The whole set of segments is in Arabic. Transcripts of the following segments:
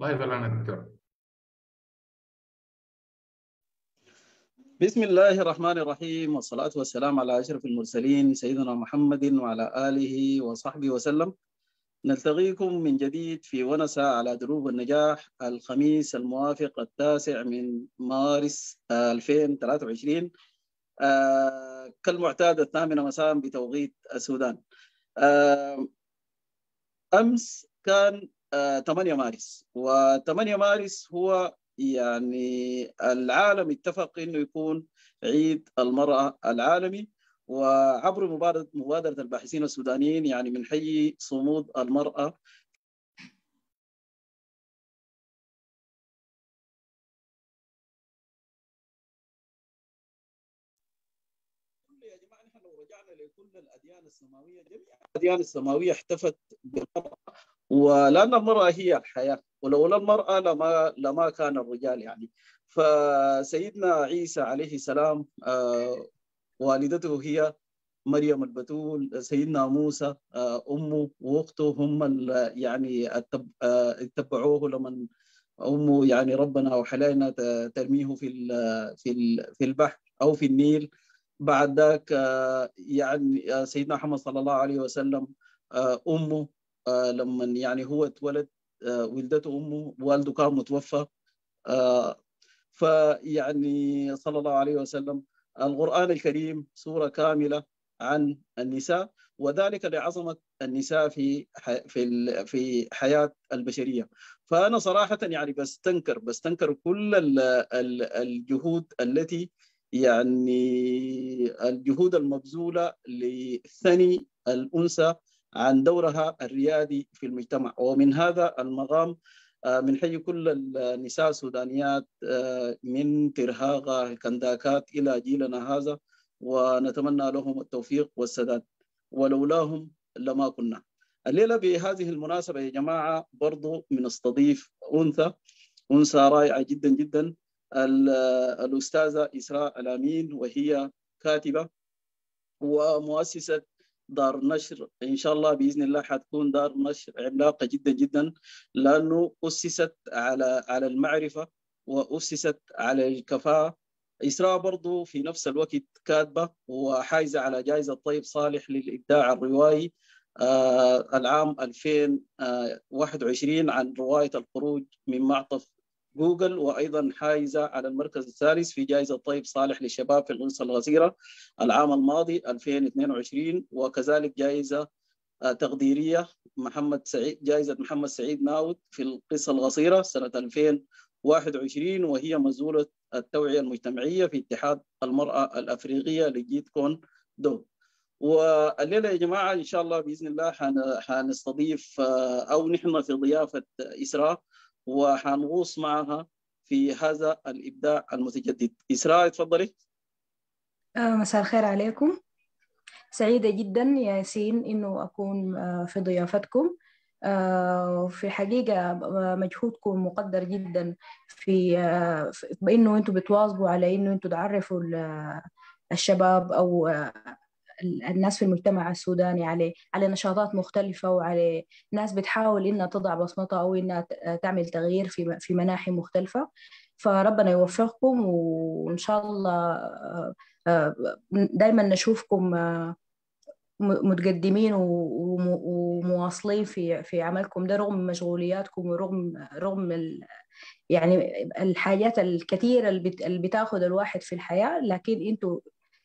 الله يبارك دكتور. بسم الله الرحمن الرحيم والصلاة والسلام على أشرف المرسلين سيدنا محمد وعلى آله وصحبه وسلم. نلتقيكم من جديد في ونسة على دروب النجاح الخميس الموافق التاسع من مارس 2023 آه كالمعتاد الثامنة مساء بتوقيت السودان. آه أمس كان 8 مارس. و8 مارس هو يعني العالم اتفق إنه يكون عيد المرأة العالمي. وعبر مبادره مبادرة الباحثين السودانيين يعني من حي صمود المرأة. لكل الأديان السماوية. جميع الأديان السماوية احتفت بالمرأة. ولان المرأة هي الحياة ولولا المرأة لما لما كان الرجال يعني. فسيدنا عيسى عليه السلام آه والدته هي مريم البتول سيدنا موسى آه أمه وأخته هم يعني اتبعوه لمن أمه يعني ربنا وحلينا ترميه في في في البحر أو في النيل. بعد ذاك يعني سيدنا محمد صلى الله عليه وسلم أمه لما يعني هو اتولد ولدته امه والده كان متوفى. فيعني صلى الله عليه وسلم القرآن الكريم سورة كاملة عن النساء وذلك لعظمة النساء في في في حياة البشرية. فأنا صراحة يعني بستنكر بستنكر كل الجهود التي يعني الجهود المبذولة لثني الأنثى عن دورها الريادي في المجتمع. ومن هذا المقام من حي كل النساء السودانيات من ترهاغة الكنداكات إلى جيلنا هذا ونتمنى لهم التوفيق والسداد. ولولاهم لما كنا. الليلة بهذه المناسبة يا جماعة برضو بنستضيف أنثى أنثى رائعة جدا جدا الأستاذة إسراء الأمين وهي كاتبة ومؤسسة دار نشر. إن شاء الله بإذن الله حتكون دار نشر عملاقة جدا جدا لأنه أسست على على المعرفة وأسست على الكفاءة. إسراء برضو في نفس الوقت كاتبة وحايزة على جائزه طيب صالح للإبداع الروائي آه العام 2021 عن رواية الخروج من معطف جوجل وأيضا حائزه على المركز الثالث في جائزة طيب صالح للشباب في القصة القصيره العام الماضي 2022 وكذلك جائزة تقديرية محمد سعيد جائزة محمد سعيد ناود في القصة القصيره سنة 2021 وهي مسؤوله التوعية المجتمعية في اتحاد المرأة الأفريقية لجيت كون دو والليلة يا جماعة إن شاء الله بإذن الله حنستضيف أو نحن في ضيافة إسراء وحنغوص معها في هذا الإبداع المتجدد. إسراء تفضلي. آه مساء الخير عليكم. سعيدة جدا يا ياسين إنه أكون آه في ضيافتكم. آه في حقيقة مجهودكم مقدر جدا في بانه أنتم بتواظبوا على إنه أنتم تعرفوا الشباب أو الناس في المجتمع السوداني على على نشاطات مختلفة وعلى ناس بتحاول إنها تضع بصمتها أو إنها تعمل تغيير في في مناحي مختلفة. فربنا يوفقكم وإن شاء الله دايما نشوفكم متقدمين ومواصلين في في عملكم ده رغم مشغولياتكم ورغم رغم يعني الحاجات الكثيرة اللي بتاخذ الواحد في الحياة. لكن إنتوا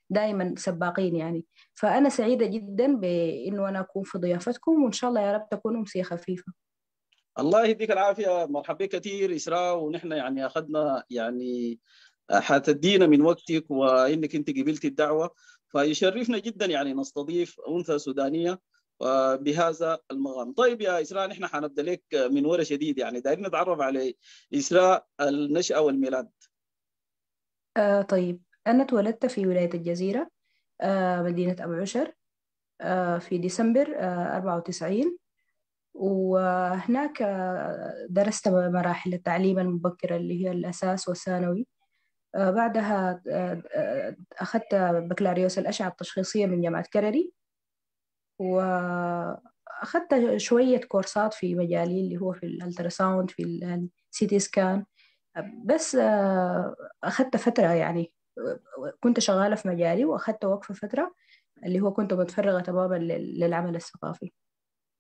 دائما سباقين يعني. فأنا سعيدة جدا بإنه أنا أكون في ضيافتكم وإن شاء الله يا رب تكون أمسية خفيفة. الله يديك العافية. مرحبا بك كثير إسراء ونحن يعني أخذنا يعني حتدينا من وقتك وإنك أنت قبلت الدعوة. فيشرفنا جدا يعني نستضيف أنثى سودانية بهذا المقام. طيب يا إسراء نحن حنبدأ لك من ورا شديد يعني. دايرين نتعرف على إسراء النشأة والميلاد. آه طيب. أنا اتولدت في ولاية الجزيرة آه مدينة أبو عشر آه في ديسمبر آه 94 وهناك درست مراحل التعليم المبكر اللي هي الأساس والثانوي. بعدها أخذت بكالوريوس الأشعة التشخيصية من جامعة كرري. أخذت شوية كورسات في مجالي اللي هو في ال ultrasound في ال CT scan. بس أخذت فترة يعني كنت شغالة في مجالي وأخذت وقفة فترة اللي هو كنت متفرغة تماما للعمل الثقافي.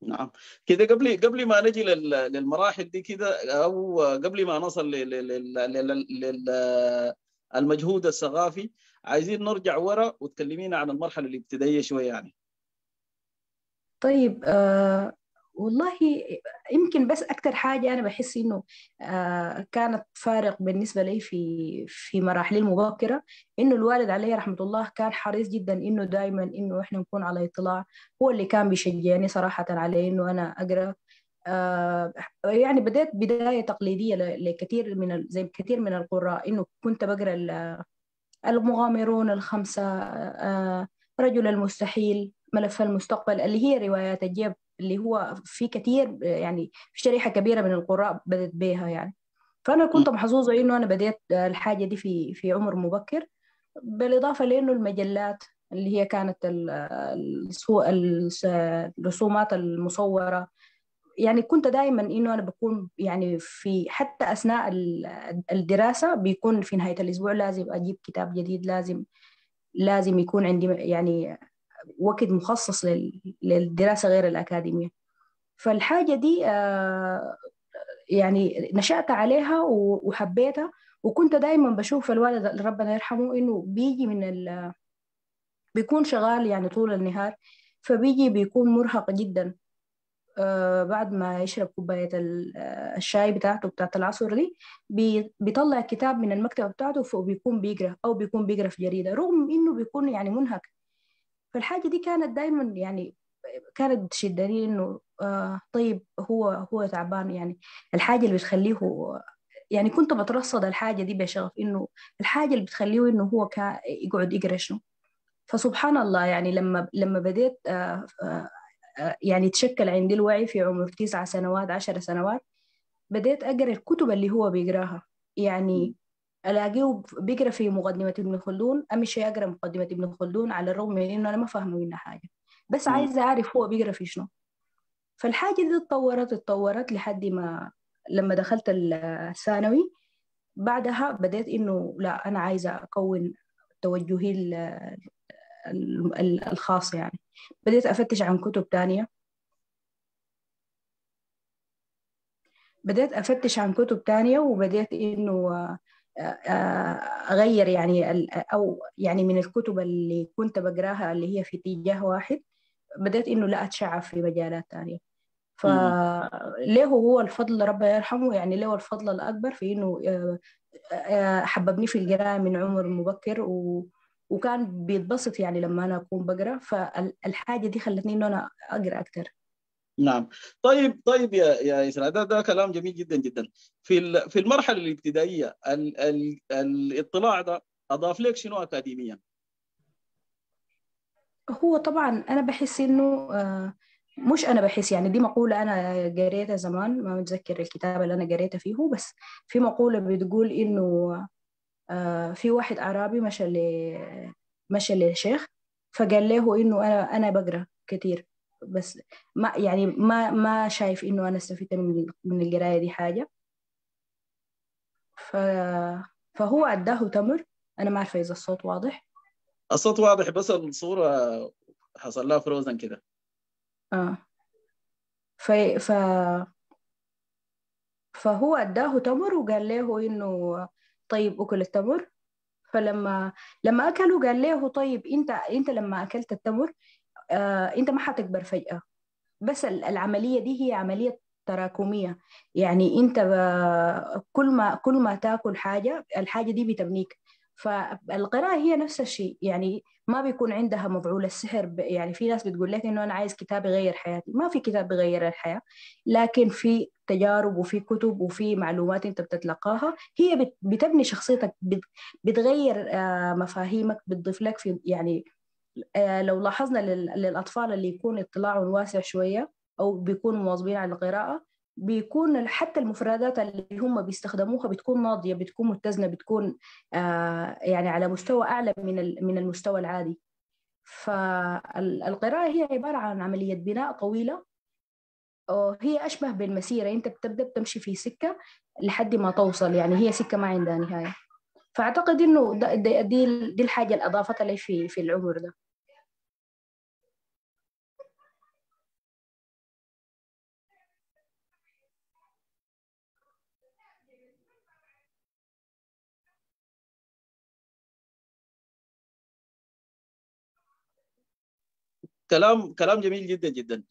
نعم. كده قبل قبل ما نجي للمراحل دي كده أو قبل ما نصل للمجهود الثقافي عايزين نرجع ورا وتكلمينا عن المرحلة الابتدائية شوية يعني. طيب آه والله يمكن بس أكثر حاجة أنا بحس إنه آه كانت فارق بالنسبة لي في في مراحلي المبكرة إنه الوالد عليه رحمة الله كان حريص جدا إنه دائما إنه إحنا نكون على إطلاع. هو اللي كان بيشجعني صراحة على إنه أنا أقرأ. آه يعني بدأت بداية تقليدية لكثير من زي كثير من القراء إنه كنت بقرأ المغامرون الخمسة آه رجل المستحيل ملف المستقبل اللي هي روايات الجيب. اللي هو في كثير يعني في شريحة كبيرة من القراء بدأت بها يعني. فأنا كنت محظوظة إنه أنا بديت الحاجة دي في في عمر مبكر بالإضافة لأنه المجلات اللي هي كانت الرسومات المصورة يعني كنت دائما إنه أنا بكون يعني في حتى أثناء الدراسة بيكون في نهاية الأسبوع لازم أجيب كتاب جديد لازم لازم يكون عندي يعني وقت مخصص للدراسة غير الأكاديمية. فالحاجة دي يعني نشأت عليها وحبيتها وكنت دائما بشوف الوالد ربنا يرحمه إنه بيجي من ال بيكون شغال يعني طول النهار فبيجي بيكون مرهق جدا بعد ما يشرب كوباية الشاي بتاعته بتاعت العصر دي بيطلع كتاب من المكتبة بتاعته وبيكون بيقرأ أو بيكون بيقرأ في جريدة رغم إنه بيكون يعني منهك فالحاجة دي كانت دايما يعني كانت بتشدني إنه آه طيب هو هو تعبان يعني. الحاجة اللي بتخليه يعني كنت بترصد الحاجة دي بشغف إنه الحاجة اللي بتخليه إنه هو كان يقعد يقرأ شنو. فسبحان الله يعني لما لما بديت آه آه يعني تشكل عندي الوعي في عمر تسعة سنوات عشر سنوات بديت أقرأ الكتب اللي هو بيقراها. يعني ألاقيه بيقرأ في مقدمة ابن خلدون امشي اقرا مقدمة ابن خلدون على الرغم من إنه أنا ما فاهمة منها حاجة. بس عايزة أعرف هو بيقرأ في شنو. فالحاجة دي اتطورت اتطورت لحد ما لما دخلت الثانوي. بعدها بديت إنه لا أنا عايزة أكون توجهي الخاص يعني. بديت أفتش عن كتب تانية. بديت أفتش عن كتب تانية وبديت إنه أغير يعني أو يعني من الكتب اللي كنت بقراها اللي هي في اتجاه واحد بدأت إنه لا أتشعب في مجالات ثانية فليه هو الفضل ربنا يرحمه يعني له الفضل الأكبر في إنه حببني في القراءة من عمر مبكر و وكان بيتبسط يعني لما أنا أكون بقرأ. فالحاجه دي خلتني إنه أنا أقرأ أكثر نعم. طيب طيب يا يا اسراء ده, ده كلام جميل جدا جدا. في في المرحلة الابتدائية ال ال الاطلاع ده أضاف لك شنو اكاديميا؟ هو طبعا أنا بحس إنه مش أنا بحس يعني دي مقولة أنا قريتها زمان ما متذكر الكتاب اللي أنا قريتها فيه بس في مقولة بتقول إنه في واحد أعرابي مشى مشى للشيخ فقال له إنه أنا أنا بقرأ كثير بس ما يعني ما ما شايف إنه أنا استفدت من من القراية دي حاجة. ف فهو أداه تمر. أنا ما عارفه إذا الصوت واضح. الصوت واضح بس الصورة حصل لها فروزن كده. آه. ف ف فهو أداه تمر وقال له إنه طيب أكل التمر. فلما لما أكله قال له طيب أنت أنت لما أكلت التمر انت ما حتكبر فجأة. بس العملية دي هي عملية تراكمية. يعني انت كل ما كل ما تاكل حاجة الحاجة دي بتبنيك. فالقراءة هي نفس الشيء. يعني ما بيكون عندها مفعول السحر. يعني في ناس بتقول لك إنه أنا عايز كتاب يغير حياتي. ما في كتاب بيغير الحياة. لكن في تجارب وفي كتب وفي معلومات أنت بتتلقاها هي بتبني شخصيتك. بتغير مفاهيمك بتضيف لك في يعني لو لاحظنا للأطفال اللي يكون اطلاعهم واسع شوية أو بيكونوا مواظبين على القراءة بيكون حتى المفردات اللي هم بيستخدموها بتكون ناضية بتكون متزنة بتكون آه يعني على مستوى أعلى من من المستوى العادي. فالقراءة هي عبارة عن عملية بناء طويلة هي أشبه بالمسيرة. أنت بتبدأ بتمشي في سكة لحد ما توصل يعني هي سكة ما عندها نهاية. فأعتقد إنه دي, دي, دي الحاجة اللي لي في في العمر ده. كلام كلام جميل جدا جدا.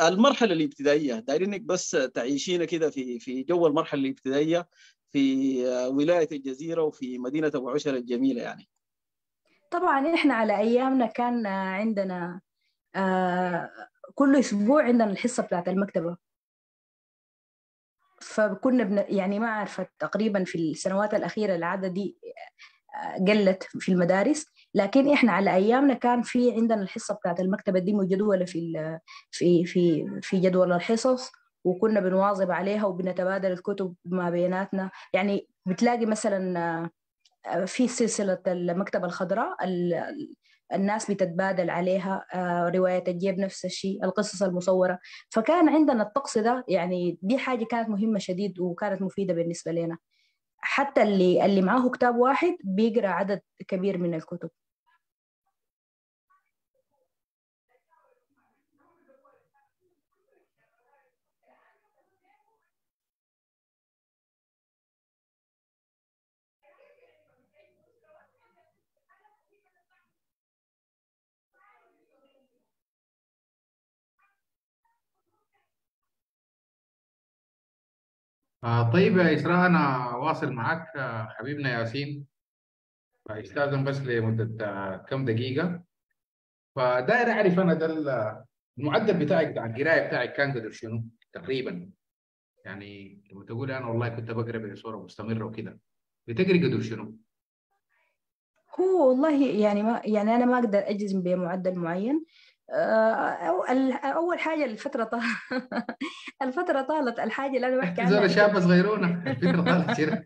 المرحلة الابتدائية دايرينك بس تعيشينا كده في في جو المرحلة الابتدائية في ولاية الجزيرة وفي مدينة أبو عشر الجميلة يعني. طبعا إحنا على أيامنا كان عندنا كل أسبوع عندنا الحصة بتاعت المكتبة. فكنا بن... يعني ما عارفة تقريبا في السنوات الأخيرة العادة دي قلت في المدارس لكن إحنا على أيامنا كان في عندنا الحصة بتاعت المكتبة دي مجدوله في في في في جدول الحصص وكنا بنواظب عليها وبنتبادل الكتب ما بيناتنا. يعني بتلاقي مثلا في سلسلة المكتبة الخضراء الناس بتتبادل عليها رواية الجيب نفس الشيء القصص المصورة. فكان عندنا الطقس ده يعني دي حاجة كانت مهمة شديد وكانت مفيدة بالنسبة لنا. حتى اللي اللي معاه كتاب واحد بيقرأ عدد كبير من الكتب. آه طيب يا إسراء أنا واصل معك آه حبيبنا ياسين. فأستأذن بس لمدة آه كم دقيقة. فداير أعرف أنا ده المعدل بتاعك بتاع القراية بتاعك كان قدر شنو تقريبا؟ يعني لما تقولي أنا والله كنت بقرأ بصورة مستمرة وكده بتقري قدر شنو؟ هو والله يعني ما يعني أنا ما أقدر أجزم بمعدل معين. أول حاجة الفترة طالت الفترة طالت الحاجة اللي أنا بحكي عنها. زول شابة صغيرونه الفترة طالت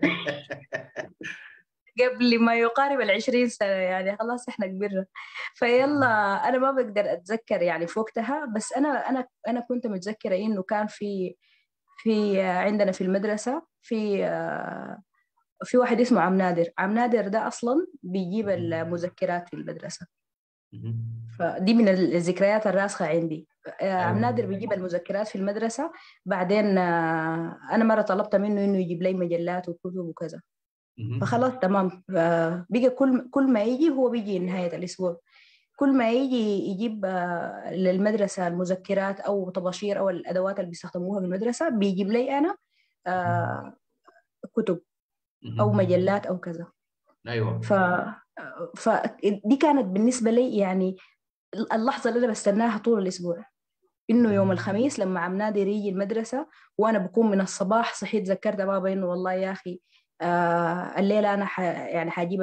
قبل ما يقارب العشرين سنة يعني خلاص إحنا كبرنا. فيلا أنا ما بقدر أتذكر يعني في وقتها بس أنا أنا أنا كنت متذكرة إنه كان في في عندنا في المدرسة في في واحد اسمه عم نادر. عم نادر ده أصلا بيجيب المذكرات في المدرسة. فدي من الذكريات الراسخة عندي. عم نادر بيجيب المذكرات في المدرسة بعدين أنا مرة طلبت منه إنه يجيب لي مجلات وكتب وكذا. فخلاص تمام. بقى كل كل ما يجي هو بيجي نهاية الأسبوع. كل ما يجي يجيب للمدرسة المذكرات أو طباشير أو الأدوات اللي بيستخدموها في المدرسة بيجيب لي أنا كتب أو مجلات أو كذا. أيوة. ف فدي كانت بالنسبة لي يعني اللحظة اللي أنا بستناها طول الأسبوع. إنه يوم الخميس لما عم نادر يجي المدرسة وأنا بكون من الصباح صحيت ذكرت بابا إنه والله يا أخي آه الليلة أنا ح يعني حجيب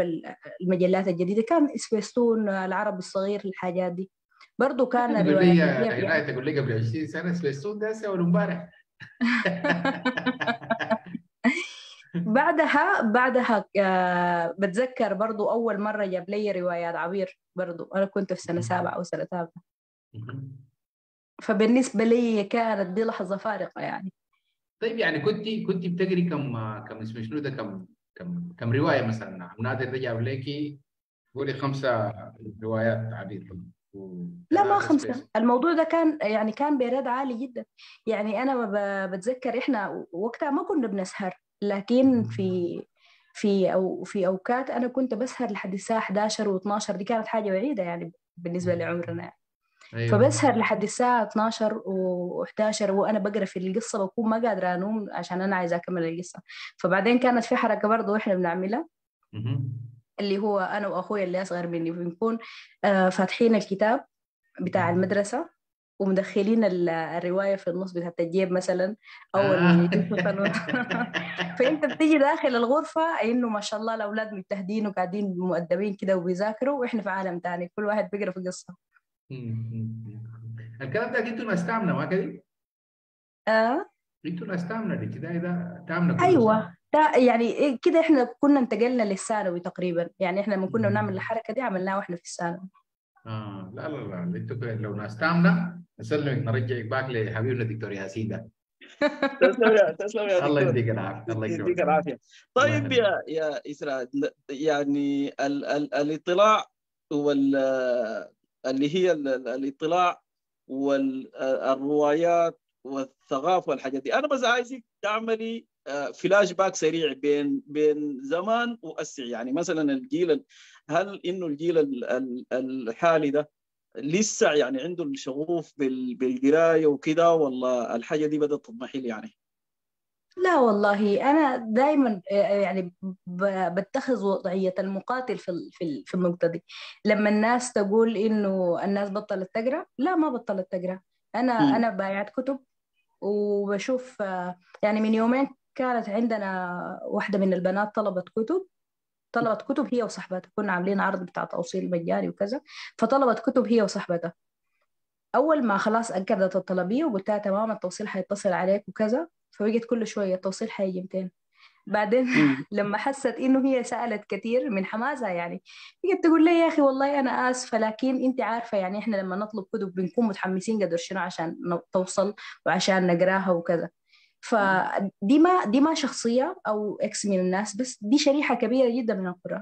المجلات الجديدة. كان سبيستون العرب الصغير الحاجات دي. برضه كان تقول لي يعني. تقول لي قبل 20 سنة سبيستون ده أول امبارح بعدها بعدها آه بتذكر برضو أول مرة جاب لي روايات عبير برضو. أنا كنت في سنة سابعة أو سنة ثالثة فبالنسبة لي كانت دي لحظة فارقة يعني. طيب يعني كنت كنت بتقري كم كم اسمه شنو ده كم كم كم رواية مثلا؟ نادر ده جاب لك قولي خمسة روايات عبير. لا ما خمسة. الموضوع ده كان يعني كان بيراد عالي جدا. يعني أنا بتذكر إحنا وقتها ما كنا بنسهر. لكن في في أو في أوقات أنا كنت بسهر لحد الساعة 11 و12 دي كانت حاجة بعيدة يعني بالنسبة لعمرنا. يعني. أيوة. فبسهر لحد الساعة 12 و11 وأنا بقرأ في القصة بكون ما قادرة أنوم عشان أنا عايزة أكمل القصة. فبعدين كانت في حركة برضه إحنا بنعملها. اللي هو أنا وأخويا اللي أصغر مني بنكون آه فاتحين الكتاب بتاع المدرسة. ومدخلين الرواية في النص بتاعت الجيب مثلا أو آه. فأنت بتيجي داخل الغرفة إنه ما شاء الله الأولاد متهدين وقاعدين مؤدبين كده وبيذاكروا وإحنا في عالم ثاني كل واحد بيقرأ في قصة. الكلام ده أنتوا ناس تامنه ما كده؟ آه. أنتوا ناس تامنه الابتدائي ده تامنه أيوه. ده يعني كده إحنا كنا انتقلنا للثانوي تقريبا يعني إحنا لما كنا بنعمل الحركة دي عملناها وإحنا في الثانوي. آه لا لا لا أنتوا لو ناس تامنه نسلمك نرجعك back لحبيبنا الدكتور ياسين ده. تسلم يا تسلم يا الله يديك العافية الله يديك العافية. طيب. يا يا اسراء يعني ال ال الاطلاع وال اللي هي ال- ال- الاطلاع والروايات والثقافة والحاجات دي. أنا بس عايزك تعملي فلاش باك سريع بين بين زمان واسع يعني مثلا الجيل ال- هل إنه الجيل ال- ال- الحالي ده لسه يعني عنده الشغوف بال- بالقراية وكده ولا الحاجة دي بدأت تضمحل يعني؟ لا والله أنا دائما يعني ب- بتخذ وضعية المقاتل في في في دي لما الناس تقول إنه الناس بطلت تقرأ لا ما بطلت تقرأ أنا مم. أنا بايعت كتب وبشوف آه، يعني من يومين كانت عندنا واحدة من البنات طلبت كتب طلبت كتب هي وصاحبتها. كنا عاملين عرض بتاع توصيل مجاني وكذا فطلبت كتب هي وصاحبتها. أول ما خلاص أكدت الطلبية وقلت لها تمام التوصيل حيتصل عليك وكذا فبقت كل شوية التوصيل حيجي 200 بعدين. لما حست إنه هي سألت كثير من حماسها يعني بقت تقول لي يا أخي والله أنا آسفة لكن أنت عارفة يعني إحنا لما نطلب كتب بنكون متحمسين قدر شنو عشان توصل وعشان نقراها وكذا. فدي ما دي ما شخصية أو إكس من الناس بس دي شريحة كبيرة جدا من القراء.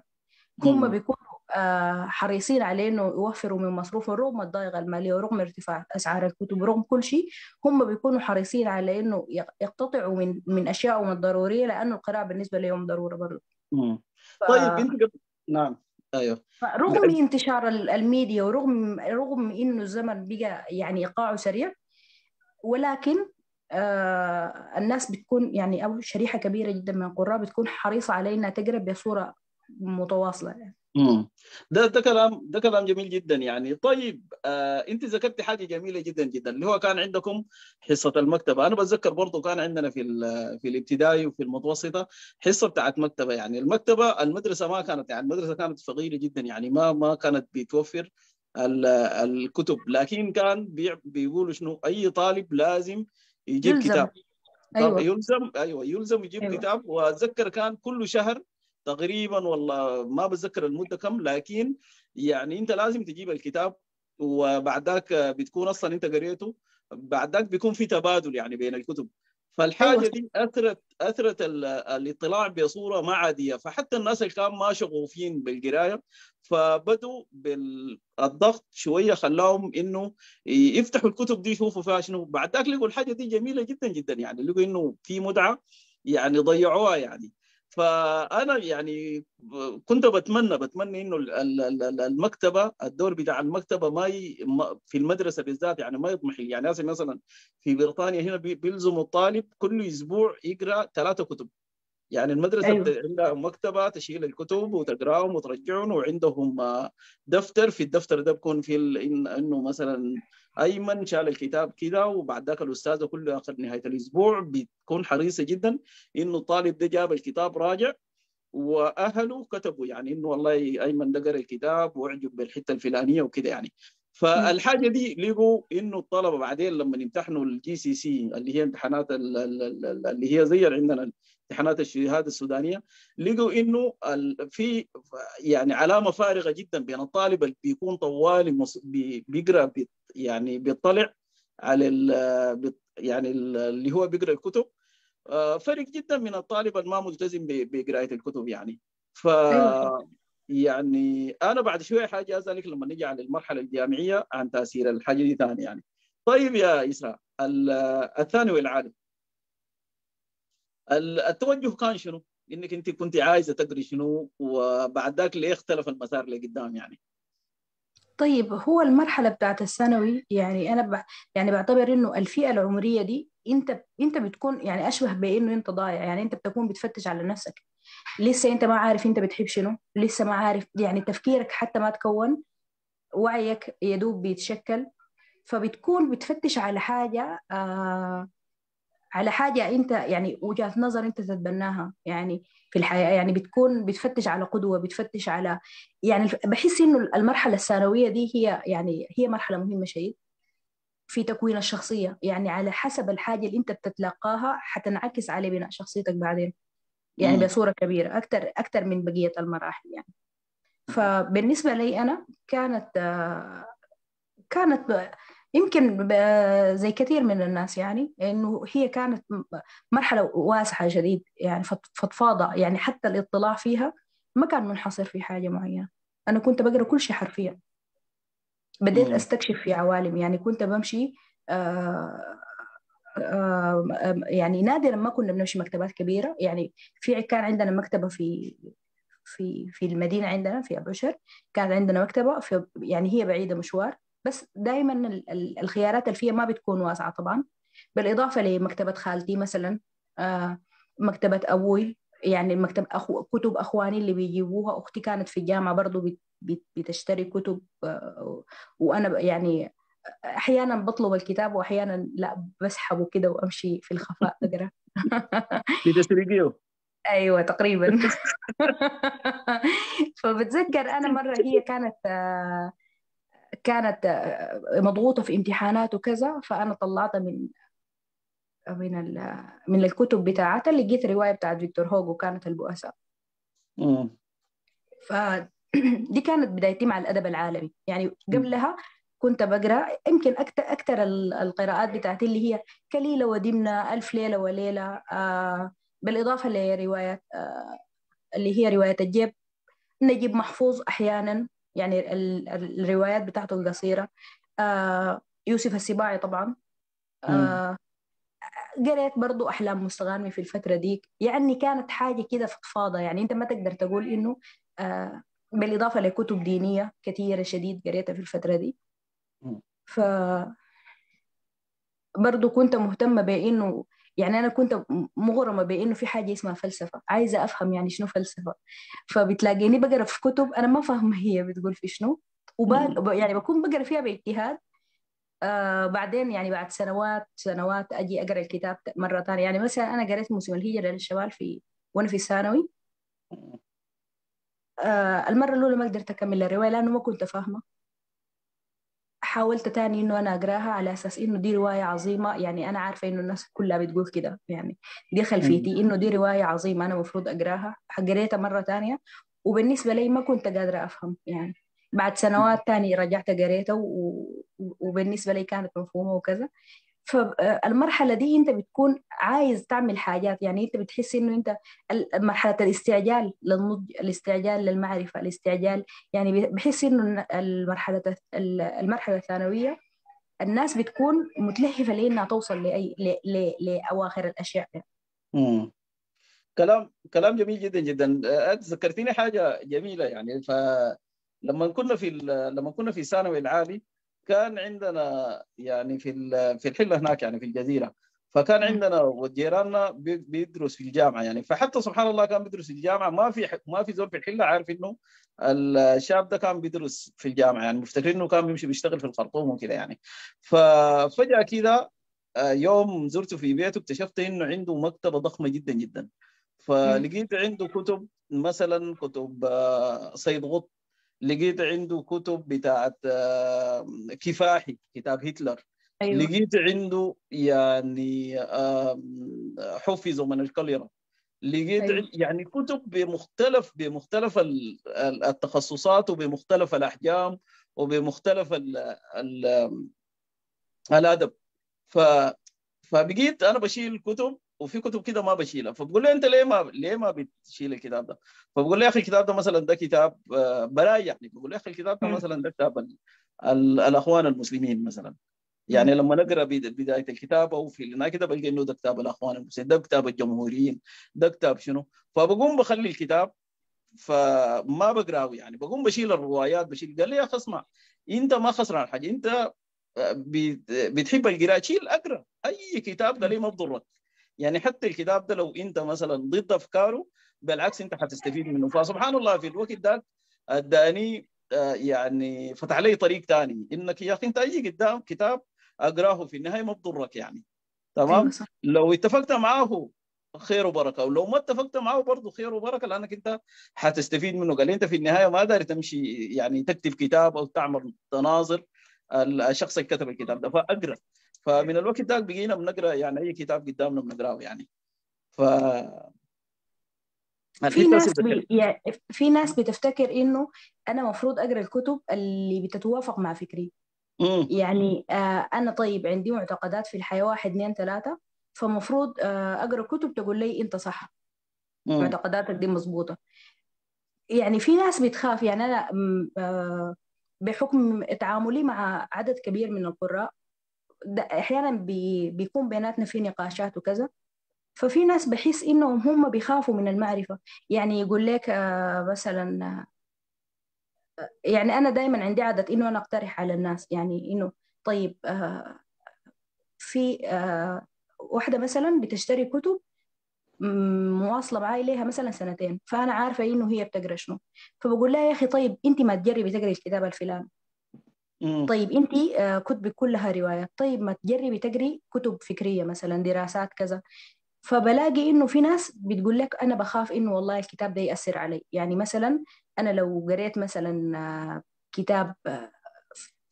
هم. بيكونوا آه، حريصين على إنه يوفروا من مصروفهم رغم الضائقة المالية ورغم ارتفاع أسعار الكتب ورغم كل شيء هم بيكونوا حريصين على إنه يق- يقتطعوا من من اشيائهم الضرورية لأنه القراءة بالنسبة لهم ضرورة برضه. ف... طيب أنت نعم. أيوه. رغم انتشار ال- الميديا ورغم رغم إنه الزمن بقى يعني إيقاعه سريع ولكن الناس بتكون يعني أو شريحة كبيرة جدا من القراء بتكون حريصة على انها تقرأ بصورة متواصلة يعني. مم. ده ده كلام ده كلام جميل جدا يعني. طيب آه أنت ذكرت حاجة جميلة جدا جدا اللي هو كان عندكم حصة المكتبة. أنا بتذكر برضه كان عندنا في في الابتدائي وفي المتوسطة حصة بتاعت مكتبة يعني. المكتبة المدرسة ما كانت يعني المدرسة كانت صغيرة جدا يعني ما ما كانت بتوفر ال- الكتب. لكن كان بيقولوا شنو؟ أي طالب لازم يجيب يلزم. كتاب. أيوه. يلزم أيوه يلزم يجيب أيوة. كتاب. وأتذكر كان كل شهر تقريبا والله ما بتذكر المدة كم لكن يعني أنت لازم تجيب الكتاب. وبعد ذاك بتكون أصلا أنت قريته. بعد ذاك بيكون في تبادل يعني بين الكتب. فالحاجة أيوة. دي اثرت أثرت ال- الاطلاع بصورة ما عادية. فحتى الناس اللي كانوا ما شغوفين بالقراية فبدوا بالضغط شوية خلاهم إنه يفتحوا الكتب دي يشوفوا فيها شنو. بعد ذاك لقوا الحاجة دي جميلة جدا جدا يعني لقوا إنه في متعة يعني ضيعوها يعني. فأنا يعني كنت بتمنى بتمنى إنه ال- ال- ال- المكتبة الدور بتاع المكتبة ما, ي... في المدرسة بالذات يعني ما يضمحل يعني مثلا في بريطانيا هنا بي- بيلزموا الطالب كل أسبوع يقرأ ثلاثة كتب. يعني المدرسة أيوة. عندها مكتبة تشيل الكتب وتقراهم وترجعهم وعندهم دفتر. في الدفتر ده بكون في ال- إنه مثلا أيمن شال الكتاب كده وبعد ذاك الاستاذه كل آخر نهاية الأسبوع بتكون حريصه جدا إنه الطالب ده جاب الكتاب راجع وأهله كتبوا يعني إنه والله أيمن ده قرأ الكتاب وأعجب بالحتة الفلانية وكده يعني. فالحاجة دي لقوا إنه الطلبة بعدين لما يمتحنوا ال GCSE اللي هي امتحانات ال- ال- ال- اللي هي زي عندنا امتحانات الشهاده السودانية لقوا إنه في يعني علامة فارغة جدا بين الطالب اللي بيكون بي- بيقرأ بي- يعني بيطلع على يعني ال- اللي هو بيقرأ الكتب. آه، فرق جدا من الطالب الما ملتزم ب- بقرايه الكتب يعني. ف أيوة. يعني أنا بعد شوية حاجة أسألك لما نجي على المرحلة الجامعية عن تأثير الحاجة دي ثاني يعني. طيب يا اسراء ال- الثانوي العالي ال- التوجه كان شنو؟ إنك أنت كنت عايزة تقري شنو وبعد ذاك ليه اختلف المسار لقدام يعني طيب هو المرحلة بتاعت الثانوي يعني أنا ب... يعني بعتبر إنه الفئة العمرية دي أنت أنت بتكون يعني أشبه بإنه أنت ضايع يعني أنت بتكون بتفتش على نفسك لسه أنت ما عارف أنت بتحب شنو لسه ما عارف يعني تفكيرك حتى ما تكون وعيك يدوب بيتشكل فبتكون بتفتش على حاجة آه على حاجة أنت يعني وجهة نظر أنت تتبناها. يعني في الحياة يعني بتكون بتفتش على قدوة بتفتش على يعني بحس إنه المرحلة الثانوية دي هي يعني هي مرحلة مهمة شديد في تكوين الشخصية. يعني على حسب الحاجة اللي أنت بتتلقاها حتنعكس على بناء شخصيتك بعدين. يعني مم. بصورة كبيرة أكتر أكتر من بقية المراحل يعني. فبالنسبة لي أنا كانت كانت يمكن زي كثير من الناس يعني إنه هي كانت مرحلة واسعة شديد يعني فضفاضه يعني حتى الاطلاع فيها ما كان منحصر في حاجة معينة. أنا كنت بقرأ كل شيء حرفيا. بديت أستكشف في عوالم يعني كنت بمشي آآ آآ يعني نادرا ما كنا بنمشي مكتبات كبيرة يعني. في كان عندنا مكتبة في في في المدينة عندنا في ابوشر كان عندنا مكتبة في يعني هي بعيدة مشوار. بس دائما الخيارات اللي فيها ما بتكون واسعة طبعا. بالإضافة لمكتبة خالتي مثلا مكتبة أبوي يعني مكتب أخو كتب أخواني اللي بيجيبوها. أختي كانت في الجامعة برضو بتشتري كتب وأنا يعني أحيانا بطلب الكتاب واحيانا لا بسحبه كده وأمشي في الخفاء أقرأ. بتسرقيه أيوه تقريبا. فبتذكر أنا مرة هي كانت كانت مضغوطة في امتحانات وكذا فأنا طلعت من من من الكتب بتاعتها لقيت رواية بتاعت فيكتور هوغو كانت البؤساء. فدي كانت بدايتي مع الأدب العالمي. يعني قبلها كنت بقرأ يمكن أكثر أكثر القراءات بتاعتي اللي هي كليلة ودمنة ألف ليلة وليلة آه بالإضافة لروايات آه اللي هي رواية الجيب. نجيب محفوظ أحيانا. يعني الروايات بتاعته القصيرة. آه يوسف السباعي طبعا. آه قريت برضو أحلام مستغانمي في الفترة ديك. يعني كانت حاجة كده فضفاضة. يعني أنت ما تقدر تقول إنه آه بالإضافة لكتب دينية كثيرة شديد قريتها في الفترة دي. ف برضو كنت مهتمة بإنه يعني أنا كنت مغرمة بإنه في حاجة اسمها فلسفة عايزة أفهم يعني شنو فلسفة. فبتلاقيني بقرأ في كتب أنا ما فاهمة هي بتقول في شنو. وبال يعني بكون بقرأ فيها باجتهاد آه بعدين يعني بعد سنوات سنوات أجي أقرأ الكتاب مرة ثانية يعني مثلا أنا قريت موسم الهجرة للشمال في وأنا في الثانوي. آه المرة الأولى ما قدرت أكمل الرواية لأنه ما كنت فاهمة. حاولت تاني إنه أنا أقراها على أساس إنه دي رواية عظيمة. يعني أنا عارفة إنه الناس كلها بتقول كده. يعني دي خلفيتي إنه دي رواية عظيمة أنا المفروض أقراها. قريتها مرة ثانية وبالنسبة لي ما كنت قادرة أفهم. يعني بعد سنوات تاني رجعت قريتها و... وبالنسبة لي كانت مفهومة وكذا. فالمرحلة دي أنت بتكون عايز تعمل حاجات يعني أنت بتحس إنه أنت مرحلة الاستعجال للنضج الاستعجال للمعرفة الاستعجال يعني بحس إنه المرحلة المرحلة الثانوية الناس بتكون متلهفة لإنها توصل لأي ل... ل... لأواخر الأشياء يعني. كلام كلام جميل جدا جدا. ذكرتيني حاجة جميلة يعني. ف لما كنا في لما كنا في الثانوي العالي كان عندنا يعني في في الحلة هناك يعني في الجزيرة. فكان عندنا وجيراننا بيدرس في الجامعة يعني. فحتى سبحان الله كان بيدرس في الجامعة. ما في ما في زول في الحلة عارف إنه الشاب ده كان بيدرس في الجامعة يعني. مفتكرين إنه كان بيمشي بيشتغل في الخرطوم وكذا يعني. ففجاه كذا يوم زرته في بيته اكتشفت إنه عنده مكتبة ضخمة جدا جدا. فلقيت عنده كتب مثلا كتب سيد غط لقيت عنده كتب بتاعت كفاحي كتاب هتلر أيوة. لقيت عنده يعني حفظ من الكوليرا لقيت أيوة. يعني كتب بمختلف بمختلف التخصصات وبمختلف الأحجام وبمختلف ال ال الأدب ف فبقيت أنا بشيل كتب وفي كتب كده ما بشيلها. فبقول له أنت ليه ما ليه ما بتشيل الكتاب ده؟ فبقول له يا أخي الكتاب ده مثلا ده كتاب براي يعني. بقول له يا أخي الكتاب ده مثلا ده كتاب ال... ال... الأخوان المسلمين مثلا. يعني لما نقرأ بداية الكتاب أو في لنا كده بلقى إنه ده كتاب الأخوان المسلمين ده كتاب الجمهوريين ده كتاب شنو؟ فبقوم بخلي الكتاب فما بقراه يعني. بقوم بشيل الروايات بشيل. قال لي يا أخي اسمع أنت ما خسران حاجة. أنت بتحب القراءة شيل أقرأ. أي كتاب قال لي ما بضرك يعني حتى الكتاب ده لو انت مثلا ضد أفكاره بالعكس انت حتستفيد منه. فسبحان الله في الوقت ده اداني يعني فتح لي طريق ثاني إنك يا أخي أنت أي قدام كتاب أقرأه في النهاية ما بضرك يعني. تمام؟ لو اتفقت معاه خير وبركة. ولو ما اتفقت معاه برضه خير وبركة لأنك أنت حتستفيد منه. قال أنت في النهاية ما داري تمشي يعني تكتب كتاب أو تعمل تناظر الشخص اللي كتب الكتاب ده. فأقرأ. فمن الوقت ده بقينا بنقرأ يعني أي كتاب قدامنا بنقرأه يعني. ف في ناس بي يعني في ناس بتفتكر إنه أنا مفروض أقرأ الكتب اللي بتتوافق مع فكري. مم. يعني آه أنا طيب عندي معتقدات في الحياة واحد اثنين ثلاثة. فمفروض آه أقرأ كتب تقول لي أنت صح. مم. معتقداتك دي مظبوطه يعني في ناس بتخاف يعني أنا آه بحكم تعاملي مع عدد كبير من القراء أحيانا بي بيكون بيناتنا في نقاشات وكذا. ففي ناس بحس إنهم هم بيخافوا من المعرفة. يعني يقول لك آه مثلا آه، يعني أنا دائما عندي عادة إنه أنا أقترح على الناس. يعني إنه طيب آه في واحدة مثلا بتشتري كتب مواصلة معاي ليها مثلا سنتين. فأنا عارفة إنه هي بتقرأ شنو. فبقول لها يا أخي طيب أنت ما تجربي تقري الكتاب الفلاني. مم. طيب انت آه، كتبك كلها روايات. طيب ما تجربي تقري كتب فكرية مثلا دراسات كذا. فبلاقي إنه في ناس بتقول لك أنا بخاف إنه والله الكتاب ده يأثر علي. يعني مثلا أنا لو قريت مثلا آه، كتاب آه،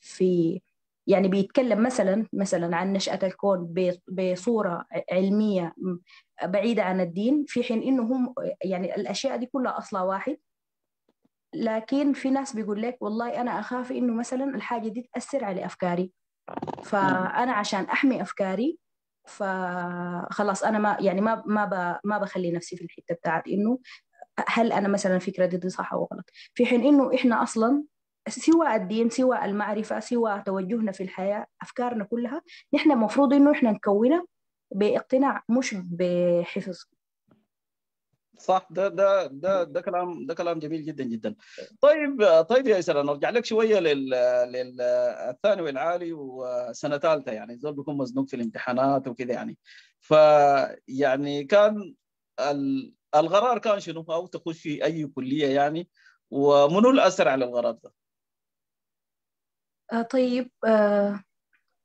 في يعني بيتكلم مثلا مثلا عن نشأة الكون بصورة علمية بعيدة عن الدين في حين إنه هم يعني الأشياء دي كلها أصلها واحد. لكن في ناس بيقول لك والله أنا أخاف إنه مثلا الحاجة دي تأثر على أفكاري. فأنا عشان أحمي أفكاري فخلاص أنا ما يعني ما ما ما بخلي نفسي في الحتة بتاعت إنه هل أنا مثلا الفكرة دي, دي صح أو غلط. في حين إنه إحنا أصلا سوى الدين سوى المعرفة سوى توجهنا في الحياة أفكارنا كلها نحن المفروض إنه إحنا نكونها بإقتناع مش بحفظ. صح ده ده ده ده كلام ده كلام جميل جدا جدا. طيب طيب يا اسر نرجع لك شوية لل للثانوي العالي وسنة ثالثة يعني زول بيكون مزنوق في الامتحانات وكذا يعني. فيعني كان ال- القرار كان شنو؟ أو تخش في أي كلية يعني؟ ومنو اللي اثر على القرار ده؟ آه طيب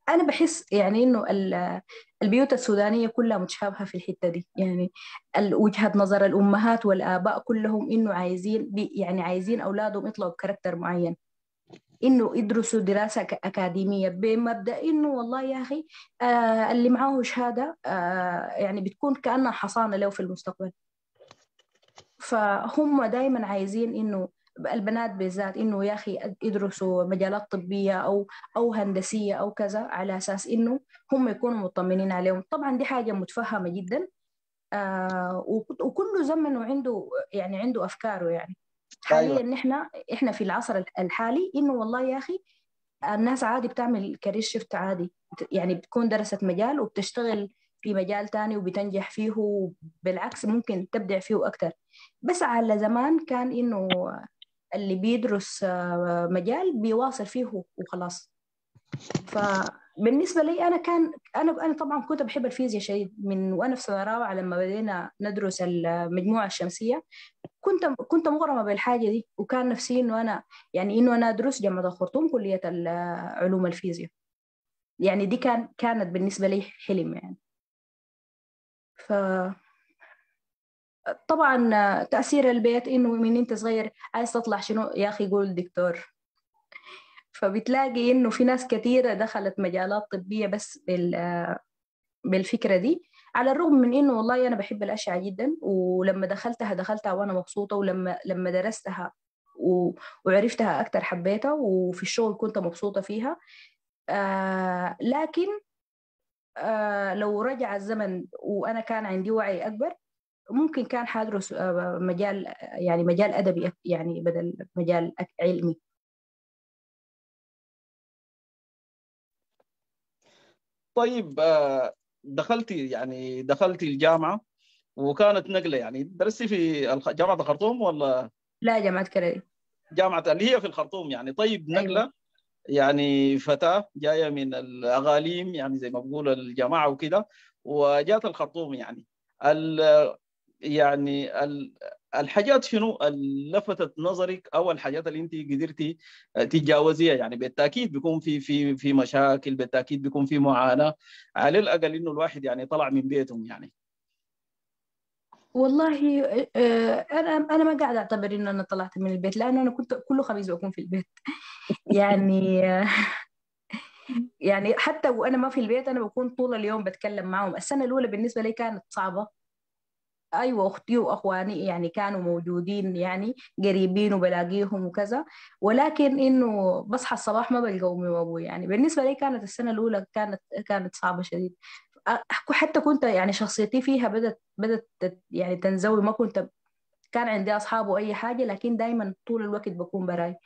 أنا بحس يعني ال- البيوت السودانية كلها متشابهة في الحتة دي. يعني وجهة نظر الأمهات والآباء كلهم إنه عايزين يعني عايزين أولادهم يطلعوا بكاركتر معين. إنه يدرسوا دراسة أك- أكاديمية. بمبدأ إنه والله يا أخي آه اللي معاه شهادة آه يعني بتكون كأنها حصانة له في المستقبل. فهم دايما عايزين إنه البنات بالذات إنه يا أخي يدرسوا مجالات طبية أو أو هندسية أو كذا على أساس إنه هم يكونوا مطمنين عليهم. طبعا دي حاجة متفهمة جدا. آه وك- وكل زمن وعنده يعني عنده أفكاره يعني. حاليا أيوة. نحن إحنا في العصر الحالي إنه والله يا أخي الناس عادي بتعمل كارير شيفت عادي. يعني بتكون درست مجال وبتشتغل في مجال تاني وبتنجح فيه بالعكس ممكن تبدع فيه أكتر. بس على زمان كان إنه اللي بيدرس آه، مجال بيواصل فيه وخلاص. فبالنسبة لي أنا كان أنا أنا طبعا كنت بحب الفيزياء شديد. من وأنا في سنة رابعة لما بدينا ندرس المجموعة الشمسية كنت كنت مغرمة بالحاجة دي. وكان نفسي إنه أنا يعني إنه أنا أدرس جامعة الخرطوم كلية علوم الفيزياء. يعني دي كان كانت بالنسبة لي حلم يعني. ف طبعا تأثير البيت إنه من أنت صغير عايز تطلع شنو يا أخي قول دكتور فبتلاقي إنه في ناس كثيرة دخلت مجالات طبية بس بال بالفكرة دي على الرغم من إنه والله أنا بحب الأشعة جدا ولما دخلتها دخلتها وأنا مبسوطة ولما لما درستها. وعرفتها أكتر حبيتها وفي الشغل كنت مبسوطة فيها آه لكن آه لو رجع الزمن وأنا كان عندي وعي أكبر ممكن كان حادرس آه مجال يعني مجال أدبي يعني بدل مجال علمي. طيب آه، دخلتي يعني دخلتي الجامعة وكانت نقلة يعني درستي في جامعة الخرطوم ولا؟ لا جامعة كندي جامعة اللي هي في الخرطوم يعني. طيب نقلة أيوة. يعني فتاة جاية من الأغاليم يعني زي ما بقول الجماعة وكده وجات الخرطوم يعني. يعني ال الحاجات شنو؟ اللي لفتت نظرك أو الحاجات اللي أنت قدرتي تتجاوزيها؟ يعني بالتأكيد بيكون في في في مشاكل بالتأكيد بيكون في معاناة. على الأقل إنه الواحد يعني طلع من بيتهم يعني. والله آه، أنا أنا ما قاعدة أعتبر إنه أنا طلعت من البيت لأنه أنا كنت كل خميس بكون في البيت. يعني يعني حتى وأنا ما في البيت أنا بكون طول اليوم بتكلم معهم. السنة الأولى بالنسبة لي كانت صعبة. أيوه أختي وأخواني يعني كانوا موجودين يعني قريبين وبلاقيهم وكذا. ولكن إنه بصحى الصباح ما بلقى أمي وأبوي. يعني بالنسبة لي كانت السنة الأولى كانت كانت صعبة شديد. حتى كنت يعني شخصيتي فيها بدت بدت يعني تنزوي. ما كنت كان عندي أصحاب وأي حاجة لكن دائما طول الوقت بكون براي.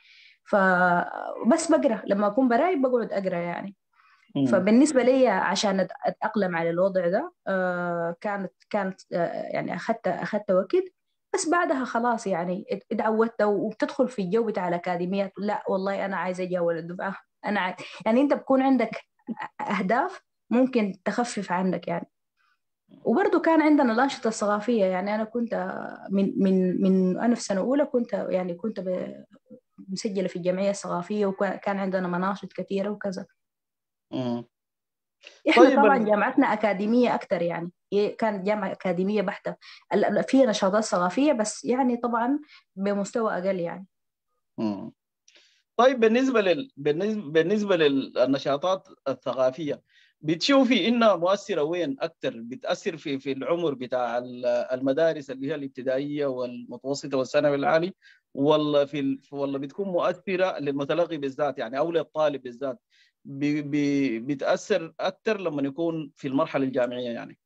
فبس بقرأ. لما أكون براي بقعد أقرأ يعني. فبالنسبة لي عشان أتأقلم على الوضع ده كانت كانت يعني اخذت أخذت وقت. بس بعدها خلاص يعني اتعودت وبتدخل في الجو بتاع الاكاديميات لا والله أنا عايزة اجاول الدفعة. أنا عايز يعني أنت بكون عندك أهداف ممكن تخفف عنك يعني. وبرضه كان عندنا الأنشطة الثقافية. يعني أنا كنت من من من أنا في سنة أولى كنت يعني كنت مسجلة في الجمعية الثقافية وكان عندنا مناشط كثيرة وكذا. مم. إحنا طيب طبعا جامعتنا أكاديمية أكثر يعني. كانت جامعة أكاديمية بحتة. في نشاطات ثقافيه بس يعني طبعا بمستوى أقل يعني. مم. طيب بالنسبة لل... بالنسبة بالنسبة للنشاطات الثقافية بتشوفي إنها مؤثرة وين أكثر بتأثر في في العمر بتاع ال- المدارس اللي هي الابتدائية والمتوسطة والثانوي العالي ولا في ال... ولا بتكون مؤثرة للمتلقي بالذات يعني أو للطالب بالذات؟ بتأثر أكثر لما يكون في المرحلة الجامعية يعني.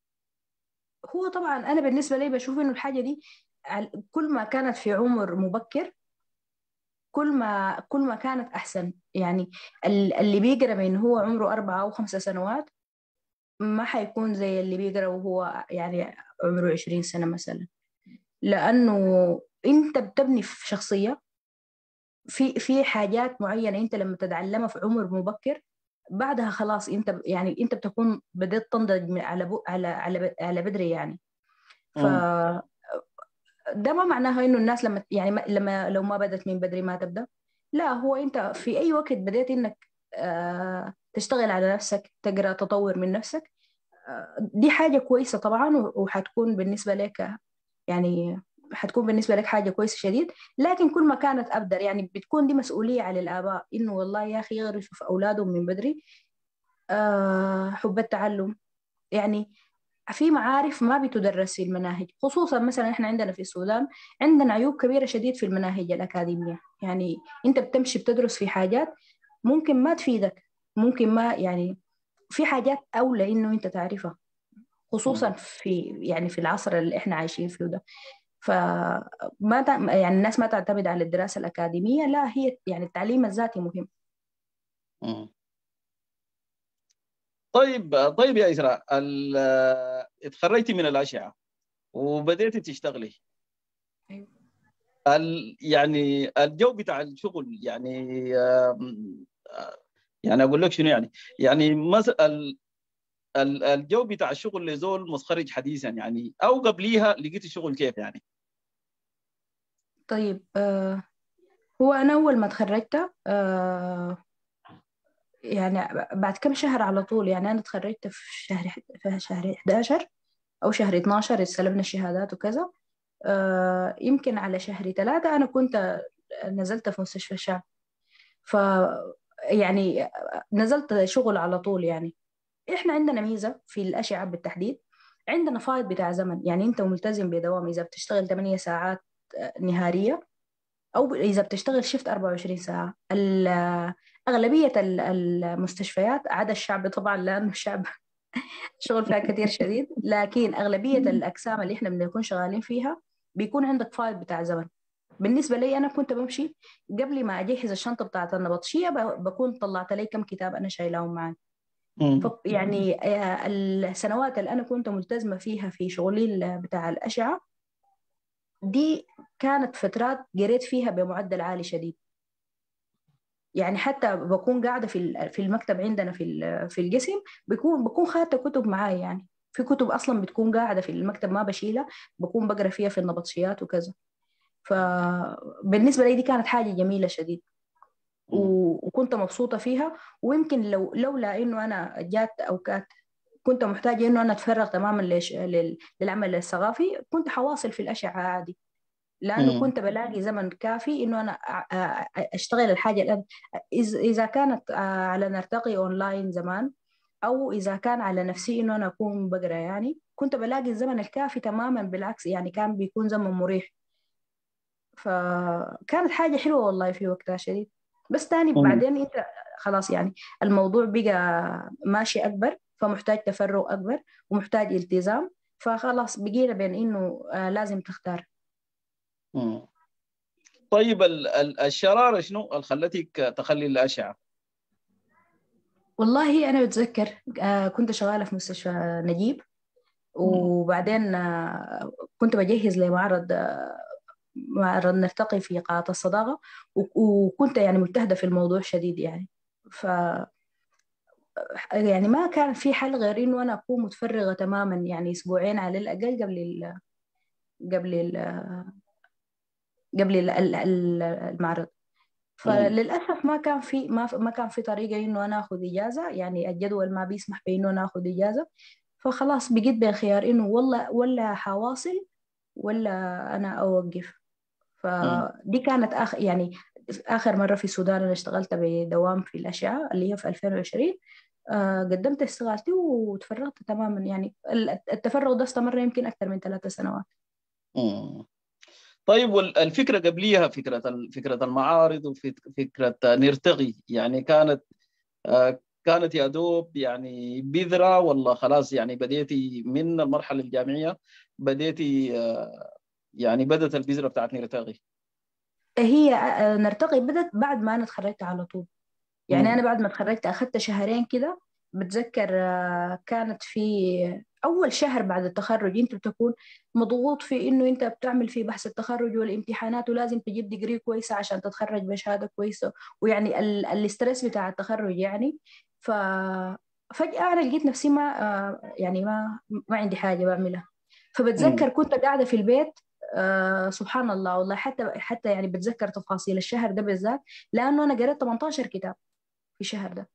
هو طبعا أنا بالنسبة لي بشوف إنه الحاجة دي كل ما كانت في عمر مبكر كل ما كل ما كانت أحسن. يعني ال- اللي بيقرأ من هو عمره أربعة أو خمسة سنوات ما حيكون زي اللي بيقرأ وهو يعني عمره عشرين سنة مثلا. لأنه أنت بتبني في شخصية في في حاجات معينة أنت لما تتعلمها في عمر مبكر بعدها خلاص انت يعني انت بتكون بدأت تنضج على بو على على على بدري يعني. ف ده ما معناها انه الناس لما يعني ما- لما لو ما بدأت من بدري ما تبدأ. لا هو انت في أي وقت بديت انك آه، تشتغل على نفسك تقرأ تطور من نفسك آه، دي حاجة كويسة طبعا وحتكون بالنسبة لك يعني حتكون بالنسبة لك حاجة كويسة شديد لكن كل ما كانت أبدر يعني بتكون دي مسؤولية على الآباء إنه والله يا أخي يغرسوا في أولادهم من بدري آه، حب التعلم. يعني في معارف ما بتدرس في المناهج خصوصا مثلا إحنا عندنا في السودان عندنا عيوب كبيرة شديد في المناهج الأكاديمية. يعني أنت بتمشي بتدرس في حاجات ممكن ما تفيدك ممكن ما يعني في حاجات أولى إنه أنت تعرفها خصوصا في يعني في العصر اللي إحنا عايشين فيه ده. فما تع- يعني الناس ما تعتمد على الدراسة الأكاديمية لا هي يعني التعليم الذاتي مهم. طيب طيب يا إسراء ال- اتخرجتي من الأشعة وبديتي تشتغلي أيوة. ال يعني الجو بتاع الشغل يعني يعني أقول لك شنو يعني يعني مثلا ال- ال- الجو بتاع الشغل لزول متخرج حديثا يعني أو قبليها لقيتي شغل كيف يعني طيب آه هو أنا أول ما تخرجت آه يعني بعد كم شهر على طول يعني أنا تخرجت في شهر في شهر 11 أو شهر 12 استلمنا الشهادات وكذا. آه يمكن على شهر ثلاثة أنا كنت نزلت في مستشفى الشعب ف يعني نزلت شغل على طول يعني. إحنا عندنا ميزة في الأشعة بالتحديد. عندنا فايض بتاع زمن. يعني أنت ملتزم بدوام إذا بتشتغل 8 ساعات نهارية أو إذا بتشتغل شيفت 24 ساعة. أغلبية ال- المستشفيات عدا الشعب طبعا لأنه الشعب شغل فيها كثير شديد. لكن أغلبية الأقسام اللي إحنا بنكون شغالين فيها بيكون عندك فايض بتاع زمن. بالنسبة لي أنا كنت بمشي قبل ما أجهز الشنطة بتاعت النبطشية بكون طلعت لي كم كتاب أنا شايلاهم معي. يعني آه، السنوات اللي أنا كنت ملتزمة فيها في شغلي بتاع الأشعة دي كانت فترات قريت فيها بمعدل عالي شديد. يعني حتى بكون قاعدة في في المكتب عندنا في في القسم بكون بكون خاطة كتب معاي يعني. في كتب أصلا بتكون قاعدة في المكتب ما بشيلها بكون بقرأ فيها في النبطشيات وكذا. فبالنسبة لي دي كانت حاجة جميلة شديد. وكنت مبسوطة فيها. ويمكن لو لولا إنه أنا جات أوقات كنت محتاجة إنه أنا أتفرغ تماما لل- للعمل الثقافي كنت حواصل في الأشعة عادي لأنه مم. كنت بلاقي زمن كافي أشتغل الحاجة الآن إذ- إذا كانت آه، على نرتقي أونلاين زمان أو إذا كان على نفسي إنه أنا أكون بقرأ يعني كنت بلاقي الزمن الكافي تماما بالعكس يعني كان بيكون زمن مريح فكانت حاجة حلوة والله في وقتها شديد بس تاني مم. بعدين أنت خلاص يعني الموضوع بقى ماشي أكبر فمحتاج تفرغ أكبر ومحتاج التزام. فخلاص بقينا بين إنه آه، لازم تختار. مم. طيب ال- ال- الشرارة شنو اللي خلتك تخلي الأشعة؟ والله أنا بتذكر آه، كنت شغالة في مستشفى نجيب. وبعدين آه، كنت بجهز لمعرض معرض نرتقي في قاعة الصداقة. وكنت يعني مجتهدة في الموضوع شديد يعني. ف يعني ما كان في حل غير إنه أنا أكون متفرغة تماما يعني أسبوعين على الأقل قبل ال قبل ال قبل ال- ال- ال- المعرض. فللأسف ما كان في ما ما كان في طريقة إنه أنا آخذ إجازة يعني الجدول ما بيسمح بإنه أنا آخذ إجازة. فخلاص بقيت بين خيار إنه والله ولا حواصل ولا أنا أوقف. فدي كانت آخر يعني آخر مرة في السودان أنا اشتغلت بدوام في الأشعة اللي هي في 2020 آه، قدمت استقالتي وتفرغت تماما. يعني ال- التفرغ ده استمر يمكن أكثر من ثلاثة سنوات. طيب والفكرة قبليها فكرة فكرة المعارض وفكرة نرتقي. يعني كانت آه، كانت يا دوب يعني بذرة ولا خلاص يعني بديتي من المرحلة الجامعية بديتي آه، يعني بدت البذرة بتاعت نرتقي. هي آه، نرتقي. بدت بعد ما أنا اتخرجت على طول. يعني مم. أنا بعد ما اتخرجت أخذت شهرين كده. بتذكر آه، كانت في أول شهر بعد التخرج أنت بتكون مضغوط في إنه أنت بتعمل في بحث التخرج والامتحانات ولازم تجيب degree كويسة عشان تتخرج بشهادة كويسة. ويعني ال- ال stress بتاع التخرج يعني. ففجأة أنا لقيت نفسي ما آه، يعني ما ما عندي حاجة بعملها. فبتذكر كنت قاعدة في البيت آه سبحان الله والله حتى حتى يعني بتذكر تفاصيل الشهر ده بالذات لأنه أنا قريت 18 كتاب في الشهر ده.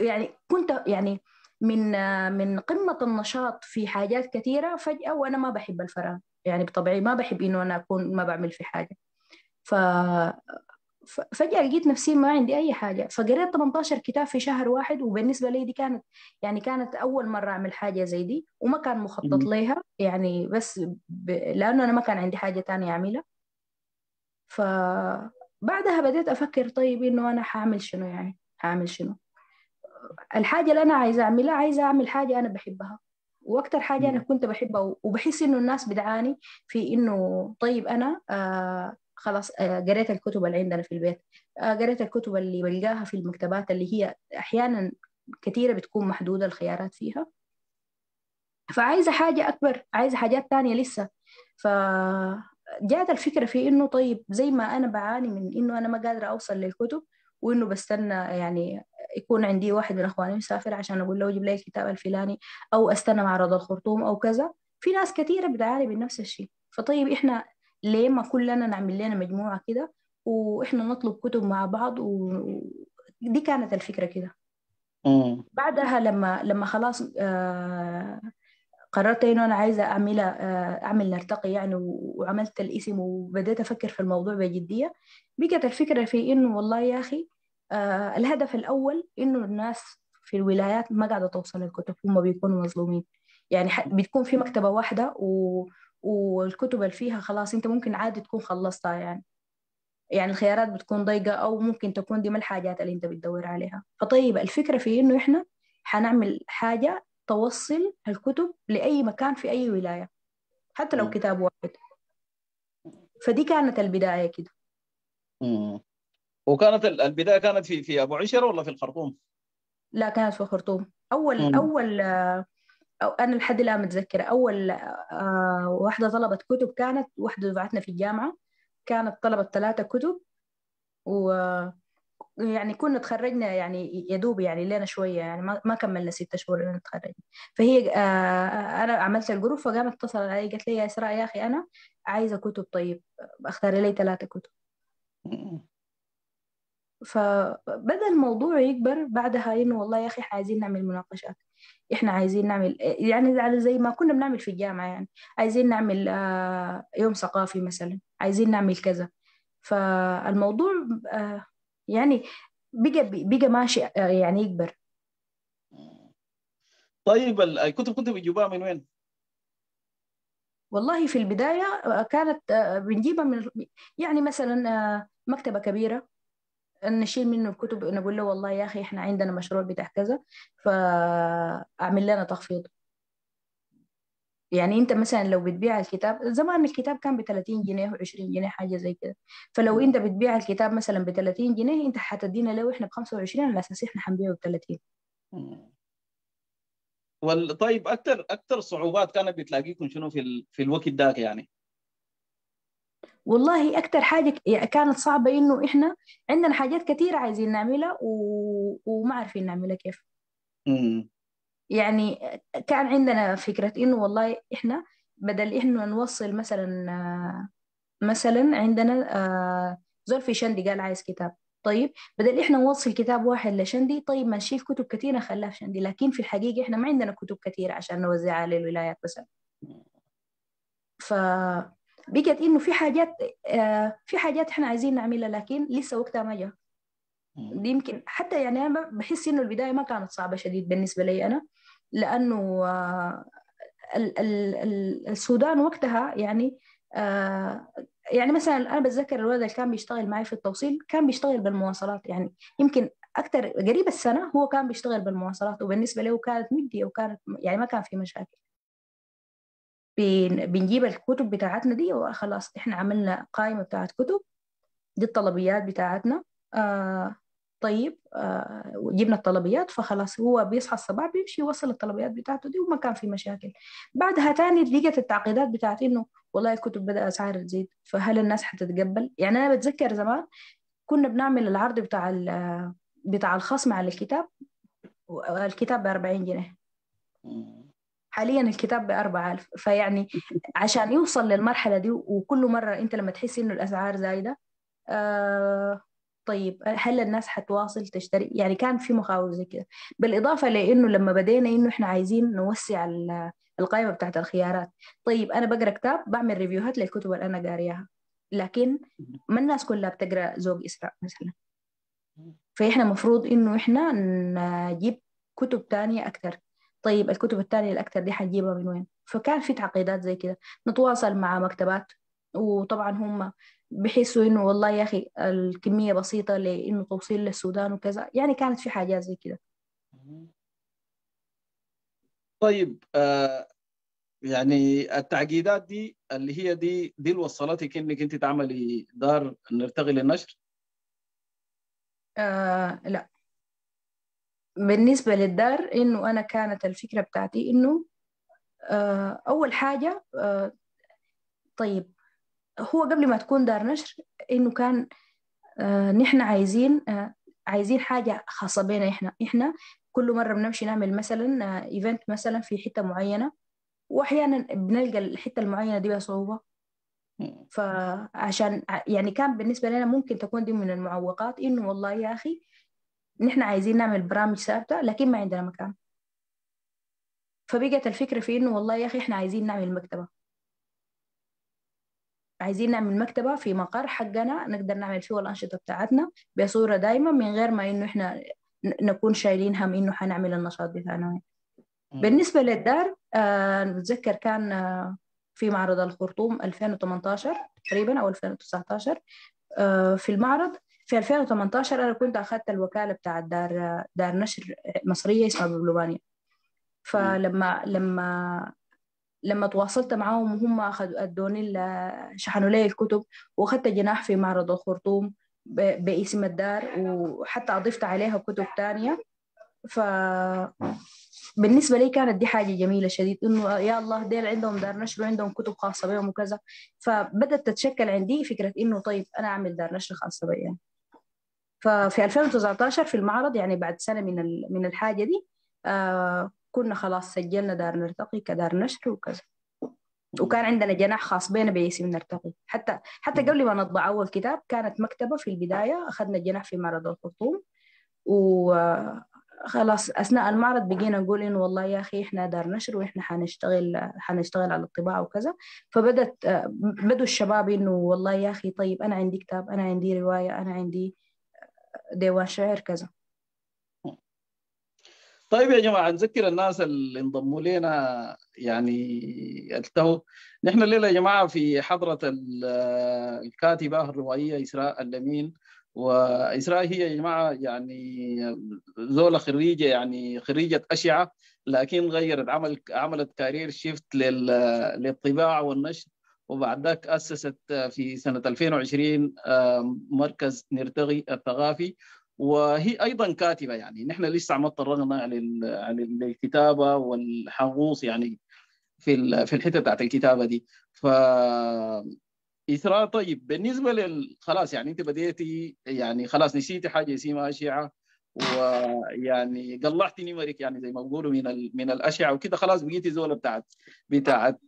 يعني كنت يعني من من قمة النشاط في حاجات كثيرة فجأة وأنا ما بحب الفراغ. يعني بطبعي ما بحب إنه أنا أكون ما بعمل في حاجة. ف ف- فجأة لقيت نفسي ما عندي أي حاجة. فقريت 18 كتاب في شهر واحد وبالنسبة لي دي كانت يعني كانت أول مرة أعمل حاجة زي دي وما كان مخطط. ليها. يعني بس ب... لأنه أنا ما كان عندي حاجة تانية أعملها. فبعدها بديت أفكر طيب إنه أنا حأعمل شنو يعني؟ حأعمل شنو؟ الحاجة اللي أنا عايزة أعملها عايزة أعمل حاجة أنا بحبها. وأكتر حاجة أنا كنت بحبها وبحس إنه الناس بدعاني في إنه طيب أنا آه خلاص آه قريت الكتب اللي عندنا في البيت آه قريت الكتب اللي بلقاها في المكتبات اللي هي أحيانا كثيرة بتكون محدودة الخيارات فيها. فعايزة حاجة أكبر عايزة حاجات تانية لسه. فجاءت الفكرة في إنه طيب زي ما أنا بعاني من إنه أنا ما قادرة أوصل للكتب وإنه بستنى يعني يكون عندي واحد من إخواني مسافر عشان أقول له جيب لي الكتاب الفلاني أو أستنى معرض الخرطوم أو كذا. في ناس كثيرة بتعاني بنفس الشيء. فطيب إحنا ليه ما كلنا نعمل لنا مجموعة كده وإحنا نطلب كتب مع بعض ودي كانت الفكرة كده. بعدها لما لما خلاص آه قررت إنه أنا عايزة أعملها آه أعمل نرتقي يعني وعملت الاسم وبديت أفكر في الموضوع بجدية. بقت الفكرة في إنه والله يا أخي آه الهدف الأول إنه الناس في الولايات ما قاعدة توصل الكتب هم بيكونوا مظلومين. يعني بتكون في مكتبة واحدة و... والكتب اللي فيها خلاص أنت ممكن عادي تكون خلصتها يعني يعني الخيارات بتكون ضيقة أو ممكن تكون دي ما الحاجات اللي أنت بتدور عليها فطيب الفكرة في إنه إحنا حنعمل حاجة توصل الكتب لأي مكان في أي ولاية حتى لو كتاب واحد فدي كانت البداية كده مم. وكانت البداية كانت في في أبو عشرة ولا في الخرطوم؟ لا كانت في الخرطوم أول مم. أول أو أنا لحد الآن متذكرة أول آه واحدة طلبت كتب كانت واحدة دفعتنا في الجامعة كانت طلبت ثلاثة كتب و يعني كنا تخرجنا يعني يدوب يعني لنا شوية يعني ما, ما كملنا ستة شهور لنا تخرجنا فهي آه أنا عملت الجروب فقامت اتصلت علي قالت لي يا إسراء يا أخي أنا عايزة كتب طيب اختاري لي ثلاثة كتب. مم. فبدأ الموضوع يكبر بعدها إنه والله يا أخي عايزين نعمل مناقشات. إحنا عايزين نعمل يعني زي ما كنا بنعمل في الجامعة يعني عايزين نعمل آه يوم ثقافي مثلا عايزين نعمل كذا. فالموضوع آه يعني بقى بقى ماشي آه يعني يكبر. طيب الكتب كنت بتجيبها من وين؟ والله في البداية كانت بنجيبها من يعني مثلا مكتبة كبيرة. نشيل منه الكتب نقول له والله يا أخي إحنا عندنا مشروع بتاع كذا فأعمل لنا تخفيض. يعني أنت مثلا لو بتبيع الكتاب زمان الكتاب كان ب 30 جنيه و20 جنيه حاجة زي كده. فلو أنت بتبيع الكتاب مثلا ب 30 جنيه أنت حتدينا له إحنا ب 25 على أساس إحنا حنبيعه ب 30 وال طيب أكثر أكثر صعوبات كانت بتلاقيكم شنو في ال... في الوقت ذاك يعني؟ والله أكثر حاجة كانت صعبة إنه إحنا عندنا حاجات كثيره عايزين نعملها و... وما عارفين نعملها كيف. مم. يعني كان عندنا فكرة إنه والله إحنا بدل إحنا نوصل مثلا مثلا عندنا زول في شندي قال عايز كتاب. طيب بدل إحنا نوصل كتاب واحد لشندي طيب ما نشيل كتب كثيرة نخليها في شندي. لكن في الحقيقة إحنا ما عندنا كتب كثيرة عشان نوزعها للولايات مثلا. فبقت إنه في حاجات في حاجات إحنا عايزين نعملها لكن لسه وقتها ما جاء دي يمكن حتى يعني أنا بحس إنه البداية ما كانت صعبة شديد بالنسبة لي لأنه ال ال السودان وقتها يعني يعني مثلا أنا بتذكر الولد اللي كان بيشتغل معي في التوصيل كان بيشتغل بالمواصلات يعني يمكن أكثر قريب السنة هو كان بيشتغل بالمواصلات وبالنسبة له كانت مجدية وكانت يعني ما كان في مشاكل. بنجيب الكتب بتاعتنا دي وخلاص إحنا عملنا قائمة بتاعت كتب دي الطلبيات بتاعتنا. آه طيب آه جبنا الطلبيات فخلاص هو بيصحى الصباح بيمشي يوصل الطلبيات بتاعته دي وما كان في مشاكل. بعدها تاني لقيت التعقيدات بتاعت إنه والله الكتب بدأ اسعار تزيد فهل الناس حتتقبل؟ يعني أنا بتذكر زمان كنا بنعمل العرض بتاع بتاع الخصم على الكتاب الكتاب ب 40 جنيه حاليا الكتاب ب 4000 فيعني عشان يوصل للمرحلة دي وكل مرة أنت لما تحس إنه الأسعار زايدة آه طيب هل الناس حتواصل تشتري؟ يعني كان في مخاوف زي كده. بالإضافة لأنه لما بدينا إنه إحنا عايزين نوسع القائمة بتاعت الخيارات. طيب أنا بقرأ كتاب بعمل ريفيوهات للكتب اللي أنا قاريها. لكن ما الناس كلها بتقرأ زوج إسراء مثلا. فإحنا مفروض إنه إحنا نجيب كتب تانية أكتر. طيب الكتب التانية الأكتر دي حنجيبها من وين؟ فكان في تعقيدات زي كده نتواصل مع مكتبات وطبعا هم بحسوا إنه والله يا أخي الكمية بسيطة لإنه توصيل للسودان وكذا يعني كانت في حاجات زي كده. طيب آه يعني التعقيدات دي اللي هي دي دي اللي وصلتك إنك أنت تعملي دار نرتقي للنشر؟ آه لا. بالنسبة للدار إنه أنا كانت الفكرة بتاعتي إنه آه أول حاجة آه طيب هو قبل ما تكون دار نشر إنه كان آه نحن عايزين عايزين حاجة خاصة بينا إحنا إحنا كل مرة بنمشي نعمل مثلا ايفنت مثلا في حتة معينة واحيانا بنلقى الحتة المعينة دي بصعوبة. فعشان يعني كان بالنسبة لنا ممكن تكون دي من المعوقات إنه والله يا أخي نحن عايزين نعمل برامج ثابتة لكن ما عندنا مكان. فبقت الفكرة في إنه والله يا أخي إحنا عايزين نعمل مكتبة. عايزين نعمل مكتبة في مقر حقنا نقدر نعمل فيه الأنشطة بتاعتنا بصورة دايمة من غير ما إنه إحنا نكون شايلين هم إنه حنعمل النشاط بتاعنا. بالنسبة للدار آه نتذكر كان آه في معرض الخرطوم 2018 تقريبا أو 2019 آه في المعرض. في 2018 أنا كنت أخذت الوكالة بتاعت دار دار نشر مصرية اسمها ببلوبانيا فلما لما لما تواصلت معاهم وهم أخذوا أدوني شحنوا لي الكتب وأخذت جناح في معرض الخرطوم باسم الدار وحتى أضفت عليها كتب تانية. ف بالنسبة لي كانت دي حاجة جميلة شديد إنه يا الله ديل عندهم دار نشر وعندهم كتب خاصة بهم وكذا. فبدأت تتشكل عندي فكرة إنه طيب أنا أعمل دار نشر خاصة بي يعني. ففي 2019 في المعرض يعني بعد سنة من من الحاجة دي آه كنا خلاص سجلنا دار نرتقي كدار نشر وكذا. وكان عندنا جناح خاص بينا باسم نرتقي. حتى حتى قبل ما نطبع أول كتاب كانت مكتبة في البداية أخذنا جناح في معرض الخرطوم. وخلاص أثناء المعرض بقينا نقول إنه والله يا أخي إحنا دار نشر وإحنا حنشتغل حنشتغل على الطباعة وكذا. فبدت بدوا الشباب إنه والله يا أخي طيب أنا عندي كتاب أنا عندي رواية أنا عندي ديوان شعر كذا. طيب يا جماعة نذكر الناس اللي انضموا لنا يعني التو. نحن الليلة يا جماعة في حضرة الكاتبة الروائية إسراء اللمين وإسراء هي يا جماعة يعني زولة خريجة يعني خريجة أشعة لكن غيرت عمل عملت كارير شيفت للطباعة والنشر. وبعد ذاك أسست في سنة 2020 مركز نرتغي الثقافي. وهي أيضا كاتبة يعني. نحن لسه ما تطرقنا عن الكتابه والحغوص يعني في في الحتة بتاعت الكتابة دي. ف إثراء طيب. بالنسبة لل خلاص يعني أنت بديتي يعني خلاص نسيتي حاجة اسمها اشعه ويعني قلعتي نمرك يعني زي ما بيقولوا من. من الاشعه وكده. خلاص بقيتي زوله بتاعت بتاعت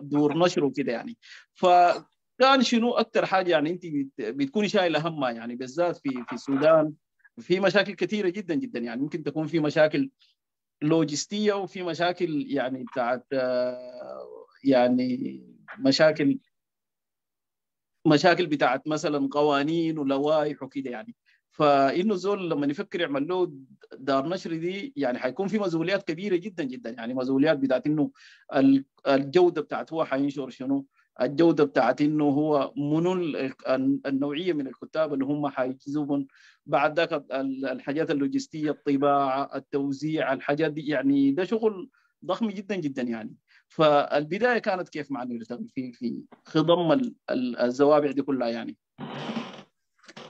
دور نشر وكده يعني. فكان شنو أكثر حاجة يعني انت بتكوني شايلة همها يعني بالذات في في السودان؟ في مشاكل كثيرة جدا جدا يعني. ممكن تكون في مشاكل لوجستية وفي مشاكل يعني بتاعت يعني مشاكل مشاكل بتاعت مثلا قوانين ولوائح وكده يعني. فإنه زول لما يفكر يعمل له دار نشر دي يعني حيكون في مسؤوليات كبيرة جدا جدا. يعني مسؤوليات بتاعت إنه الجودة بتاعت هو حينشر شنو الجودة بتاعت إنه هو منو النوعية من الكتاب اللي هم حيجذبهم. بعد ذاك الحاجات اللوجستية الطباعة التوزيع الحاجات دي يعني ده شغل ضخم جدا جدا يعني. فالبداية كانت كيف مع في في خضم الزوابع دي كلها يعني.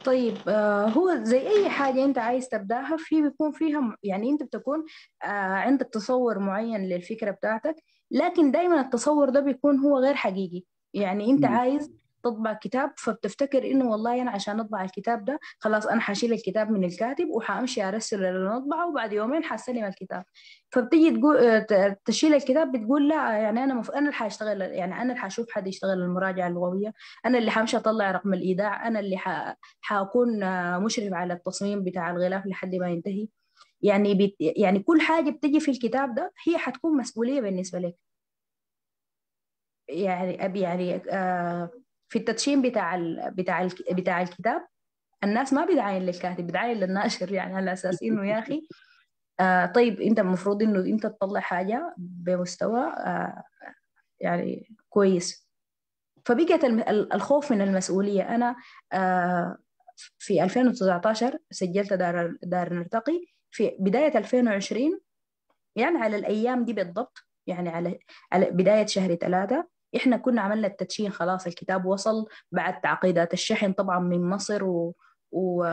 طيب آه هو زي أي حاجة أنت عايز تبدأها في بيكون فيها يعني أنت بتكون آه عندك تصور معين للفكرة بتاعتك لكن دائما التصور ده بيكون هو غير حقيقي. يعني أنت عايز تطبع كتاب فبتفتكر إنه والله أنا عشان أطبع الكتاب ده خلاص أنا حاشيل الكتاب من الكاتب وحأمشي أرسل للمطبعه وبعد يومين حستلم الكتاب. فبتيجي تقول تشيل الكتاب بتقول لا يعني أنا مف... أنا اللي حأشتغل يعني أنا اللي حأشوف حد يشتغل المراجعه اللغوية أنا اللي حأمشي أطلع رقم الإيداع أنا اللي ح... حأكون مشرف على التصميم بتاع الغلاف لحد ما ينتهي. يعني بت... يعني كل حاجة بتجي في الكتاب ده هي حتكون مسؤولية بالنسبة لك. يعني أبي يعني آه في التدشين بتاع ال بتاع ال بتاع الكتاب. الناس ما بتعاين للكاتب بتعاين للناشر يعني على أساس إنه يا أخي آه طيب أنت المفروض إنه أنت تطلع حاجة بمستوى آه يعني كويس. فبقت الخوف من المسؤولية. أنا آه في 2019 سجلت دار دار نرتقي. في بداية 2020 يعني على الأيام دي بالضبط يعني على على بداية شهر ثلاثة إحنا كنا عملنا التدشين خلاص الكتاب وصل بعد تعقيدات الشحن طبعا من مصر و, و...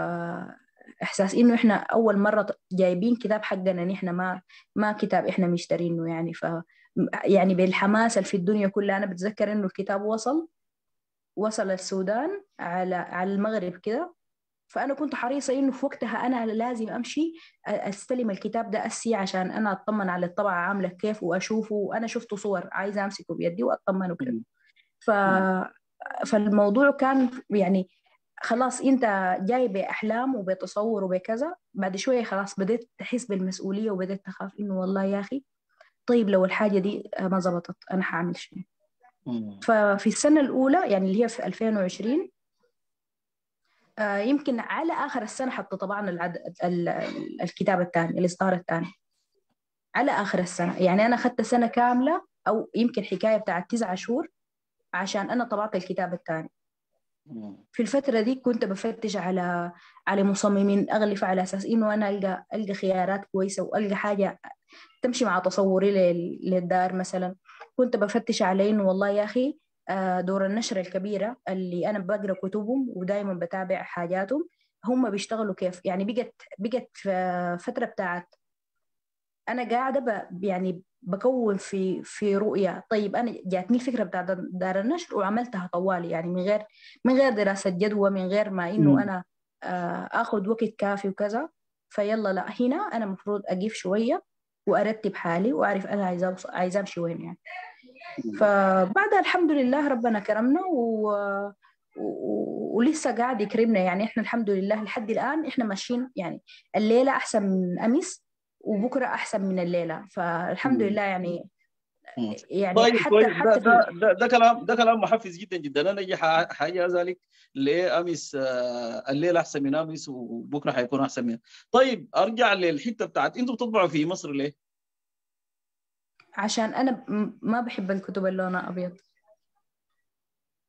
إحساس إنه إحنا أول مرة جايبين كتاب حقنا نحن ما ما كتاب إحنا مشترينه يعني. ف يعني بالحماس اللي في الدنيا كلها أنا بتذكر إنه الكتاب وصل وصل السودان على على المغرب كده. فأنا كنت حريصة إنه في وقتها أنا لازم أمشي أستلم الكتاب ده أسي عشان أنا أطمن على الطبعة عاملة كيف وأشوفه. وأنا شفته صور عايزة أمسكه بيدي واطمن وكده ف فالموضوع كان يعني خلاص أنت جاي بأحلام وبتصور وبكذا. بعد شوية خلاص بديت تحس بالمسؤولية وبديت تخاف إنه والله يا أخي طيب لو الحاجة دي ما زبطت أنا حأعمل شنو ففي السنة الأولى يعني اللي هي في 2020 آه يمكن على آخر السنة حتى طبعا العد... الكتاب الثاني الإصدار الثاني. على آخر السنة. يعني أنا أخذت سنة كاملة أو يمكن حكاية بتاعت تسعة شهور عشان أنا طبعت الكتاب الثاني. في الفترة دي كنت بفتش على على مصممين أغلف على أساس إنه أنا ألقى ألقى خيارات كويسة وألقى حاجة تمشي مع تصوري للدار مثلا. كنت بفتش على إنه والله يا أخي دور النشر الكبيرة اللي أنا بقرأ كتبهم ودائما بتابع حاجاتهم هم بيشتغلوا كيف؟ يعني بقت بقت في فترة بتاعت أنا قاعدة ب يعني بكون في في رؤية. طيب أنا جاتني الفكرة بتاعت دار النشر وعملتها طوالي يعني من غير من غير دراسة جدوى من غير ما إنه أنا آخذ وقت كافي وكذا. فيلا لا هنا أنا المفروض أقيف شوية وأرتب حالي وأعرف أنا عايزة عايزة أمشي وين يعني. فبعدها الحمد لله ربنا كرمنا و... و... ولسه قاعد يكرمنا. يعني إحنا الحمد لله لحد الآن إحنا ماشيين. يعني الليلة أحسن من امس وبكرة أحسن من الليلة. فالحمد لله يعني يعني طيب حتى ده, حتى ده, ده, ده كلام ده كلام محفز جدا جدا. أنا أجي حاجة ذلك لامس آه، الليلة أحسن من امس وبكرة حيكون أحسن من طيب أرجع للحتة بتاعت أنتم بتطبعوا في مصر ليه؟ عشان أنا ما بحب الكتب اللي لونها أبيض.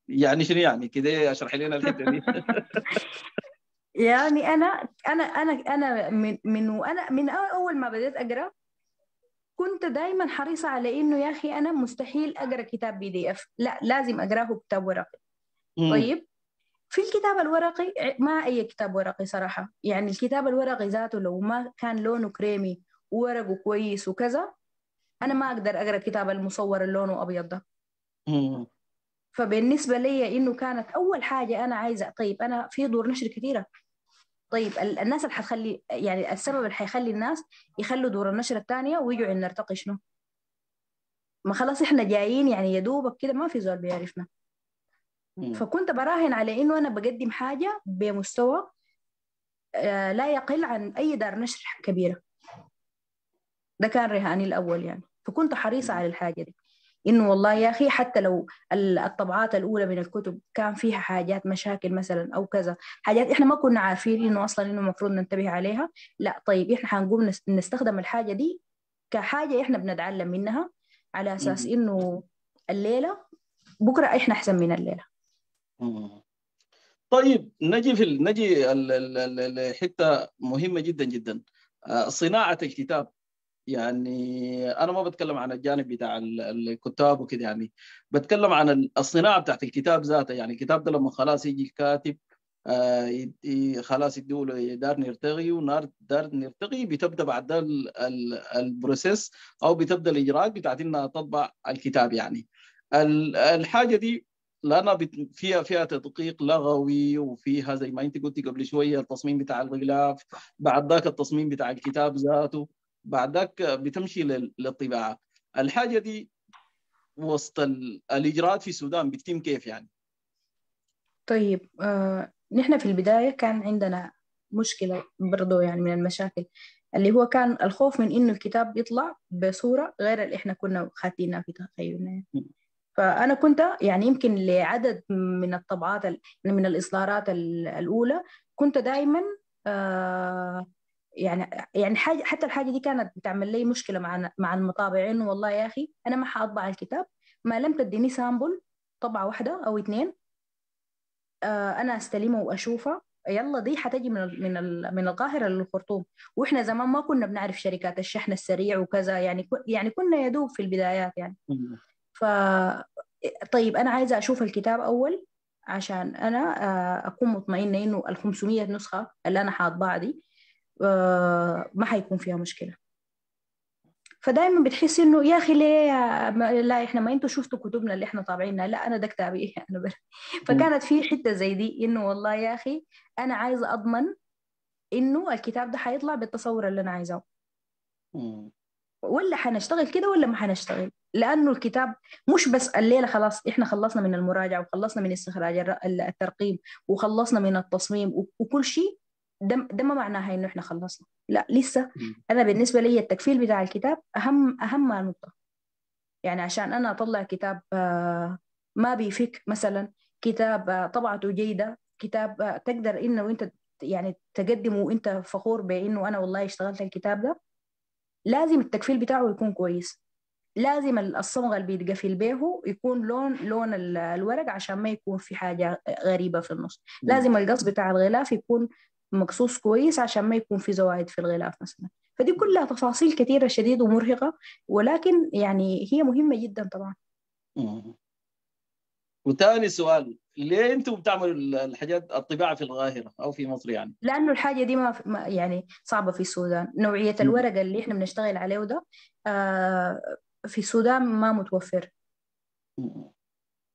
يعني شنو يعني؟ كده اشرح لنا الحتة دي. يعني أنا أنا أنا أنا من من وأنا من أول ما بديت أقرأ كنت دائما حريصة على إنه يا أخي أنا مستحيل أقرأ كتاب بي دي اف لا لازم أقرأه كتاب ورقي. طيب؟ في الكتاب الورقي ما أي كتاب ورقي صراحة. يعني الكتاب الورقي ذاته لو ما كان لونه كريمي وورقه كويس وكذا أنا ما أقدر أقرأ الكتاب المصور اللي لونه أبيض ده. فبالنسبة لي إنه كانت أول حاجة أنا عايزة طيب أنا في دور نشر كثيره طيب ال- الناس اللي حتخلي يعني السبب اللي حيخلي الناس يخلوا دور النشر الثانية ويجوا نرتقي شنو؟ ما خلاص إحنا جايين يعني يا دوبك كده ما في زول بيعرفنا. فكنت براهن على إنه أنا بقدم حاجة بمستوى آه، لا يقل عن أي دار نشر كبيرة. ده كان رهاني الأول يعني. فكنت حريصة على الحاجة دي. إنه والله يا أخي حتى لو ال- الطبعات الأولى من الكتب كان فيها حاجات مشاكل مثلا أو كذا حاجات إحنا ما كنا عارفين إنه أصلا إنه المفروض ننتبه عليها. لا طيب إحنا حنقوم نس- نستخدم الحاجة دي كحاجة إحنا بنتعلم منها على أساس. إنه الليلة بكرة إحنا أحسن من الليلة. طيب نجي في نجي ال- ال- ال- الحته مهمة جدا جدا. آه، صناعة الكتاب. يعني أنا ما بتكلم عن الجانب بتاع ال- الكتاب وكده يعني. بتكلم عن ال- الصناعة بتاعت الكتاب ذاته يعني. الكتاب ده لما خلاص يجي الكاتب آه، خلاص يدوا له دار نرتقي ونار دار نرتقي بتبدأ بعد البروسيس أو بتبدأ الإجراءات بتاعت إنها تطبع الكتاب يعني. ال- الحاجة دي لانها فيها فيها تدقيق لغوي وفيها زي ما أنت قلتي قبل شوية التصميم بتاع الغلاف بعد ذاك التصميم بتاع الكتاب ذاته. بعد ذاك بتمشي لل- للطباعة الحاجة دي وسط ال- الإجراءات في السودان بتتم كيف يعني؟ طيب آه نحن في البداية كان عندنا مشكلة برضو يعني من المشاكل اللي هو كان الخوف من إنه الكتاب يطلع بصورة غير اللي إحنا كنا خاتينها في تخيلنا. فأنا كنت يعني يمكن لعدد من الطبعات ال- من الإصدارات ال- الأولى كنت دائما آه يعني يعني حاجة حتى الحاجة دي كانت بتعمل لي مشكلة مع مع المطابع إنه والله يا أخي أنا ما حأطبع الكتاب. ما لم تديني سامبل طبعة واحدة أو اثنين آه، أنا أستلمه وأشوفه. يلا دي حتجي من ال من ال من القاهرة للخرطوم. وإحنا زمان ما كنا بنعرف شركات الشحن السريع وكذا يعني يعني كنا يدوب في البدايات يعني. ف طيب أنا عايزة أشوف الكتاب أول عشان أنا آه، أكون مطمئنة إنه ال 500 نسخة اللي أنا حاطباها دي ما حيكون فيها مشكلة. فدايما بتحس إنه يا أخي ليه ما- لا إحنا ما أنتوا شفتوا كتبنا اللي إحنا طابعينها؟ لا أنا ده كتابي أنا بر... فكانت في حتة زي دي إنه والله يا أخي أنا عايزة أضمن إنه الكتاب ده حيطلع بالتصور اللي أنا عايزاه. ولا حنشتغل كده ولا ما حنشتغل؟ لأنه الكتاب مش بس الليلة خلاص إحنا خلصنا من المراجعة وخلصنا من استخراج الترقيم وخلصنا من التصميم وكل شيء ده ده ما معناها إنه إحنا خلصنا. لا لسه. أنا بالنسبة لي التكفيل بتاع الكتاب أهم أهم نقطة. يعني عشان أنا أطلع كتاب آه، ما بيفك. مثلا كتاب آه، طبعته جيدة. كتاب آه، تقدر إنه انت يعني تقدمه وإنت فخور بإنه أنا والله اشتغلت الكتاب ده. لازم التكفيل بتاعه يكون كويس. لازم الصمغ اللي بيتقفل به يكون لون لون ال- الورق عشان ما يكون في حاجة غريبة في النص. لازم القص بتاع الغلاف يكون مقصوص كويس عشان ما يكون في زوايد في الغلاف مثلا فدي كلها تفاصيل كثيرة شديد ومرهقة ولكن يعني هي مهمة جدا طبعا. وثاني سؤال ليه أنتم بتعملوا ال- الحاجات الطباعة في القاهرة أو في مصر يعني؟ لأنه الحاجة دي ما يعني صعبة في السودان نوعية مم. الورق اللي إحنا بنشتغل عليه ده آه، في السودان ما متوفر.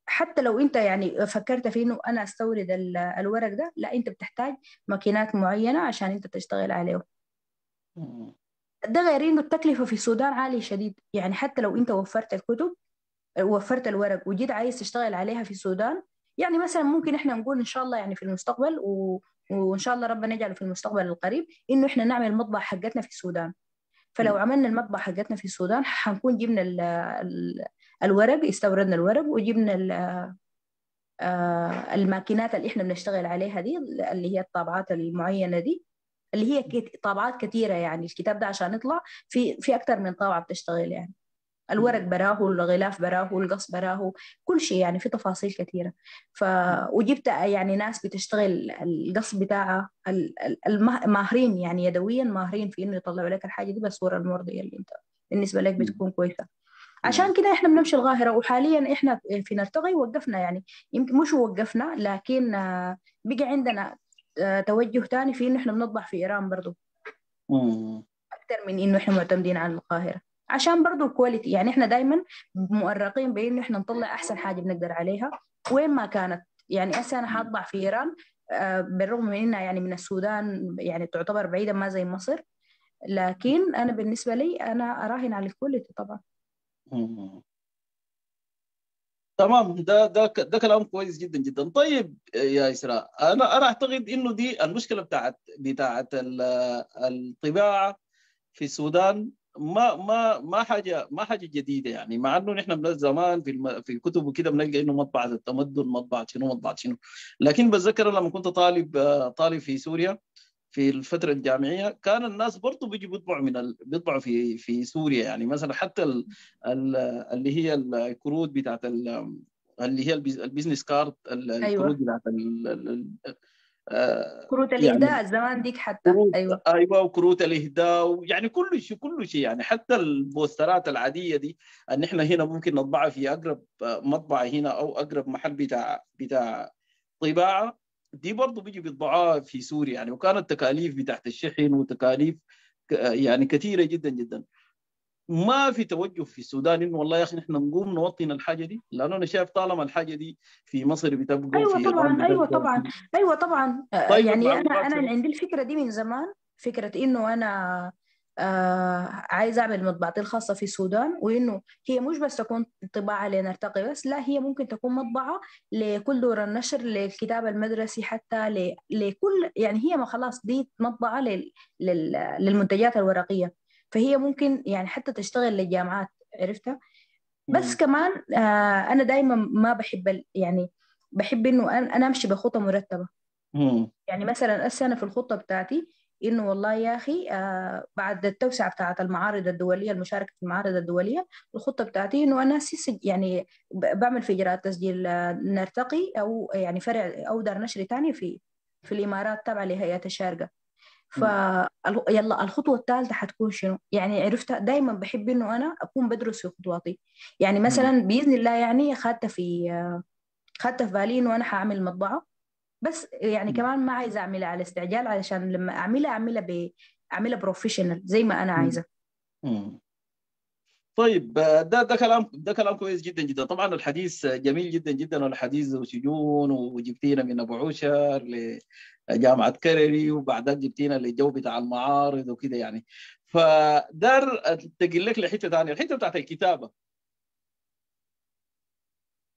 حتى لو انت يعني فكرت في انه أنا استورد ال- الورق ده لا انت بتحتاج ماكينات معينة عشان انت تشتغل عليه. ده غير انه التكلفة في السودان عالية شديد. يعني حتى لو انت وفرت الكتب وفرت الورق وجيت عايز تشتغل عليها في السودان يعني مثلا ممكن إحنا نقول إن شاء الله يعني في المستقبل و... وإن شاء الله ربنا يجعله في المستقبل القريب إنه إحنا نعمل مطبع حقتنا في السودان. فلو عملنا المطبعة حقتنا في السودان حنكون جبنا ال الورق استوردنا الورق وجبنا الماكينات اللي إحنا بنشتغل عليها دي اللي هي الطابعات المعينة دي اللي هي طابعات كثيرة يعني الكتاب ده عشان يطلع في في أكثر من طابعة بتشتغل يعني. الورق براه الغلاف براه القص براه كل شيء يعني في تفاصيل كثيرة ف وجبت يعني ناس بتشتغل القص بتاعها الماهرين يعني يدويا ماهرين في إنه يطلعوا لك الحاجة دي بالصورة المرضية اللي أنت بالنسبة لك بتكون كويسة. عشان كده إحنا بنمشي القاهرة وحاليا إحنا في نرتقي وقفنا يعني يمكن مش وقفنا لكن بقى عندنا توجه تاني في انه إحنا بنطبع في إيران برضو. أكثر من إنه إحنا معتمدين على القاهرة. عشان برضو ال quality يعني إحنا دائما مؤرقين بانه إحنا نطلع أحسن حاجة بنقدر عليها. وين ما كانت يعني هسه أنا حاطبع في إيران بالرغم من إنها يعني من السودان يعني تعتبر بعيدة ما زي مصر. لكن أنا بالنسبة لي أنا أراهن على ال quality طبعا. تمام. ده ده ده كلام كويس جدا جدا. طيب يا إسراء أنا أنا أعتقد إنه دي المشكلة بتاعت بتاعت الطباعة في السودان ما ما ما حاجة ما حاجة جديدة يعني. مع إنه نحن من زمان في. في الكتب وكده بنلقى إنه مطبعة التمدن مطبعة شنو مطبعة شنو. لكن بتذكر لما كنت طالب طالب في سوريا في الفترة الجامعية كان الناس برضه بيجوا بيطبعوا من ال... بيطبعوا في في سوريا يعني. مثلا حتى ال... ال... اللي هي الكروت بتاعت ال... اللي هي ال business card الكروت أيوة. بتاعت ال... ال... كروت الإهداء يعني زمان ديك حتى. كروت أيوه. أيوه وكروت الإهداء يعني كل شيء كل شيء يعني. حتى البوسترات العادية دي ان إحنا هنا ممكن نطبعها في أقرب مطبعة هنا أو أقرب محل بتاع بتاع طباعة دي برضه بيجي بيطبعوها في سوريا يعني وكانت تكاليف بتاعت الشحن وتكاليف يعني كثيرة جدا جدا. ما في توجه في السودان إنه والله يا أخي نحن نقوم نوطن الحاجة دي لأنه أنا شايف طالما الحاجة دي في مصر بتبقى أيوه في طبعا أيوه طبعا أيوه طبعا. طيب يعني أنا أنا عندي الفكرة دي من زمان فكرة إنه أنا آه عايزة أعمل مطبعتي الخاصة في السودان وإنه هي مش بس تكون طباعة لنرتقي بس لا هي ممكن تكون مطبعة لكل دور النشر للكتاب المدرسي حتى ل... لكل يعني هي ما خلاص دي مطبعة لل... لل... للمنتجات الورقية. فهي ممكن يعني حتى تشتغل للجامعات عرفتها؟ بس كمان آه أنا دايما ما بحب يعني بحب إنه أنا أمشي بخطة مرتبة. يعني مثلا السنة في الخطة بتاعتي إنه والله يا أخي آه بعد التوسعة بتاعت المعارض الدولية المشاركة في المعارض الدولية الخطة بتاعتي إنه أنا سيس يعني بعمل في اجراءات تسجيل آه نرتقي أو يعني فرع أو دار نشر ثاني في في الإمارات تابعه لهيئة الشارقة. ف يلا الخطوة الثالثة حتكون شنو؟ يعني عرفتها دائما بحب إنه أنا أكون بدرس في خطواتي. يعني مثلا بإذن الله يعني اخذت في اخذت في بالي إنه أنا حأعمل مطبعة. بس يعني كمان ما عايزة أعملها على استعجال علشان لما أعملها أعملها ب أعملها بروفيشنال زي ما أنا عايزة. طيب ده ده كلام ده كلام كويس جدا جدا. طبعا الحديث جميل جدا جدا. والحديث وسجون وجبتينا من أبو عشر لجامعة كرري وبعدين جبتينا للجو بتاع المعارض وكده يعني. فدار تقول لك لحتة ثانية. الحتة بتاعت الكتابة.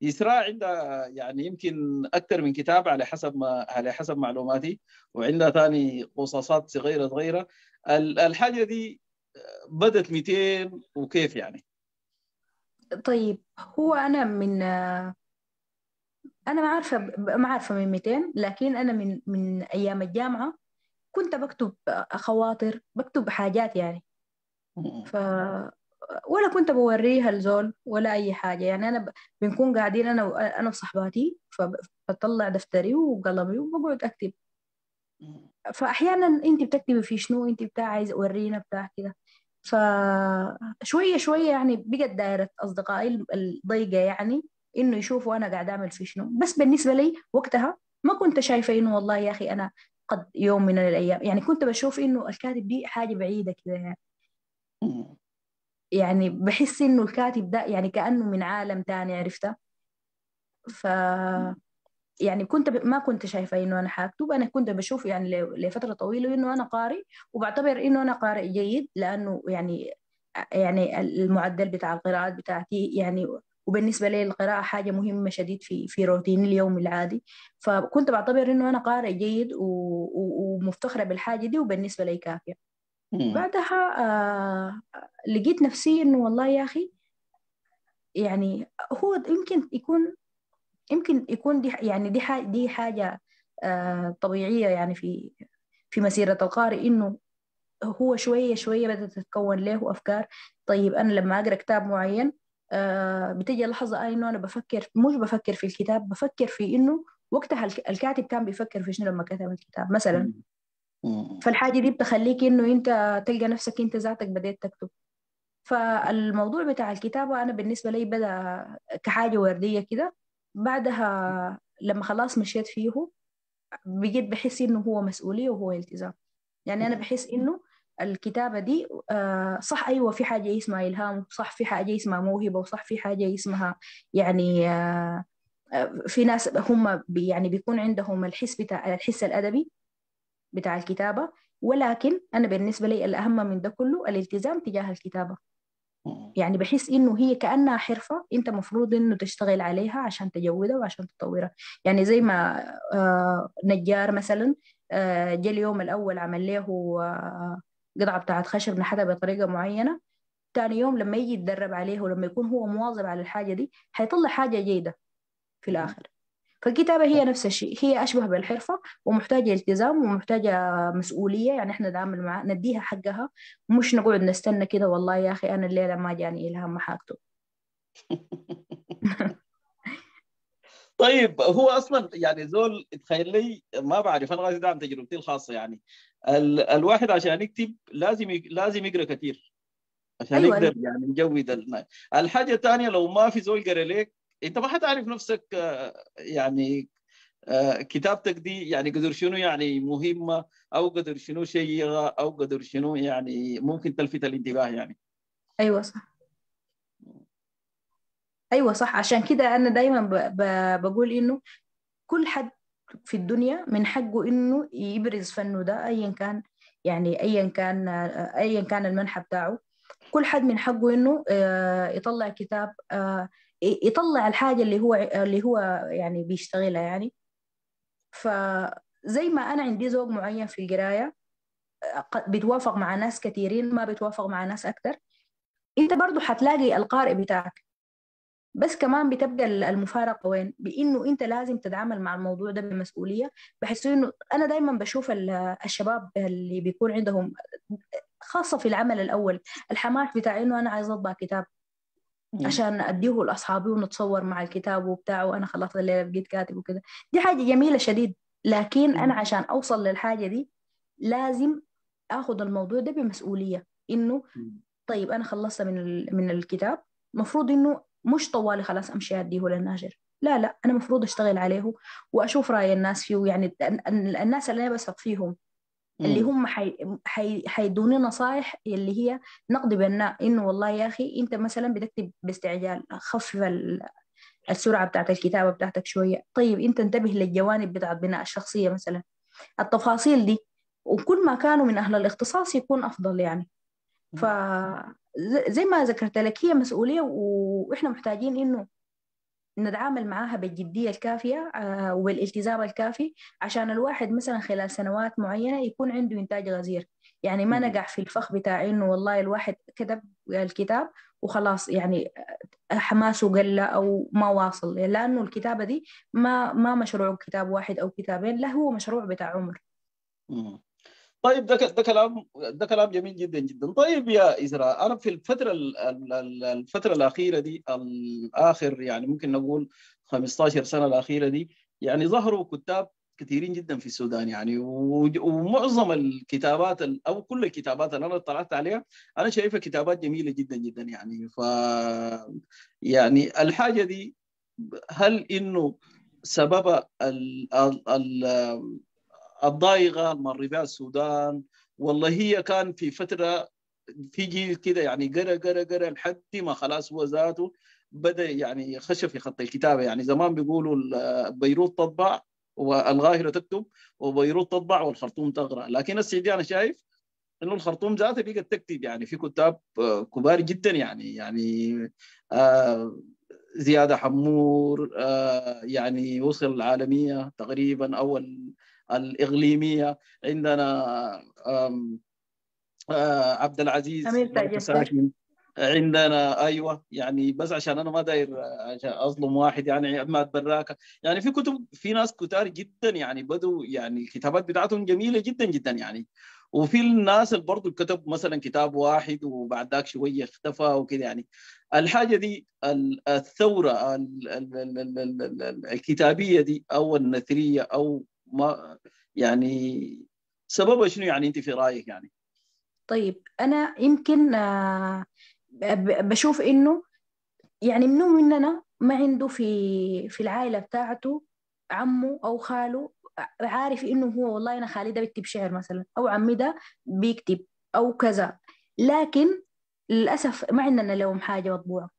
إسراء عندها يعني يمكن أكثر من كتاب على حسب ما على حسب معلوماتي وعندها ثاني قصاصات صغيرة صغيرة. الحاجة دي بدت 200 وكيف يعني؟ طيب هو أنا من أنا ما عارفة ما عارفة من 200 لكن أنا من من أيام الجامعة كنت بكتب خواطر بكتب حاجات يعني. ف ولا كنت بوريها لزول ولا أي حاجة. يعني أنا ب... بنكون قاعدين أنا و... أنا وصحباتي فبطلع دفتري وقلمي وبقعد أكتب. فأحيانا انت بتكتبي في شنو؟ انت بتاع عايز ورينا بتاع كده. فشويه شوية يعني بقت دايرة أصدقائي الضيقة يعني إنه يشوفوا أنا قاعد أعمل في شنو. بس بالنسبة لي وقتها ما كنت شايفة إنه والله يا أخي أنا قد يوم من الأيام. يعني كنت بشوف إنه الكاتب دي حاجة بعيدة كده يعني. يعني بحس إنه الكاتب ده يعني كأنه من عالم تاني عرفته؟ ف يعني كنت ب... ما كنت شايفة إنه أنا حاكتب. أنا كنت بشوف يعني لفترة طويلة إنه أنا قارئ وبعتبر إنه أنا قارئ جيد لأنه يعني يعني المعدل بتاع القراءات بتاعتي يعني وبالنسبة لي القراءة حاجة مهمة شديد في في روتيني اليومي العادي. فكنت بعتبر إنه أنا قارئ جيد و... ومفتخرة بالحاجة دي وبالنسبة لي كافية. بعدها آه لقيت نفسي إنه والله يا أخي يعني هو يمكن يكون يمكن يكون دي يعني دي حاجة دي حاجة آه طبيعية يعني في في مسيرة القارئ إنه هو شوية شوية بدأت تتكون له أفكار. طيب أنا لما أقرأ كتاب معين آه بتجي لحظة إنه أنا بفكر مش بفكر في الكتاب بفكر في إنه وقتها الكاتب كان بيفكر في شنو لما كتب الكتاب مثلا. فالحاجة دي بتخليك إنه أنت تلقى نفسك أنت ذاتك بديت تكتب. فالموضوع بتاع الكتابة أنا بالنسبة لي بدأ كحاجة وردية كده. بعدها لما خلاص مشيت فيه بقيت بحس إنه هو مسؤولية وهو التزام. يعني أنا بحس إنه الكتابة دي صح أيوة في حاجة اسمها إلهام صح في حاجة اسمها موهبة وصح في حاجة اسمها يعني في ناس هم يعني بيكون عندهم الحس بتاع الحس الأدبي. بتاع الكتابة ولكن أنا بالنسبة لي الأهم من ده كله الالتزام تجاه الكتابة. يعني بحس إنه هي كأنها حرفة أنت مفروض إنه تشتغل عليها عشان تجودها وعشان تطورها يعني زي ما نجار مثلا جاء اليوم الأول عمل له قطعة بتاعت خشب نحتها بطريقة معينة. تاني يوم لما يجي يتدرب عليه ولما يكون هو مواظب على الحاجة دي حيطلع حاجة جيدة في الآخر. فالكتابة هي نفس الشيء هي أشبه بالحرفة ومحتاجة التزام ومحتاجة مسؤولية يعني إحنا نتعامل معها نديها حقها مش نقعد نستنى كده والله يا أخي أنا الليلة ما جاني إلهام ما حاكتب طيب هو أصلا يعني زول تخيل لي ما بعرف أنا غادي عن تجربتي الخاصة يعني. ال الواحد عشان يكتب لازم لازم يقرأ كثير عشان أيوة. يقدر يعني يجود الحاجة الثانية لو ما في زول قرأ لك انت ما حتعرف نفسك يعني كتابتك دي يعني قدر شنو يعني مهمة أو قدر شنو شيقة أو قدر شنو يعني ممكن تلفت الانتباه يعني؟ أيوه صح. أيوه صح. عشان كده أنا دايما. بقول إنه كل حد في الدنيا من حقه إنه يبرز فنه ده ايا كان يعني ايا كان ايا كان المنحى بتاعه. كل حد من حقه إنه يطلع كتاب يطلع الحاجة اللي هو اللي هو يعني بيشتغلها يعني. فزي ما أنا عندي ذوق معين في القراية بيتوافق مع ناس كثيرين ما بيتوافق مع ناس أكثر. أنت برضو حتلاقي القارئ بتاعك. بس كمان بتبقى المفارقة وين؟ بإنه أنت لازم تتعامل مع الموضوع ده بمسؤولية. بحس إنه أنا دايما بشوف الشباب اللي بيكون عندهم خاصة في العمل الأول الحماس بتاع إنه أنا عايز أطبع كتاب. عشان أديه لأصحابي ونتصور مع الكتاب وبتاع وأنا خلاص الليلة بقيت كاتب وكده. دي حاجة جميلة شديد لكن أنا عشان أوصل للحاجة دي لازم آخذ الموضوع ده بمسؤولية إنه طيب أنا خلصت من من الكتاب المفروض إنه مش طوالي خلاص أمشي أديه للناشر. لا لا أنا مفروض أشتغل عليه وأشوف رأي الناس فيه يعني الناس اللي أنا بثق فيهم اللي هم حي... حي... حيدوني نصائح اللي هي نقد بناء إنه والله يا أخي أنت مثلا بتكتب باستعجال خفف ال... السرعة بتاعت الكتابة بتاعتك شوية. طيب أنت انتبه للجوانب بتاعت بناء الشخصية مثلا. التفاصيل دي وكل ما كانوا من أهل الاختصاص يكون أفضل يعني. ف زي ما ذكرت لك هي مسؤولية وإحنا محتاجين إنه نتعامل معاها بالجدية الكافية والالتزام الكافي عشان الواحد مثلا خلال سنوات معينة يكون عنده إنتاج غزير. يعني ما نقع في الفخ بتاع إنه والله الواحد كتب الكتاب وخلاص يعني حماسه قل أو ما واصل. لأنه الكتابة دي ما ما مشروع كتاب واحد أو كتابين لا هو مشروع بتاع عمر. طيب ده ده كلام ده كلام جميل جدا جدا. طيب يا إسراء أنا في الفترة الفترة الأخيرة دي الآخر يعني ممكن نقول 15 سنة الأخيرة دي يعني ظهروا كتاب كثيرين جدا في السودان يعني ومعظم الكتابات أو كل الكتابات اللي أنا اطلعت عليها أنا شايفها كتابات جميلة جدا جدا يعني. ف يعني الحاجة دي هل إنه سبب الضايقه مر بها السودان. والله هي كان في فترة في جيل كده يعني قرأ قرأ قرأ لحد ما خلاص هو ذاته بدأ يعني خش في خط الكتابة. يعني زمان بيقولوا بيروت تطبع والقاهره تكتب وبيروت تطبع والخرطوم تقرا لكن السعوديه أنا شايف إنه الخرطوم ذاته بقت تكتب. يعني في كتاب كبار جدا يعني يعني آه زيادة حمور آه يعني وصل العالمية تقريبا أو الاقليميه عندنا آه عبد العزيز. ساكن عندنا أيوه يعني بس عشان أنا ما داير عشان أظلم واحد يعني عماد براكه يعني في كتب في ناس كتار جدا يعني بدوا يعني الكتابات بتاعتهم جميلة جدا جدا يعني. وفي الناس اللي برضه كتب مثلا كتاب واحد وبعد ذاك شوية اختفى وكده يعني. الحاجة دي ال- الثورة ال- ال- ال- ال- ال- ال- ال- الكتابية دي أو النثرية أو ما يعني سببها شنو يعني أنت في رأيك يعني؟ طيب أنا يمكن آه، بشوف إنه يعني منو مننا ما عنده في في العائلة بتاعته عمه أو خاله عارف إنه هو والله أنا خالي ده بيكتب شعر مثلا أو عمي ده بيكتب أو كذا. لكن للأسف ما عندنا لهم حاجة مطبوعة.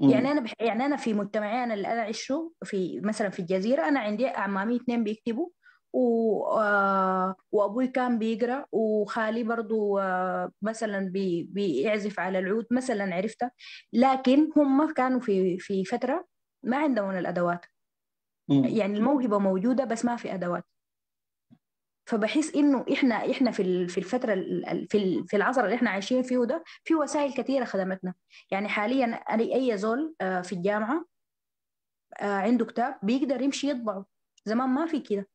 يعني أنا بح... يعني أنا في مجتمعي أنا اللي أنا عشته في مثلا في الجزيرة أنا عندي أعمامي اثنين بيكتبوا. و... آه، وأبوي كان بيقرأ وخالي برضو آه، مثلا بي... بيعزف على العود مثلا عرفتها لكن هم كانوا في في فترة ما عندهم الأدوات. مم. يعني الموهبة موجودة بس ما في أدوات. فبحس إنه إحنا إحنا في في الفترة ال- ال- في في العصر اللي إحنا عايشين فيه ده في وسائل كثيرة خدمتنا. يعني حاليا أي زول آه، في الجامعة عنده كتاب بيقدر يمشي يطبعه. زمان ما في كده.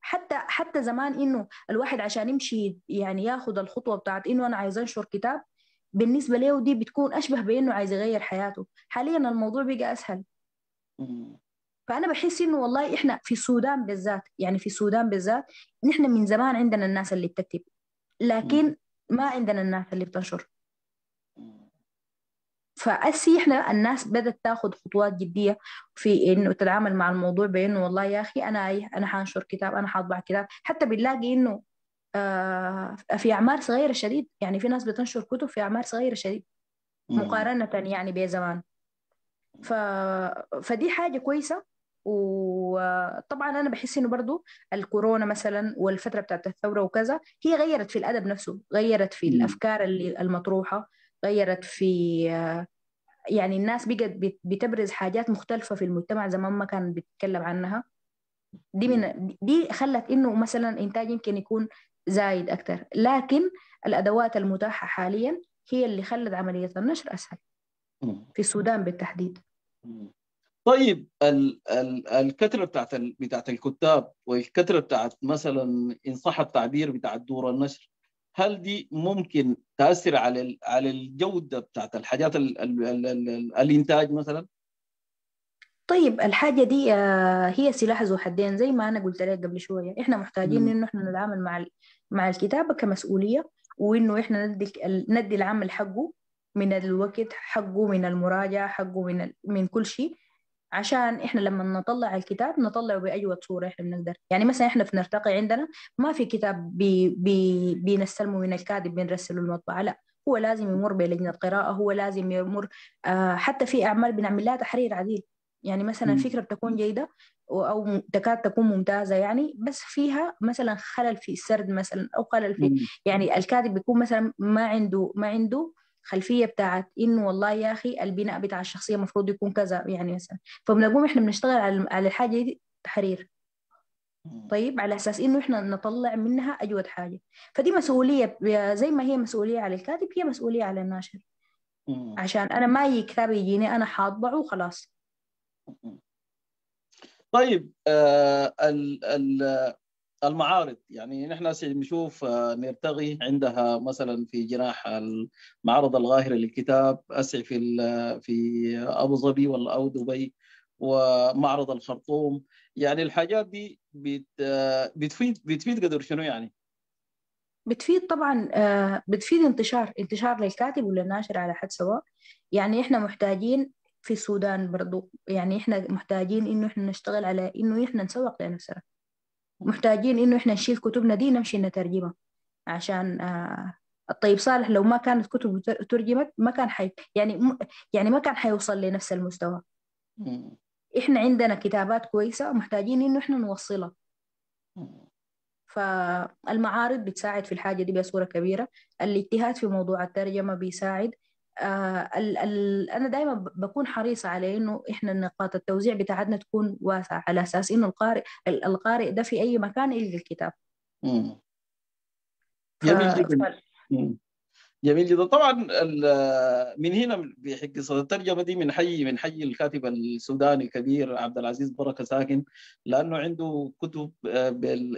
حتى حتى زمان إنه الواحد عشان يمشي يعني ياخذ الخطوة بتاعت إنه أنا عايز أنشر كتاب بالنسبة له دي بتكون أشبه بإنه عايز يغير حياته. حاليا الموضوع بقى أسهل. فأنا بحس إنه والله إحنا في السودان بالذات يعني في السودان بالذات نحن من زمان عندنا الناس اللي بتكتب. لكن ما عندنا الناس اللي بتنشر. فأسي إحنا الناس بدأت تاخذ خطوات جدية في إنه تتعامل مع الموضوع بإنه والله يا أخي أنا أنا حانشر كتاب أنا حاطبع كتاب. حتى بنلاقي إنه آه في أعمار صغيرة شديد. يعني في ناس بتنشر كتب في أعمار صغيرة شديد مقارنة يعني بزمان. ف... فدي حاجة كويسة. وطبعا أنا بحس إنه برضو الكورونا مثلا والفترة بتاعت الثورة وكذا هي غيرت في الأدب نفسه غيرت في مم. الأفكار اللي المطروحة. غيرت في يعني الناس بقت بت- بتبرز حاجات مختلفة في المجتمع زمان ما كان بيتكلم عنها. دي من دي خلت إنه مثلا إنتاج يمكن يكون زايد أكتر. لكن الأدوات المتاحة حاليا هي اللي خلت عملية النشر أسهل. مم. في السودان بالتحديد. طيب ال ال الكثره بتاعت ال بتاعت الكتاب والكثره بتاعت مثلا إن صح التعبير بتاعت دور النشر هل دي ممكن تأثر على على الجودة بتاعت الحاجات ال ال ال ال ال الإنتاج مثلا؟ طيب الحاجة دي آه، هي سلاح ذو حدين زي ما أنا قلت لك قبل شوية إحنا محتاجين. إنه إحنا نتعامل مع مع الكتابة كمسؤولية وإنه إحنا ندي ندي العمل حقه من الوقت حقه من المراجعة حقه من ال- من كل شيء عشان إحنا لما نطلع الكتاب نطلعه بأجود صورة إحنا بنقدر يعني مثلا إحنا في نرتقي عندنا ما في كتاب بي بي بنستلمه من الكاتب بنرسله المطبعة لا هو لازم يمر بلجنة قراءة هو لازم يمر آه حتى في أعمال بنعمل لها تحرير عديل يعني مثلا مم. فكرة بتكون جيدة و- أو م- تكاد تكون ممتازة يعني بس فيها مثلا خلل في السرد مثلا أو خلل في. يعني الكاتب بيكون مثلا ما عنده ما عنده خلفية بتاعت إنه والله يا أخي البناء بتاع الشخصية المفروض يكون كذا يعني مثلا. فبنقوم إحنا بنشتغل على على الحاجة دي تحرير. طيب على أساس إنه إحنا نطلع منها أجود حاجة. فدي مسؤولية زي ما هي مسؤولية على الكاتب هي مسؤولية على الناشر. عشان أنا ما يجي كتاب يجيني أنا حاطبعه وخلاص. طيب آه ال ال المعارض. يعني نحن هسه بنشوف آه، نرتغي عندها مثلا في جناح المعرض القاهري للكتاب هسه في ال- في أبو ظبي ولا أو دبي ومعرض الخرطوم. يعني الحاجات دي آه، بتفيد بتفيد قدر شنو يعني؟ بتفيد طبعا آه، بتفيد انتشار انتشار للكاتب وللناشر على حد سواء. يعني إحنا محتاجين في السودان برضو يعني إحنا محتاجين إنه إحنا نشتغل على إنه إحنا نسوق لنفسنا. محتاجين إنه إحنا نشيل كتبنا دي نمشي نترجمها. عشان آه، الطيب صالح لو ما كانت كتب ترجمت ما كان حي يعني يعني ما كان حيوصل لنفس المستوى. إحنا عندنا كتابات كويسة محتاجين إنه إحنا نوصلها. فالمعارض بتساعد في الحاجة دي بصورة كبيرة. الاجتهاد في موضوع الترجمة بيساعد. آه ال ال أنا دايما ب- بكون حريصة على إنه إحنا نقاط التوزيع بتاعتنا تكون واسعة على أساس إنه القارئ ال- القارئ ده في أي مكان يلقى الكتاب. مم. جميل جدا جميل جدا. طبعا من هنا في قصه الترجمة دي من حي من حي الكاتب السوداني الكبير عبد العزيز بركة ساكن لأنه عنده كتب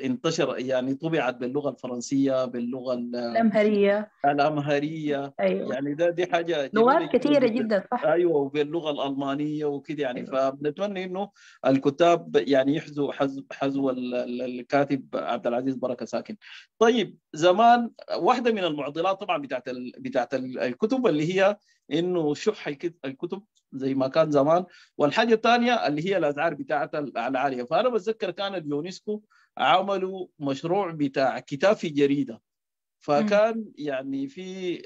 انتشر يعني طبعت باللغة الفرنسية باللغة الأمهرية. الأمهرية. أيوة. يعني ده دي حاجة لغات كثيرة جدا. صح. أيوه وباللغة الألمانية وكده يعني. أيوة. فبنتمنى إنه الكتاب يعني يحذوا حذو حذو الكاتب عبد العزيز بركة ساكن. طيب زمان واحدة من المعضلات طبعا بتاعت بتاعت الكتب اللي هي إنه شح الكتب زي ما كان زمان. والحاجة الثانية اللي هي الاسعار بتاعتها العالية. فأنا بتذكر كان اليونسكو عملوا مشروع بتاع كتاب في جريدة. فكان يعني في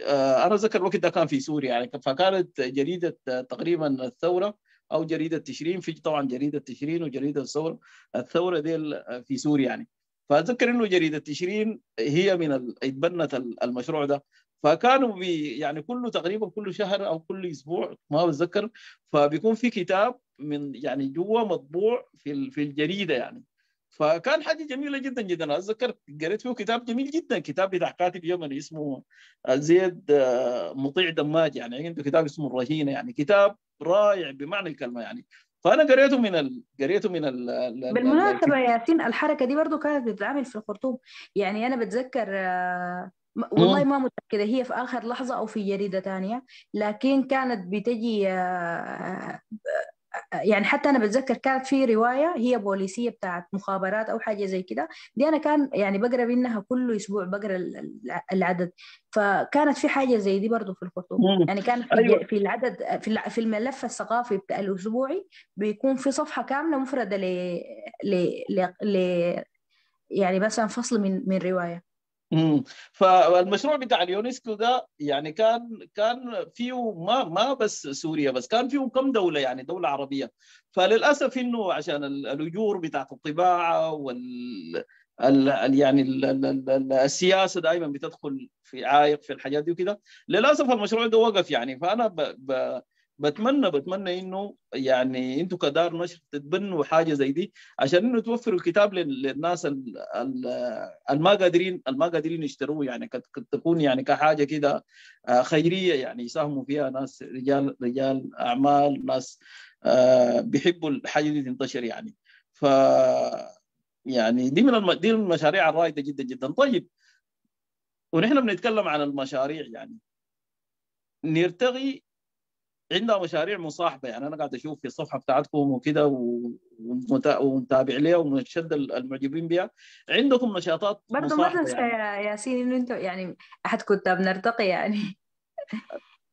أنا أتذكر الوقت ده كان في سوريا. يعني فكانت جريدة تقريبا الثورة أو جريدة تشرين. في طبعا جريدة تشرين وجريدة الثورة الثورة دي في سوريا يعني. فأتذكر إنه جريدة تشرين هي من اتبنت المشروع ده. فكانوا بي يعني كل تقريبا كل شهر أو كل أسبوع ما بتذكر فبيكون في كتاب من يعني جوا مطبوع في في الجريدة يعني. فكان حاجة جميلة جدا جدا. أتذكر قريت فيه كتاب جميل جدا كتاب بتاع كاتب يمني اسمه زيد مطيع دماج يعني. عنده كتاب اسمه الرهينة يعني. كتاب رائع بمعنى الكلمة يعني. فأنا قريته من ال... قريته من ال... ال... بالمناسبة يا ياسين الحركة دي برضو كانت بتتعمل في الخرطوم. يعني أنا بتذكر والله ما متأكدة هي في آخر لحظة أو في جريدة تانية لكن كانت بتجي يعني حتى أنا بتذكر كانت في رواية هي بوليسية بتاعت مخابرات أو حاجة زي كده دي أنا كان يعني بقرأ منها كل أسبوع بقرأ العدد فكانت في حاجة زي دي برضو في الخطوط يعني كان في, أيوة. في العدد في في الملف الثقافي بتاع الأسبوعي بيكون في صفحة كاملة مفردة ل ل ل يعني مثلا فصل من من رواية. فالمشروع بتاع اليونسكو ده يعني كان كان فيه ما ما بس سوريا بس كان فيه كم دولة يعني دولة عربية. فللأسف إنه عشان الأجور بتاعت الطباعة وال ال يعني ال ال السياسة دائما بتدخل في عائق في الحاجات دي وكده للأسف المشروع ده وقف يعني. فأنا ب ب بتمنى بتمنى إنه يعني أنتم كدار نشر تتبنوا حاجة زي دي عشان إنه توفروا الكتاب للناس الما قادرين الما قادرين يشتروه يعني قد تكون يعني كحاجة كده خيرية يعني يساهموا فيها ناس رجال رجال أعمال ناس بيحبوا الحاجة دي تنتشر يعني ف يعني دي من. دي من المشاريع الرائده جدا جدا طيب ونحن بنتكلم عن المشاريع يعني نرتغي عندها مشاريع مصاحبة. يعني أنا قاعد أشوف في الصفحه بتاعتكم وكده ومتابع ليها ومشد المعجبين بها عندكم نشاطات برضه ما تنسى يعني. يا ياسين إنه أنتم يعني أحد كتاب نرتقي يعني.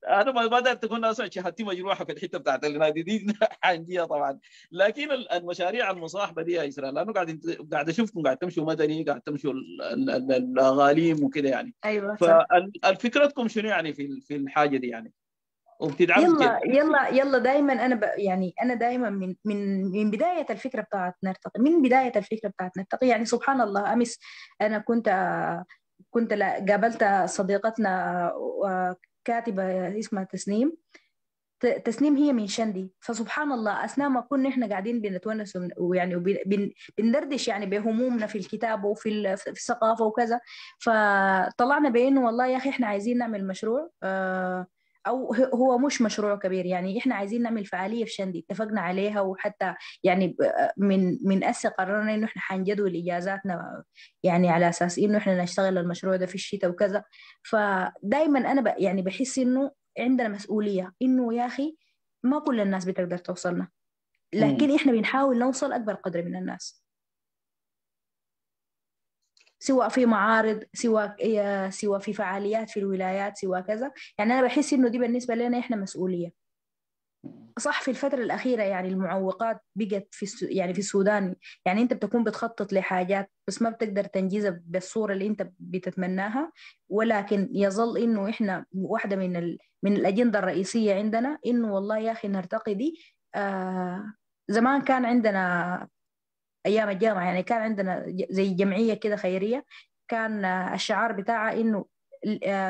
أنا ما بدات تكون أصلا شهادتي مجروحة في الحتة بتاعت النادي دي عندي طبعا. لكن المشاريع المصاحبة دي يا اسراء لأنه قاعد قاعد أشوفكم قاعد تمشوا مدني قاعد تمشوا الأغاليم وكده يعني. أيوه ففكرتكم شنو يعني في في الحاجة دي يعني؟ وبتدعم يلا كده. يلا يلا دايما أنا ب... يعني أنا دايما من من من بداية الفكرة بتاعت نرتقي من بداية الفكرة بتاعت نرتقي. يعني سبحان الله أمس أنا كنت كنت قابلت صديقتنا كاتبه اسمها تسنيم. تسنيم هي من شندي. فسبحان الله أثناء ما كنا إحنا قاعدين بنتونس ويعني بندردش يعني بهمومنا في الكتاب وفي في الثقافة وكذا. فطلعنا بانه والله يا أخي إحنا عايزين نعمل مشروع. آه أو هو مش مشروع كبير يعني إحنا عايزين نعمل فعالية في شندي اتفقنا عليها وحتى يعني من من اسا قررنا إنه إحنا حنجدول إجازاتنا يعني على أساس إنه إحنا نشتغل المشروع ده في الشتاء وكذا. فدايما أنا يعني بحس إنه عندنا مسؤولية إنه يا أخي ما كل الناس بتقدر توصلنا لكن إحنا بنحاول نوصل أكبر قدر من الناس. سواء في معارض سواء سواء في فعاليات في الولايات سواء كذا. يعني أنا بحس إنه دي بالنسبة لنا إحنا مسؤولية. صح في الفترة الأخيرة يعني المعوقات بقت في يعني في السودان يعني أنت بتكون بتخطط لحاجات بس ما بتقدر تنجزها بالصورة اللي أنت بتتمناها. ولكن يظل إنه إحنا واحدة من ال... من الأجندة الرئيسية عندنا إنه والله يا أخي نرتقي دي. آه زمان كان عندنا أيام الجامعة. يعني كان عندنا زي جمعية كده خيرية. كان الشعار بتاعها إنه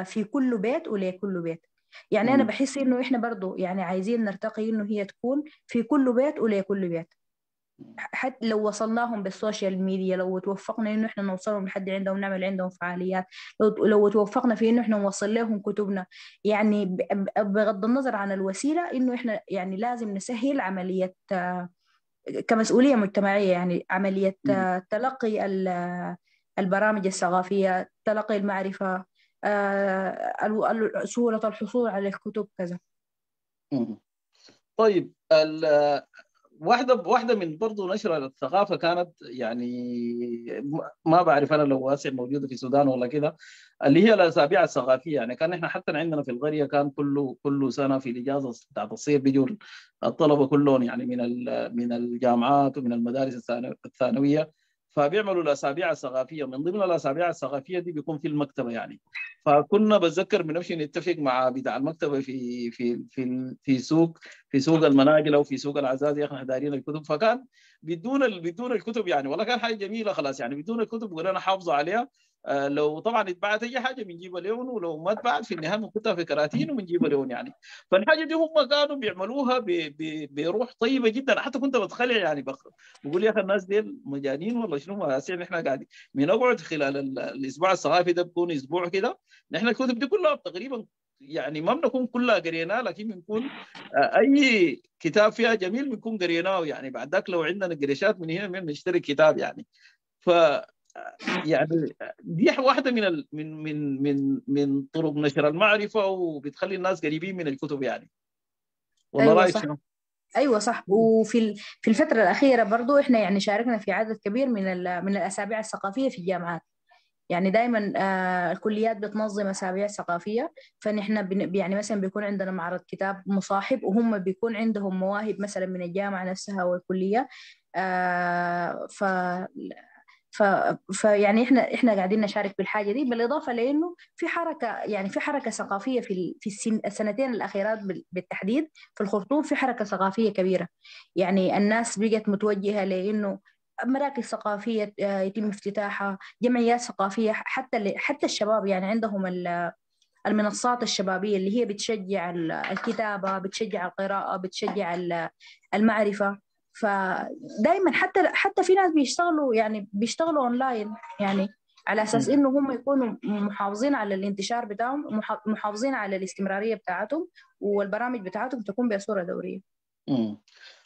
في كل بيت ولكل بيت. يعني أنا بحس إنه إحنا برضو يعني عايزين نرتقي إنه هي تكون في كل بيت ولكل بيت. حتى لو وصلناهم بال social media لو توفقنا إنه إحنا نوصلهم لحد عندهم نعمل عندهم فعاليات. لو لو توفقنا في إنه إحنا نوصل لهم كتبنا. يعني بغض النظر عن الوسيلة إنه إحنا يعني لازم نسهل عملية كمسؤولية مجتمعية يعني عملية تلقي البرامج الثقافية تلقي المعرفة سهوله الحصول على الكتب كذا. طيب واحدة واحدة من برضه نشر الثقافة كانت يعني ما بعرف أنا لو واسع موجودة في السودان ولا كده اللي هي الأسابيع الثقافية. يعني كان إحنا حتى عندنا في القرية كان كل كل سنة في الإجازة بتاعت الصيف بيجوا الطلبة كلهم يعني من من الجامعات ومن المدارس الثانوية. فبيعملوا الأسابيع الثقافية. من ضمن الأسابيع الثقافية دي بيكون في المكتبة يعني. فكنا بتذكر بنمشي نتفق مع بتاع المكتبة في في في في سوق في سوق المناقل أو في سوق العزاز إحنا دارين الكتب. فكان بدون بدون الكتب يعني. والله كان حاجة جميلة خلاص يعني. بدون الكتب ولنا حافظوا عليها. لو طبعا اتباعت أي حاجة بنجيبها لهم ولو ما اتباعت في النهاية بنحطها في كراتين وبنجيبها لهم يعني. فالحاجة دي هم كانوا بيعملوها بروح طيبة جدا. حتى كنت بتخلع يعني بقول يا أخي الناس دي مجانين ولا شنو ما إحنا قاعدين؟ بنقعد خلال الأسبوع الثقافي ده بكون أسبوع كده. نحن الكتب دي كلها تقريبا يعني ما بنكون كلها قريناه لكن بنكون أي كتاب فيها جميل بنكون قريناه يعني. بعد ذاك لو عندنا قريشات من هنا بنشتري كتاب يعني. ف يعني دي واحدة من ال... من من من من طرق نشر المعرفة وبتخلي الناس قريبين من الكتب يعني. والله أيوة رأيك شنو؟ أيوه صح. وفي في الفترة الأخيرة برضو إحنا يعني شاركنا في عدد كبير من من الأسابيع الثقافية في الجامعات. يعني دائما آه الكليات بتنظم أسابيع ثقافية. فنحن بن يعني مثلا بيكون عندنا معرض كتاب مصاحب وهم بيكون عندهم مواهب مثلا من الجامعة نفسها والكلية. آه ف فيعني إحنا إحنا قاعدين نشارك بالحاجة دي بالإضافة لإنه في حركة يعني في حركة ثقافية في في السن... السنتين الأخيرات بالتحديد في الخرطوم في حركة ثقافية كبيرة يعني الناس بقت متوجهة لإنه مراكز ثقافية يتم افتتاحها جمعيات ثقافية حتى. حتى الشباب يعني عندهم ال... المنصات الشبابية اللي هي بتشجع الكتابة بتشجع القراءة بتشجع المعرفة فدايما حتى حتى في ناس بيشتغلوا يعني بيشتغلوا اونلاين يعني على أساس إنه هم يكونوا محافظين على الانتشار بتاعهم محافظين على الاستمرارية بتاعتهم والبرامج بتاعتهم تكون بصورة دورية.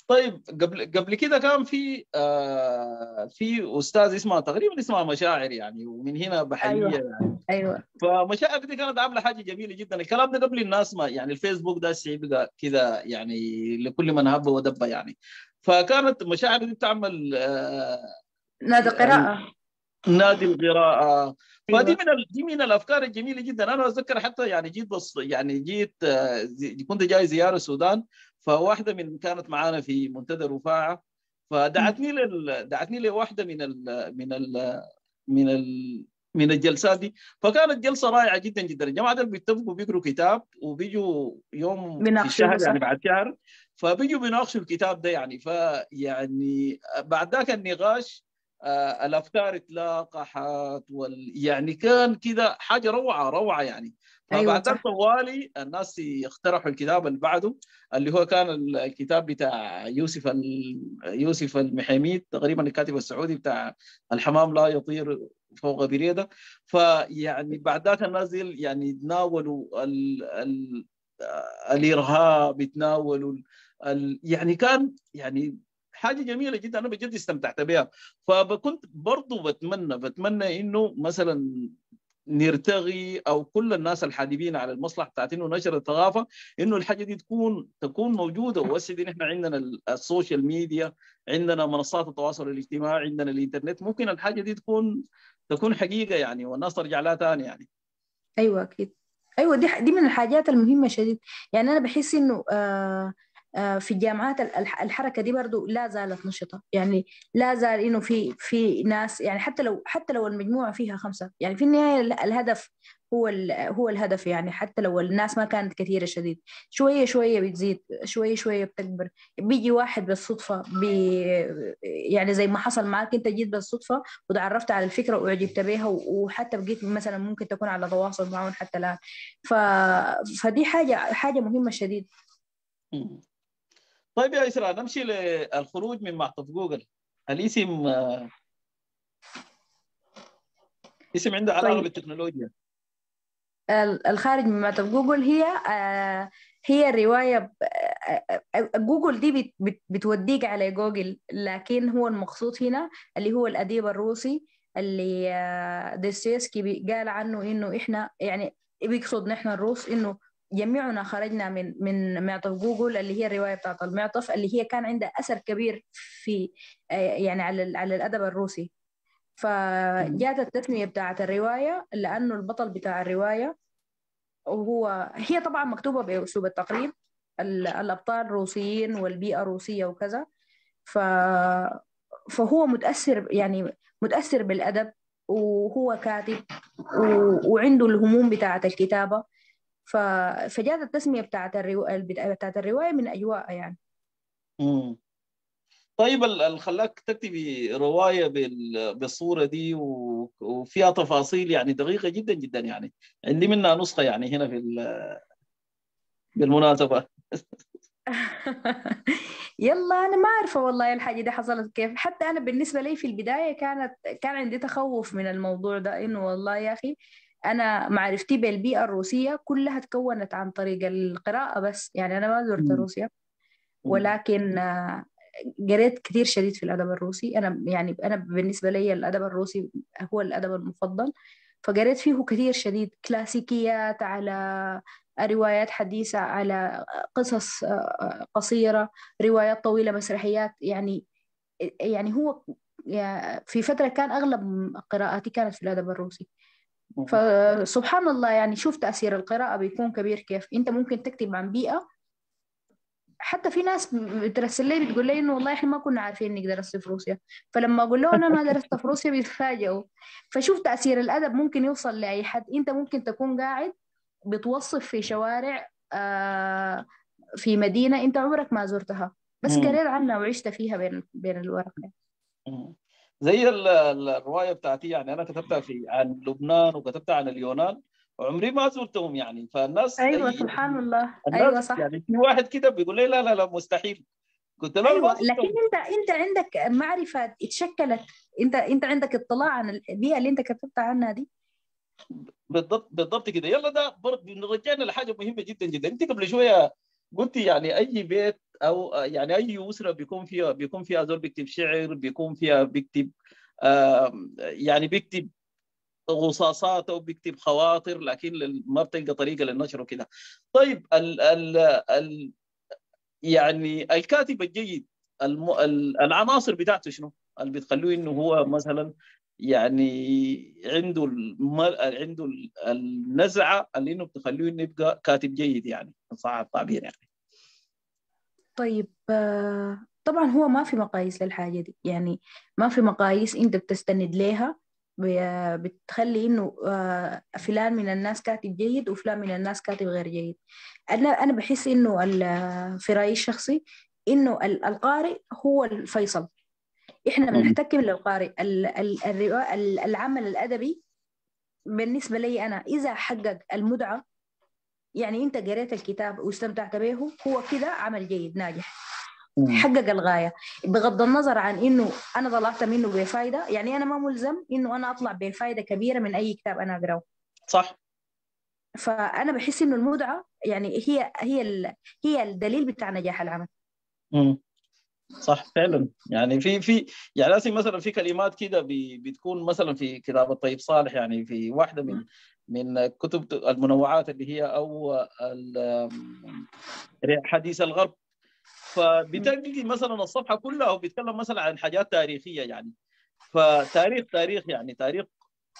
طيب قبل قبل كده كان في آه في أستاذ اسمه تقريبا اسمها مشاعر يعني ومن هنا بحيية أيوة. يعني. أيوه. فمشاعر دي كانت عاملة حاجة جميلة جدا. الكلام ده قبل الناس ما يعني الفيسبوك ده يبقى كذا يعني لكل من هب ودب يعني. فكانت مشاعر دي بتعمل آه نادي قراءة. نادي القراءة. فدي من ال... دي من الأفكار الجميلة جدا. أنا أتذكر حتى يعني جيت بص يعني جيت كنت جاي زيارة السودان فواحدة من كانت معانا في منتدى رفاعة فدعتني لل... دعتني لواحدة من ال... من ال... من ال... من الجلسات دي. فكانت جلسة رائعة جدا جدا. الجماعة دول بيتفقوا بيقروا كتاب وبيجوا يوم في الشهر يعني بعد شهر فبيجوا بيناقشوا الكتاب ده يعني. فيعني بعد ذاك النقاش آه الأفكار اتلاقحت وال... يعني كان كده حاجة روعة روعة يعني. فبعد أيوة طوالي الناس اقترحوا الكتاب اللي بعده اللي هو كان الكتاب بتاع يوسف ال... يوسف المحيميد تقريبا الكاتب السعودي بتاع الحمام لا يطير فوق بريدة. فيعني بعد ذاك الناس يعني تناولوا ال... ال... الإرهاب يتناولوا ال... يعني كان يعني حاجة جميلة جدا. أنا بجد استمتعت بها. فكنت برضو بتمنى بتمنى إنه مثلا نرتقي أو كل الناس الحادبين على المصلحة بتاعت انه نشر الثقافة إنه الحاجة دي تكون تكون موجودة. وهسه إحنا عندنا ال social media عندنا منصات التواصل الاجتماعي عندنا الإنترنت. ممكن الحاجة دي تكون تكون حقيقة يعني والناس ترجع لها ثاني يعني. أيوه أكيد. أيوه دي دي من الحاجات المهمة شديد. يعني أنا بحس إنه آه في الجامعات الحركة دي برضو لا زالت نشطة. يعني لا زال إنه في في ناس يعني حتى لو حتى لو المجموعة فيها خمسة يعني في النهاية الهدف هو هو الهدف يعني حتى لو الناس ما كانت كثيرة شديد. شوية شوية بتزيد شوية شوية بتكبر. بيجي واحد بالصدفة بي يعني زي ما حصل معك أنت جيت بالصدفة وتعرفت على الفكرة وأعجبت بها وحتى بقيت مثلا ممكن تكون على تواصل معهم حتى الآن. ف... فدي حاجة حاجة مهمة شديد. طيب يا إسراء نمشي للخروج من معطف غوغول الاسم اسم عنده علاقة طيب. بالتكنولوجيا ال- الخارج من معطف غوغول هي آه، هي الرواية ب- آه، آه، غوغول دي بت- بت- بتوديك على جوجل لكن هو المقصود هنا اللي هو الأديب الروسي اللي دوستويفسكي بي- قال عنه إنه إحنا يعني بيقصد نحن الروس إنه جميعنا خرجنا من من معطف غوغول اللي هي الرواية بتاعت المعطف اللي هي كان عندها أثر كبير في آه، يعني على على الأدب الروسي. فجات التسمية بتاعت الرواية لأنه البطل بتاع الرواية وهو هي طبعا مكتوبة بأسلوب التقريب. ال- الأبطال روسيين والبيئة روسية وكذا. ف... فهو متأثر يعني متأثر بالأدب وهو كاتب و... وعنده الهموم بتاعت الكتابة. ف... فجات التسمية بتاعت الرو... بتاعت الرواية من أجواء يعني. مم. طيب ال- اللي خلاك تكتبي رواية بال- بالصورة دي و- وفيها تفاصيل يعني دقيقة جدا جدا يعني. عندي منها نسخة يعني هنا في ال- بالمناسبة. يلا أنا ما عارفة والله الحاجة دي حصلت كيف. حتى أنا بالنسبة لي في البداية كانت كان عندي تخوف من الموضوع ده إنه والله يا أخي أنا معرفتي بالبيئة الروسية كلها تكونت عن طريق القراءة بس. يعني أنا ما زرت. روسيا. ولكن آه، قريت كثير شديد في الأدب الروسي. أنا يعني أنا بالنسبة لي الأدب الروسي هو الأدب المفضل. فقريت فيه كثير شديد. كلاسيكيات على روايات حديثة على قصص آه، قصيرة روايات طويلة مسرحيات. يعني يعني هو في فترة كان أغلب قراءاتي كانت في الأدب الروسي. فسبحان الله يعني شوف تأثير القراءة بيكون كبير كيف. أنت ممكن تكتب عن بيئة حتى في ناس بترسل لي بتقول لي إنه والله إحنا ما كنا عارفين إنك درست في روسيا. فلما أقول لهم أنا ما درست في روسيا بيتفاجئوا. فشوف تأثير الأدب ممكن يوصل لأي حد. انت ممكن تكون قاعد بتوصف في شوارع آه، في مدينة انت عمرك ما زرتها. بس. قريت عنها وعشت فيها بين بين الورق. زي ال- ال- الرواية بتاعتي يعني أنا كتبتها في عن لبنان وكتبتها عن اليونان وعمري ما زرتهم يعني. فالناس أيوه أي- سبحان الله. أيوه صح. يعني في واحد كده بيقول لي لا لا لا مستحيل. قلت له ما أيوه زرتهم. لكن أنت أنت عندك معرفة اتشكلت. أنت أنت عندك اطلاع عن البيئه اللي أنت كتبت عنها دي؟ بالضبط بالضبط كده. يلا ده برضه رجعنا لحاجة مهمة جدا جدا. أنت قبل شوية قلتي يعني أي بيت أو يعني أي أسرة بيكون فيها بيكون فيها زول بيكتب شعر بيكون فيها بيكتب يعني بيكتب غصاصات أو بيكتب خواطر لكن ما بتلقى طريقة للنشر وكده طيب ال ال ال يعني الكاتب الجيد الم... ال- العناصر بتاعته شنو؟ اللي بتخليه إنه هو مثلا يعني عنده الم... عنده ال- النزعة اللي إنه بتخليه إنه يبقى كاتب جيد يعني صح التعبير يعني طيب آه، طبعا هو ما في مقاييس للحاجة دي. يعني ما في مقاييس انت بتستند ليها بتخلي انه آه، فلان من الناس كاتب جيد وفلان من الناس كاتب غير جيد. أنا أنا بحس إنه ال- في رأيي الشخصي إنه ال- القارئ هو الفيصل. إحنا مم. بنحتكم للقارئ. العمل الأدبي بالنسبة لي أنا إذا حقق المتعة يعني انت قريت الكتاب واستمتعت به هو كده عمل جيد ناجح. حقق الغاية. بغض النظر عن إنه أنا طلعت منه بفايدة يعني أنا ما ملزم إنه أنا أطلع بفايدة كبيرة من أي كتاب أنا أقرأه. صح. فأنا بحس إنه المتعة يعني هي هي ال- هي الدليل بتاع نجاح العمل. صح فعلا. يعني في في يعني مثلا في كلمات كده بتكون مثلا في كتاب الطيب صالح يعني في واحدة من من كتب المنوعات اللي هي أو حديث الغرب. فبتلقي مثلا الصفحة كلها وبيتكلم مثلا عن حاجات تاريخية يعني. فتاريخ تاريخ يعني تاريخ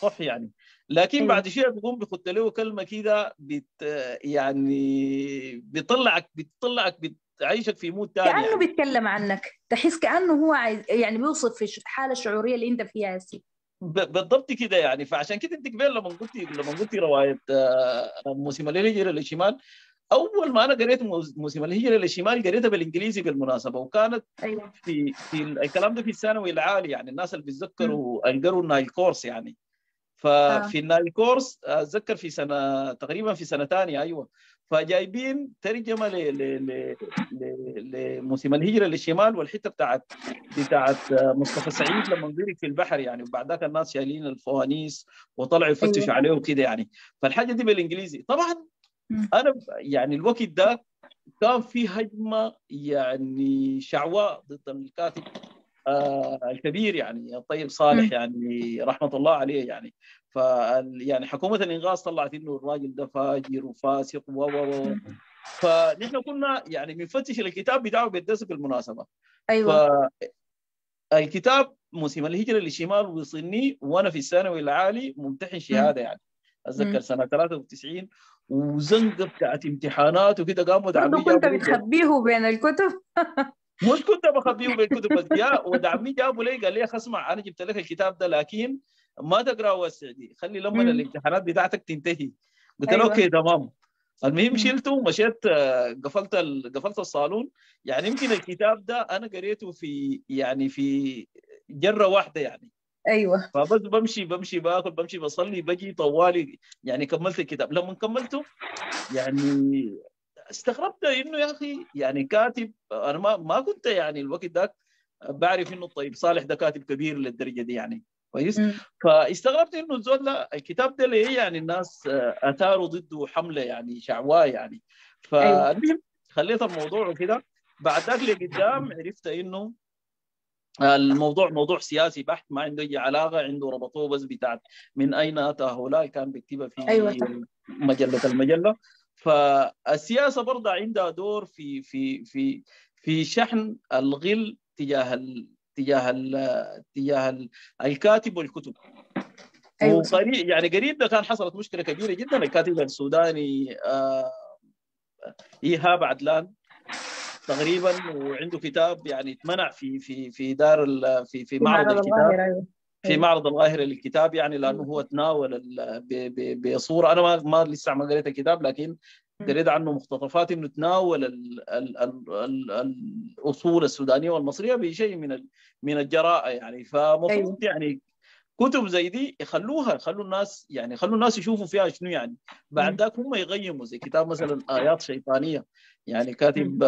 صح يعني. لكن أيوة. بعد شيء بيقوم بيخط له كلمة كده بت يعني بيطلعك بتطلعك بتعيشك في مود ثاني كأنه يعني. بيتكلم عنك. تحس كأنه هو عايز يعني بيوصف في الحالة الشعورية اللي أنت فيها هسي ب- بالضبط كده يعني. فعشان كده انت قبل لما قلتي لما قلتي رواية آه، موسم الهجره للشمال أول ما أنا قريت موس- موسم الهجره للشمال قريتها بالإنجليزي بالمناسبة. وكانت أيوة. في في ال- الكلام ده في الثانوي العالي يعني. الناس اللي بيتذكروا قروا النايل كورس يعني. ففي النايل كورس أتذكر في سنه تقريبا في سنه ثانية أيوه. فجايبين ترجمة ل- ل- ل- ل- لموسم الهجرة للشمال والحتة بتاعت بتاعت مصطفى سعيد لما انضرب في البحر يعني وبعد ذاك الناس شايلين الفوانيس وطلعوا يفتشوا أيوة. عليه وكده يعني فالحاجة دي بالإنجليزي طبعا. أنا يعني الوقت ده كان في هجمة يعني شعواء ضد الكاتب الكبير يعني الطيب صالح. يعني رحمة الله عليه يعني. ف يعني حكومة الانغاص طلعت إنه الراجل ده فاجر وفاسق و و و. فنحن كنا يعني بنفتش الكتاب بتاعه بالدرس بالمناسبة. أيوه. فالكتاب موسم الهجرة للشمال وصلني وأنا في الثانوي العالي ممتحن شهادة يعني. أتذكر. سنة 93 وزنقه بتاعت امتحانات وكده قاموا دعمي كنت بتخبيه بين الكتب. مش كنت بخبيه بالكتب بس جاء ودعمي جابوا لي قال لي اسمع أنا جبت لك الكتاب ده لكن ما تقرا وسعدي خلي لما. الامتحانات بتاعتك تنتهي. قلت له أيوة. أوكي تمام. المهم. شلته ومشيت آه، قفلت قفلت الصالون. يعني يمكن الكتاب ده أنا قريته في يعني في جرة واحدة يعني. أيوه. فبس بمشي بمشي باكل بمشي بصلي بجي طوالي يعني كملت الكتاب. لما كملته يعني استغربت إنه يا أخي يعني كاتب أنا ما ما كنت يعني الوقت ذاك بعرف إنه الطيب صالح ده كاتب كبير للدرجة دي يعني كويس. فاستغربت إنه الزول لا الكتاب ده ليه يعني الناس اثاروا ضده حمله يعني شعواء يعني. فالمهم خليت الموضوع وكده. بعد ذاك لقدام عرفت إنه الموضوع موضوع سياسي بحت ما عنده أي علاقة عنده ربطوه بس بتاعت من أين أتى هؤلاء كان بيكتبها في أيوة. مجلة المجلة. فالسياسة برضه عندها دور في في في في شحن الغل تجاه ال تجاه ال تجاه ال الكاتب والكتب. أيوة. وقريب يعني قريب ده كان حصلت مشكلة كبيرة جدا. الكاتب السوداني آه ايهاب عدلان تقريبا وعنده كتاب يعني اتمنع في في في دار ال- في في معرض الكتاب. في أيوة. معرض القاهره للكتاب يعني لأنه هو تناول بصورة. أنا ما ما لسه ما قريت الكتاب لكن قريت عنه مقتطفات إنه تناول ال ال ال ال الأصول السودانية والمصرية بشيء من من الجراءه يعني. فمفروض أيوة. يعني كتب زي دي يخلوها يخلوا الناس يعني يخلوا الناس يشوفوا فيها شنو يعني. بعد. ذاك هم يقيموا زي كتاب مثلا آيات شيطانية. يعني كاتب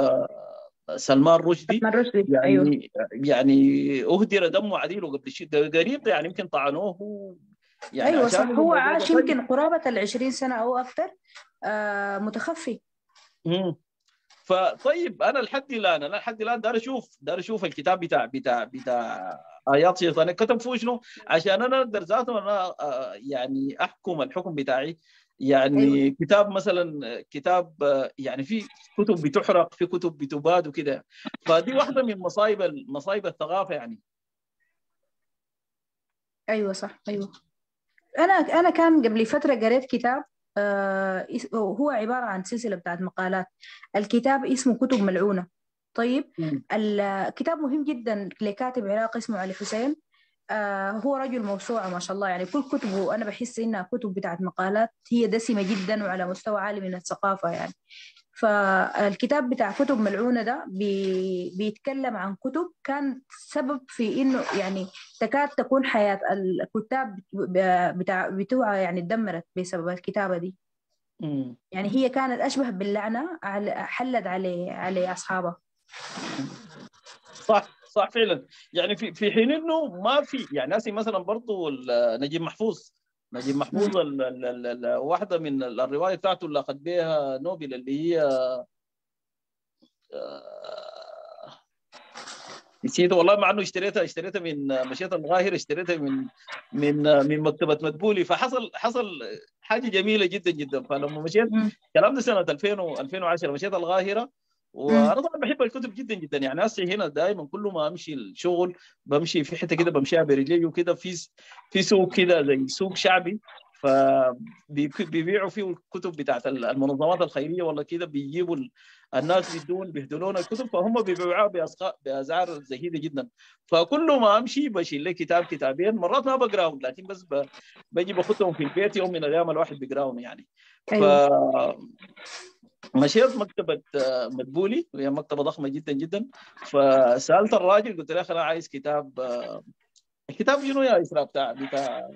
سلمان رشدي ما رشدي يعني يعني أهدر دمه عديله قبل شيء قريب يعني يمكن طعنوه يعني أيوه صح. هو عاش. يمكن قرابة ال 20 سنة أو أكثر آه متخفي. مم. فطيب أنا لحد الآن أنا لحد الآن دار أشوف دار أشوف الكتاب بتاع بتاع بتاع آيات شيطانيه كتب فيه شنو؟ عشان أنا أقدر ذاته أنا آه، يعني أحكم الحكم بتاعي يعني أيوة. كتاب مثلا كتاب يعني في كتب بتحرق في كتب بتباد وكده. فدي واحدة من مصايب مصايب الثقافة يعني. أيوه صح أيوه. أنا أنا كان قبل فترة قريت كتاب آه هو عبارة عن سلسلة بتاعت مقالات. الكتاب اسمه كتب ملعونة. طيب. الكتاب مهم جدا لكاتب عراقي اسمه علي حسين. آه هو رجل موسوعة ما شاء الله. يعني كل كتبه أنا بحس إنها كتب بتاعت مقالات هي دسمة جدا وعلى مستوى عالي من الثقافة يعني. فالكتاب بتاع كتب ملعونة ده بي بيتكلم عن كتب كان سبب في إنه يعني تكاد تكون حياة الكتاب بتاع بتوعها يعني اتدمرت بسبب الكتابة دي. يعني هي كانت أشبه باللعنة على حلت على على أصحابها. صح. صح فعلا. يعني في في حين إنه ما في يعني ناسي مثلا برضو ال- نجيب محفوظ. نجيب محفوظ ال ال ال ال واحدة من ال- الرواية بتاعته اللي أخذ بها نوبل اللي هي آه، نسيت والله مع إنه اشتريتها اشتريتها من مشيت القاهره اشتريتها من من من مكتبة مدبولي. فحصل حصل حاجة جميلة جدا جدا. فلما مشيت. الكلام ده سنة 2000 و 2010 مشيت القاهره وأنا طبعا بحب الكتب جدا جدا. يعني هسه هنا دائما كل ما أمشي الشغل بمشي في حتة كده بمشيها برجلي وكده في في سوق كده زي سوق شعبي فبيبيعوا فيه الكتب بتاعت المنظمات الخيرية ولا كده بيجيبوا ال- الناس بيدون بيهدلون الكتب فهم بيبيعوها باسعار زهيدة جدا. فكل ما أمشي بشيل لي كتاب كتابين مرات ما بقراهم لكن بس ب- بجي باخذهم في البيت يوم من الأيام الواحد بيقراهم يعني. ف أيوة. مشيت مكتبة آه، مدبولي وهي مكتبة ضخمة جدا جدا. فسألت الراجل قلت له أنا عايز كتاب آه، الكتاب شنو يا إسراء؟ بتاع بتاع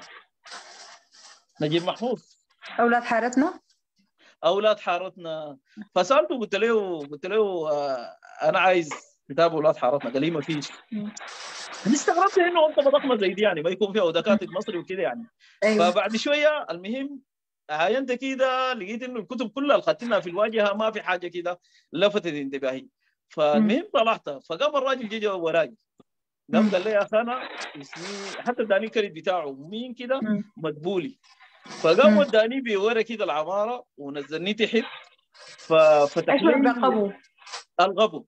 نجيب محفوظ. أولاد حارتنا؟ أولاد حارتنا. فسألته قلت له قلت له آه، أنا عايز كتاب أولاد حارتنا. قال لي ما فيش. أنا استغربت إنه منطقه ضخمة زي دي يعني ما يكون فيها دكاتره مصري وكده يعني. أيوة. فبعد شوية المهم عاينت كده لقيت إنه الكتب كلها اللي خدتها في الواجهة ما في حاجة كده لفتت انتباهي. فالمهم طلعتها فقام الراجل جا وراي. قام. قال لي يا أخي أنا اسمي حتى اداني الكريت بتاعه مين كده. مدبولي فقام. وداني بورا كده العمارة ونزلني تحت. ففتح لي الغبو؟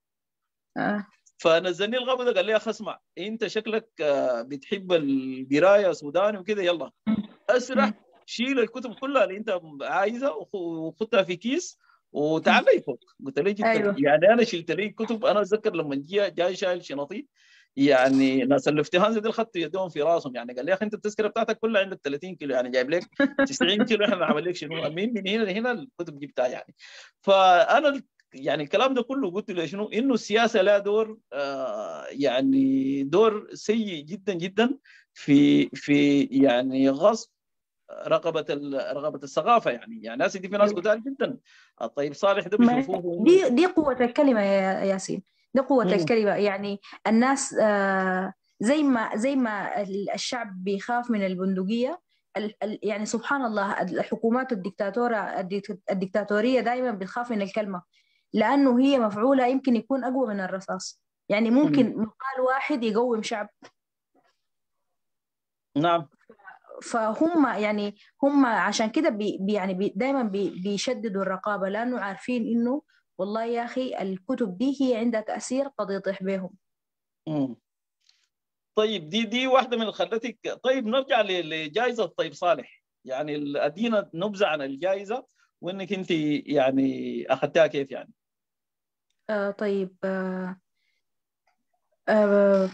آه. فنزلني الغبو ده قال لي يا أخي اسمع أنت شكلك آه، بتحب القراية سوداني وكده يلا. أسرع. مم. شيل الكتب كلها اللي انت عايزها وخدها في كيس وتعال لي فوق. قلت له جدا أيوة. يعني أنا شلت لي كتب أنا أتذكر لما جي جاي شايل شنطي يعني ناس الافتهان دي خدت يدهم في راسهم يعني قال لي يا أخي أنت التذكرة بتاعتك كلها عندك 30 كيلو يعني جايب لك 90 كيلو إحنا نعمل لك شنو؟ مين من هنا لهنا الكتب جبتها يعني. فأنا يعني الكلام ده كله قلت له شنو؟ إنه السياسة لها دور آه يعني دور سيء جدا جدا في في يعني غصب رقبه ال- رقبه الثقافة يعني. يعني ناس دي في ناس أيوة. قتال جدا. الطيب صالح ده بيشوفوه دي دي قوة الكلمة يا ياسين دي قوة مم. الكلمة. يعني الناس آه، زي ما زي ما ال- الشعب بيخاف من البندقية ال- ال- يعني سبحان الله الحكومات الدكتاتورة الدكتاتورية دائما بتخاف من الكلمة لأنه هي مفعولة يمكن يكون أقوى من الرصاص. يعني ممكن مقال واحد يقوم شعب. نعم. فهم يعني هم عشان كده بي يعني بي دايما بي بيشددوا الرقابة لأنه عارفين إنه والله يا أخي الكتب دي هي عندها تأثير قد يطيح بهم. مم. طيب دي دي واحدة من اللي خلتك طيب نرجع لجائزة طيب صالح. يعني ادينا نبذة عن الجائزة وإنك أنت يعني أخذتها كيف يعني؟ آه طيب آه آه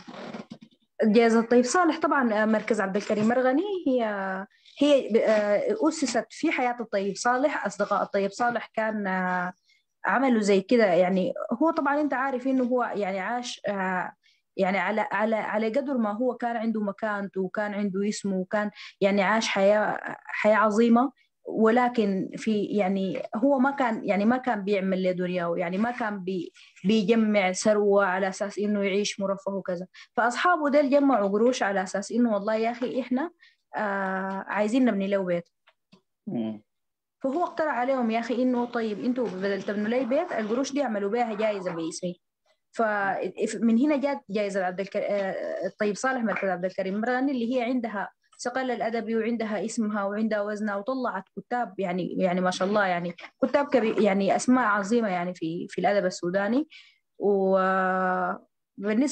جائزة طيب صالح طبعا آه، مركز عبد الكريم مرغني. هي هي آه، أسست في حياة الطيب صالح أصدقاء الطيب صالح كان آه، عملوا زي كده. يعني هو طبعا أنت عارف إنه هو يعني عاش يعني على على على قدر ما هو كان عنده مكانته وكان عنده اسمه وكان يعني عاش حياة حياة عظيمة. ولكن في يعني هو ما كان يعني ما كان بيعمل لدنياه يعني ما كان بي بيجمع ثروة على أساس إنه يعيش مرفه وكذا. فأصحابه ديل جمعوا قروش على أساس إنه والله يا أخي إحنا آه عايزين نبني له بيت. فهو اقترح عليهم يا أخي إنه طيب أنتوا بدل تبنوا لي بيت القروش دي اعملوا بيها جائزة باسمي فمن هنا جات جائزة عبد الكريم الطيب صالح مركز عبد الكريم مرغني اللي هي عندها ثقل الأدبي وعندها اسمها وعندها وزنها وطلعت كتاب يعني يعني ما شاء الله يعني كتاب كبير يعني أسماء عظيمة يعني في في الأدب السوداني. وبالنسبة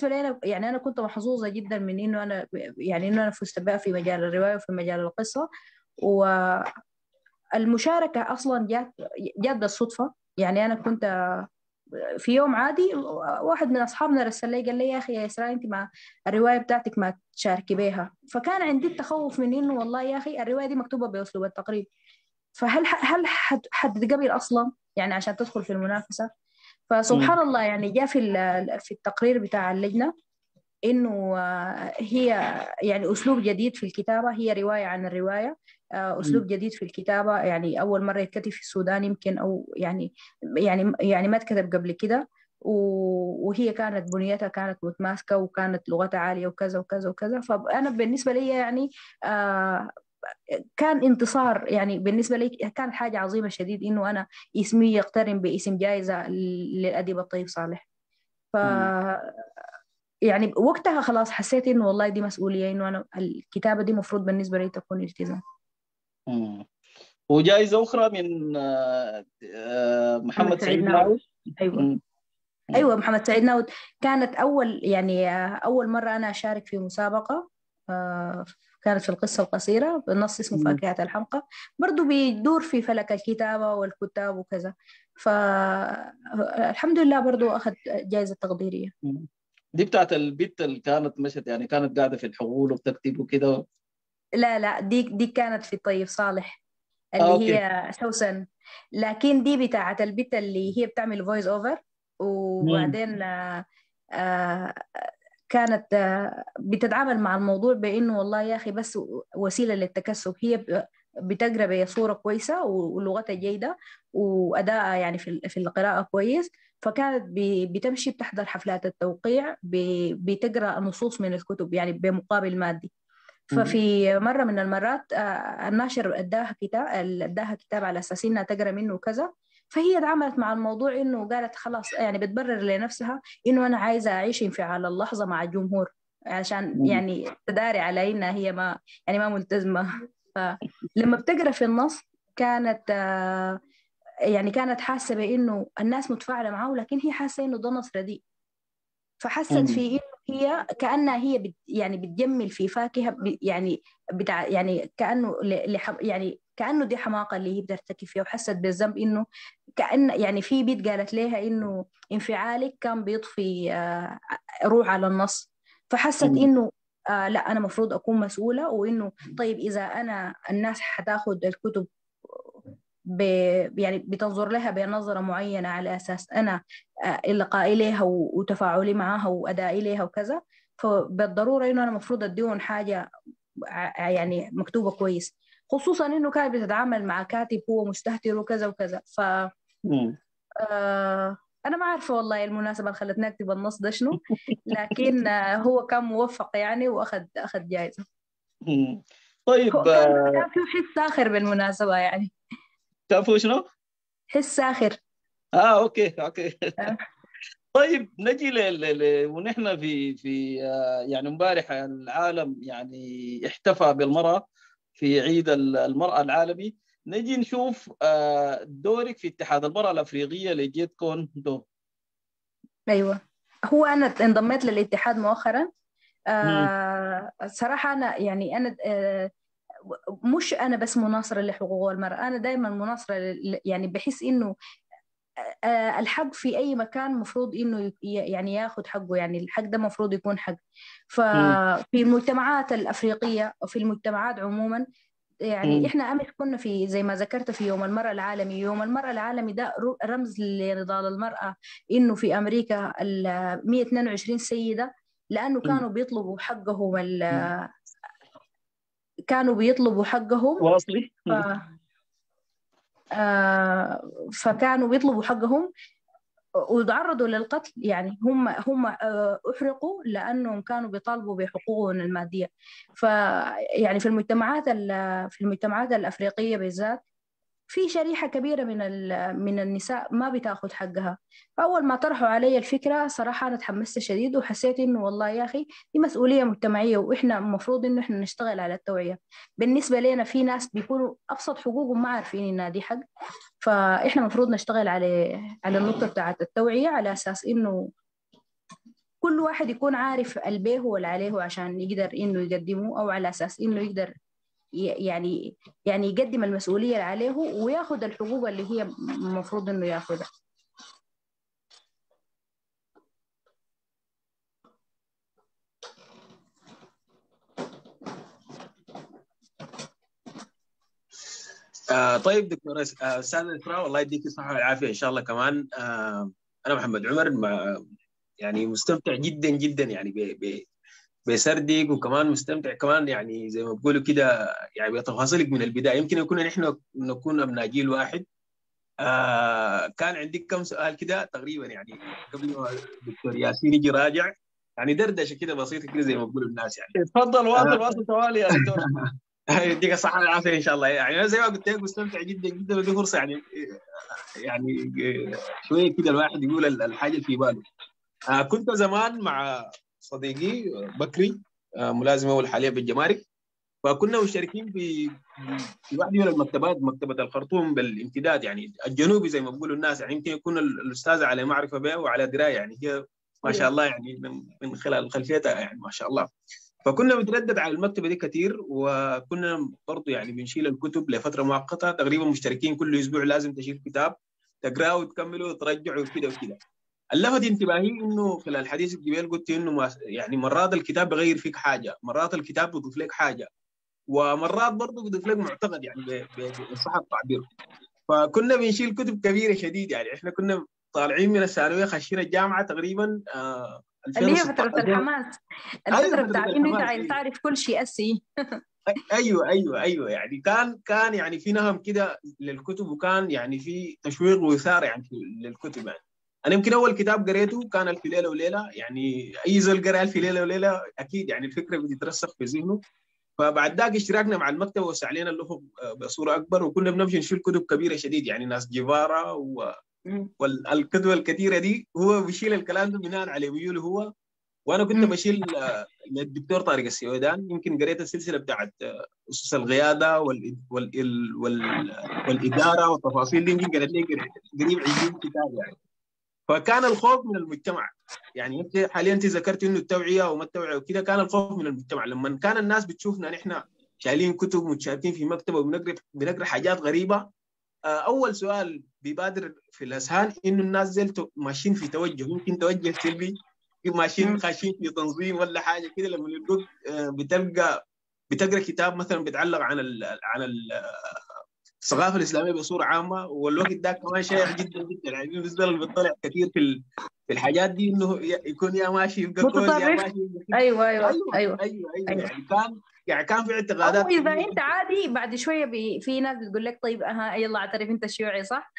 لي أنا يعني أنا كنت محظوظة جدا من إنه أنا يعني إنه أنا فزت بها في مجال الرواية وفي مجال القصة. والمشاركة أصلا جات جات بالصدفة. يعني أنا كنت في يوم عادي واحد من أصحابنا رسل لي قال لي يا أخي يا اسراء أنت ما الرواية بتاعتك ما تشاركي بيها. فكان عندي التخوف من إنه والله يا أخي الرواية دي مكتوبة بأسلوب التقريب. فهل هل حد حتتقبل أصلا؟ يعني عشان تدخل في المنافسة. فسبحان الله يعني جاء في في التقرير بتاع اللجنة إنه هي يعني أسلوب جديد في الكتابة. هي رواية عن الرواية. أسلوب جديد في الكتابة. يعني أول مرة يتكتب في السودان يمكن أو يعني يعني يعني ما اتكتب قبل كده. وهي كانت بنيتها كانت متماسكة وكانت لغتها عالية وكذا وكذا وكذا. فأنا بالنسبة لي يعني آه كان انتصار. يعني بالنسبة لي كان حاجة عظيمة شديد إنه أنا اسمي يقترن باسم جائزه للأديب الطيب صالح. ف يعني وقتها خلاص حسيت إنه والله دي مسؤولية إنه أنا الكتابة دي مفروض بالنسبة لي تكون التزام. وجائزة أخرى من محمد سعيد ناود. أيوه. أيوه محمد سعيد ناود. كانت أول يعني أول مرة أنا أشارك في مسابقة كانت في القصة القصيرة بنص اسمه فاكهة الحمقى. برضو بيدور في فلك الكتابة والكتاب وكذا. فالحمد لله برضو أخذ جائزة تقديرية. دي بتاعت البت اللي كانت مشت يعني كانت قاعدة في الحقول وبتكتب وكده لا لا دي دي كانت في طيب صالح اللي آه، هي سوسن لكن دي بتاعت البت اللي هي بتعمل voice over وبعدين آه آه كانت بتتعامل مع الموضوع بإنه والله يا أخي بس وسيلة للتكسب. هي بتقرا بصوره كويسة ولغتها جيدة وادائها يعني في القراءة كويس. فكانت بتمشي بتحضر حفلات التوقيع بتقرأ نصوص من الكتب يعني بمقابل مادي. ففي مرة من المرات الناشر اداها كتاب اداها كتاب على أساس إنها تقرأ منه كذا. فهي تعاملت مع الموضوع إنه قالت خلاص يعني بتبرر لنفسها إنه أنا عايزة أعيش انفعال اللحظة مع الجمهور عشان يعني تداري على إنها هي ما يعني ما ملتزمة. فلما بتقرأ في النص كانت يعني كانت حاسة بإنه الناس متفاعلة معه لكن هي حاسة إنه ده نص رديء فحست في إنه هي كأنها هي بت يعني بتجمل في فاكهة يعني بتاع يعني كأنه يعني كأنه دي حماقة اللي هي بترتكب فيها وحست بالذنب إنه كأن يعني في بيت قالت لها إنه انفعالك كان بيطفي روح على النص. فحست إنه آه لا أنا مفروض أكون مسؤولة وإنه طيب إذا أنا الناس حتاخد الكتب ب يعني بتنظر لها بنظرة معينة على أساس أنا إلقائي لها وتفاعلي معها وأدائي لها وكذا. فبالضرورة إنه أنا المفروض أديهم حاجة يعني مكتوبة كويس. خصوصا إنه كانت بتتعامل مع كاتب هو مستهتر وكذا وكذا. ف آه أنا ما عارفة والله المناسبة اللي خلتني أكتب النص ده شنو لكن هو كان موفق يعني وأخذ أخذ جائزة طيب كان, في حس ساخر بالمناسبة يعني. في شنو؟ حس ساخر آه okay okay. طيب نجي ل... ل... ونحن في في يعني امبارح العالم يعني احتفى بالمرأة في عيد المرأة العالمي. نجي نشوف دورك في اتحاد المرأة الأفريقية لجيت كون دو. أيوه. هو أنا انضميت للاتحاد مؤخرا. آه صراحة أنا يعني أنا آه مش أنا بس مناصرة لحقوق المرأة أنا دائما مناصرة يعني بحس إنه الحق في أي مكان مفروض إنه يعني ياخذ حقه يعني الحق ده مفروض يكون حق. ففي المجتمعات الأفريقية وفي المجتمعات عموما يعني إحنا أمس كنا في زي ما ذكرت في يوم المرأة العالمي يوم المرأة العالمي ده رمز لنضال المراه إنه في أمريكا ال 122 سيدة لأنه كانوا بيطلبوا حقهم كانوا بيطلبوا حقهم. واصلي. ف... آه فكانوا بيطلبوا حقهم وتعرضوا للقتل. يعني هم هم أحرقوا لأنهم كانوا بيطالبوا بحقوقهم المادية. ف يعني في المجتمعات في المجتمعات الأفريقية بالذات في شريحة كبيرة من من النساء ما بتاخذ حقها. فأول ما طرحوا علي الفكرة صراحة أنا تحمست شديد وحسيت إنه والله يا أخي دي مسؤولية مجتمعية وإحنا المفروض إنه إحنا نشتغل على التوعية. بالنسبة لنا في ناس بيكونوا أبسط حقوقهم ما عارفين إنها دي حق. فإحنا المفروض نشتغل على على النقطة بتاعت التوعية على أساس إنه كل واحد يكون عارف البيه واللي عليه عشان يقدر إنه يقدمه أو على أساس إنه يقدر يعني يعني يقدم المسؤولية اللي عليه وياخذ الحقوق اللي هي المفروض إنه ياخذها آه طيب دكتور أستاذ آه اسراء الله يديك الصحة والعافية إن شاء الله كمان. آه أنا محمد عمر يعني مستمتع جدا جدا يعني بسردك وكمان مستمتع كمان يعني زي ما بقولوا كده يعني بتفاصيلك من البداية. يمكن يكون نحن نكون ابناء جيل واحد. آه كان عندك كم سؤال كده تقريبا يعني قبل ما الدكتور ياسين يجي راجع؟ يعني دردشة كده بسيطة كده زي ما بقولوا الناس يعني. تفضل واصل واصل طوالي يا دكتور. يديك الصحة والعافية إن شاء الله. يعني زي ما قلت لك مستمتع جدا جدا ودي فرصة يعني يعني شوية كده الواحد يقول الحاجة اللي في باله. آه كنت زمان مع صديقي بكري آه ملازم أول حاليا بالجمارك فكنا مشتركين في في واحدة من المكتبات مكتبة الخرطوم بالامتداد يعني الجنوبي زي ما بيقولوا الناس. يعني يمكن يكون الأستاذة على معرفة بها وعلى دراية يعني هي ما شاء الله يعني من, من خلال خلفيتها يعني ما شاء الله. فكنا بنتردد على المكتبة دي كثير وكنا برضه يعني بنشيل الكتب لفترة مؤقتة. تقريبا مشتركين كل أسبوع لازم تشيل كتاب تقرأه وتكمله وترجعه وكذا وكذا اللفت انتباهي إنه خلال حديث الجبال قلت إنه يعني مرات الكتاب بغير فيك حاجة مرات الكتاب بيضيف لك حاجة ومرات برضه بيضيف لك معتقد يعني بصح التعبير فكنا بنشيل كتب كبيرة شديد يعني إحنا كنا طالعين من الثانوية خشينا الجامعة تقريبا آه اللي هي فترة الحماس. الفترة بتاعت إنه أنت عايز تعرف كل شيء أسي. أيوه أيوه أيوه. يعني كان كان يعني في نهم كده للكتب وكان يعني في تشويق وإثارة يعني للكتب يعني. أنا يمكن أول كتاب قريته كان ألف ليلة وليلة. يعني أي زول قرأ ألف ليلة وليلة أكيد يعني الفكرة بتترسخ في ذهنه. فبعد ذاك اشتراكنا مع المكتبه وسع علينا الافق بصورة أكبر وكنا بنمشي نشيل كتب كبيرة شديد. يعني ناس جيفارا و... والكتب الكثيرة دي هو بيشيل الكلام ده بناء على ميوله هو. وأنا كنت بشيل للدكتور طارق السيودان. يمكن قريت السلسلة بتاعت أسس القياده وال... وال... وال... والإدارة والتفاصيل دي. يمكن قريت لي قريب 20 كتاب يعني. فكان الخوف من المجتمع. يعني أنت حاليا أنت ذكرت إنه التوعية وما التوعية وكذا كان الخوف من المجتمع. لما كان الناس بتشوفنا نحن شايلين كتب متشابكين في مكتبة وبنقرا بنقرأ حاجات غريبة أول سؤال بيبادر في الاذهان إنه الناس زلتوا ماشيين في توجه. يمكن توجه سلبي ماشيين خاشين في تنظيم ولا حاجة كده لما يلقوك بتلقى بتقرأ كتاب مثلا بيتعلق عن ال عن ال الثقافة الإسلامية بصورة عامة والوقت ده كمان شائع جدا جدا. يعني بالنسبة اللي بيطلع كثير في في الحاجات دي إنه يكون يا ماشي يبقى يا ماشي أيوة, أيوة, أيوة, أيوه أيوه أيوه, أيوة. يعني كان يعني كان في اعتقادات أو اذا أنت عادي بعد شوية بي في ناس بتقول لك طيب أها يلا اعترف أنت شيوعي صح؟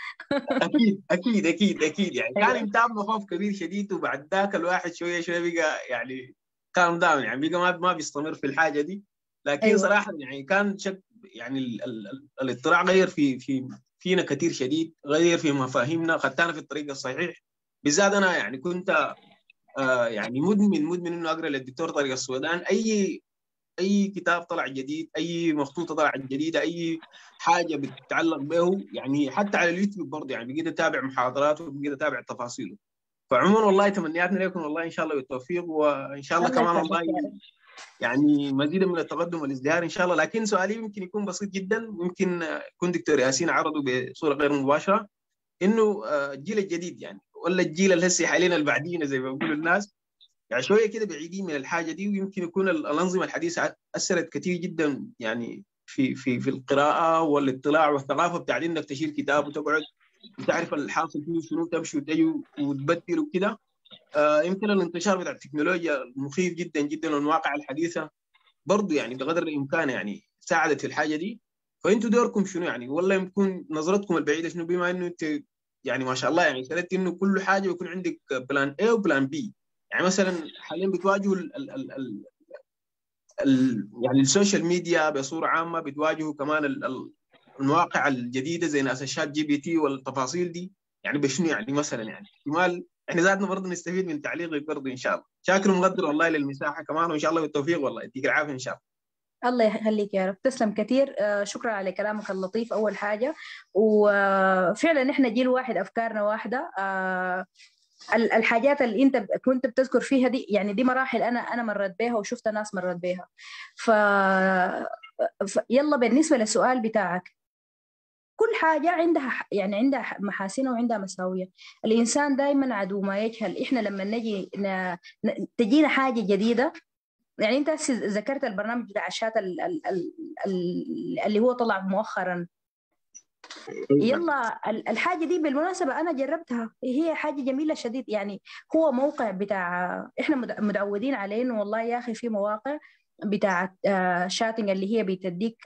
أكيد أكيد أكيد أكيد. يعني كان امتاب خوف كبير شديد وبعد ذاك الواحد شوية شوية بقى يعني كان داون يعني بقى ما ما بيستمر في الحاجة دي. لكن أيوة. صراحة يعني كان شك يعني ال ال ال الاطلاع غير في في فينا كثير شديد غير في مفاهيمنا خدتنا في الطريق الصحيح بالذات أنا يعني كنت آه يعني مدمن مدمن إنه أقرأ للدكتور طارق السودان أي أي كتاب طلع جديد أي مخطوطة طلعت جديدة أي حاجة بتتعلق به يعني حتى على اليوتيوب برضه يعني بقيت أتابع محاضراته وبقيت أتابع تفاصيله فعموما والله تمنياتنا لكم والله إن شاء الله بالتوفيق وإن شاء الله كمان والله يعني مزيدا من التقدم والازدهار إن شاء الله. لكن سؤالي يمكن يكون بسيط جدا. يمكن يكون دكتور ياسين عرضه بصورة غير مباشرة. إنه الجيل الجديد يعني ولا الجيل اللي هسه حاليا اللي بعدينا زي ما بيقولوا الناس. يعني شوية كده بعيدين من الحاجة دي ويمكن يكون الأنظمة الحديثة أثرت كثير جدا يعني في في في القراءة والاطلاع والثقافة. بتاعت انك تشيل كتاب وتقعد وتعرف الحاصل فيه شنو تمشي وتجي وتبدل وكده. آه يمكن الانتشار بتاع التكنولوجيا مخيف جدا جدا والمواقع الحديثة برضه يعني بقدر الإمكان يعني ساعدت في الحاجة دي. فأنتوا دوركم شنو يعني؟ والله يكون نظرتكم البعيدة شنو؟ بما إنه أنت يعني ما شاء الله يعني سالت إنه كل حاجة يكون عندك plan A و plan B. يعني مثلا حاليا بتواجهوا ال ال ال ال ال يعني ال social media بصورة عامة بتواجهوا كمان ال المواقع الجديدة زي ناس ال ChatGPT والتفاصيل دي. يعني بشنو يعني مثلا يعني؟ احتمال إحنا ذاتنا برضه نستفيد من تعليقك برضه إن شاء الله. شاكر ومقدر والله للمساحة كمان وإن شاء الله بالتوفيق والله. يديك العافية إن شاء الله. الله يخليك يا رب. تسلم كثير. شكرا على كلامك اللطيف أول حاجة. وفعلا إحنا جيل واحد أفكارنا واحدة. الحاجات اللي أنت كنت بتذكر فيها دي يعني دي مراحل أنا أنا مرت بيها وشفت ناس مرت بيها. ف يلا بالنسبة للسؤال بتاعك. كل حاجة عندها يعني عندها محاسنها وعندها مساوية. الإنسان دائما عدو ما يجهل. إحنا لما نجي ن... تجينا حاجة جديدة يعني أنت ذكرت البرنامج بتاع الشات ال... ال... ال... اللي هو طلع مؤخرا. يلا الحاجة دي بالمناسبة أنا جربتها. هي حاجة جميلة شديد. يعني هو موقع بتاع إحنا متعودين عليه إنه والله يا أخي في مواقع بتاعت شاتنج اللي هي بتديك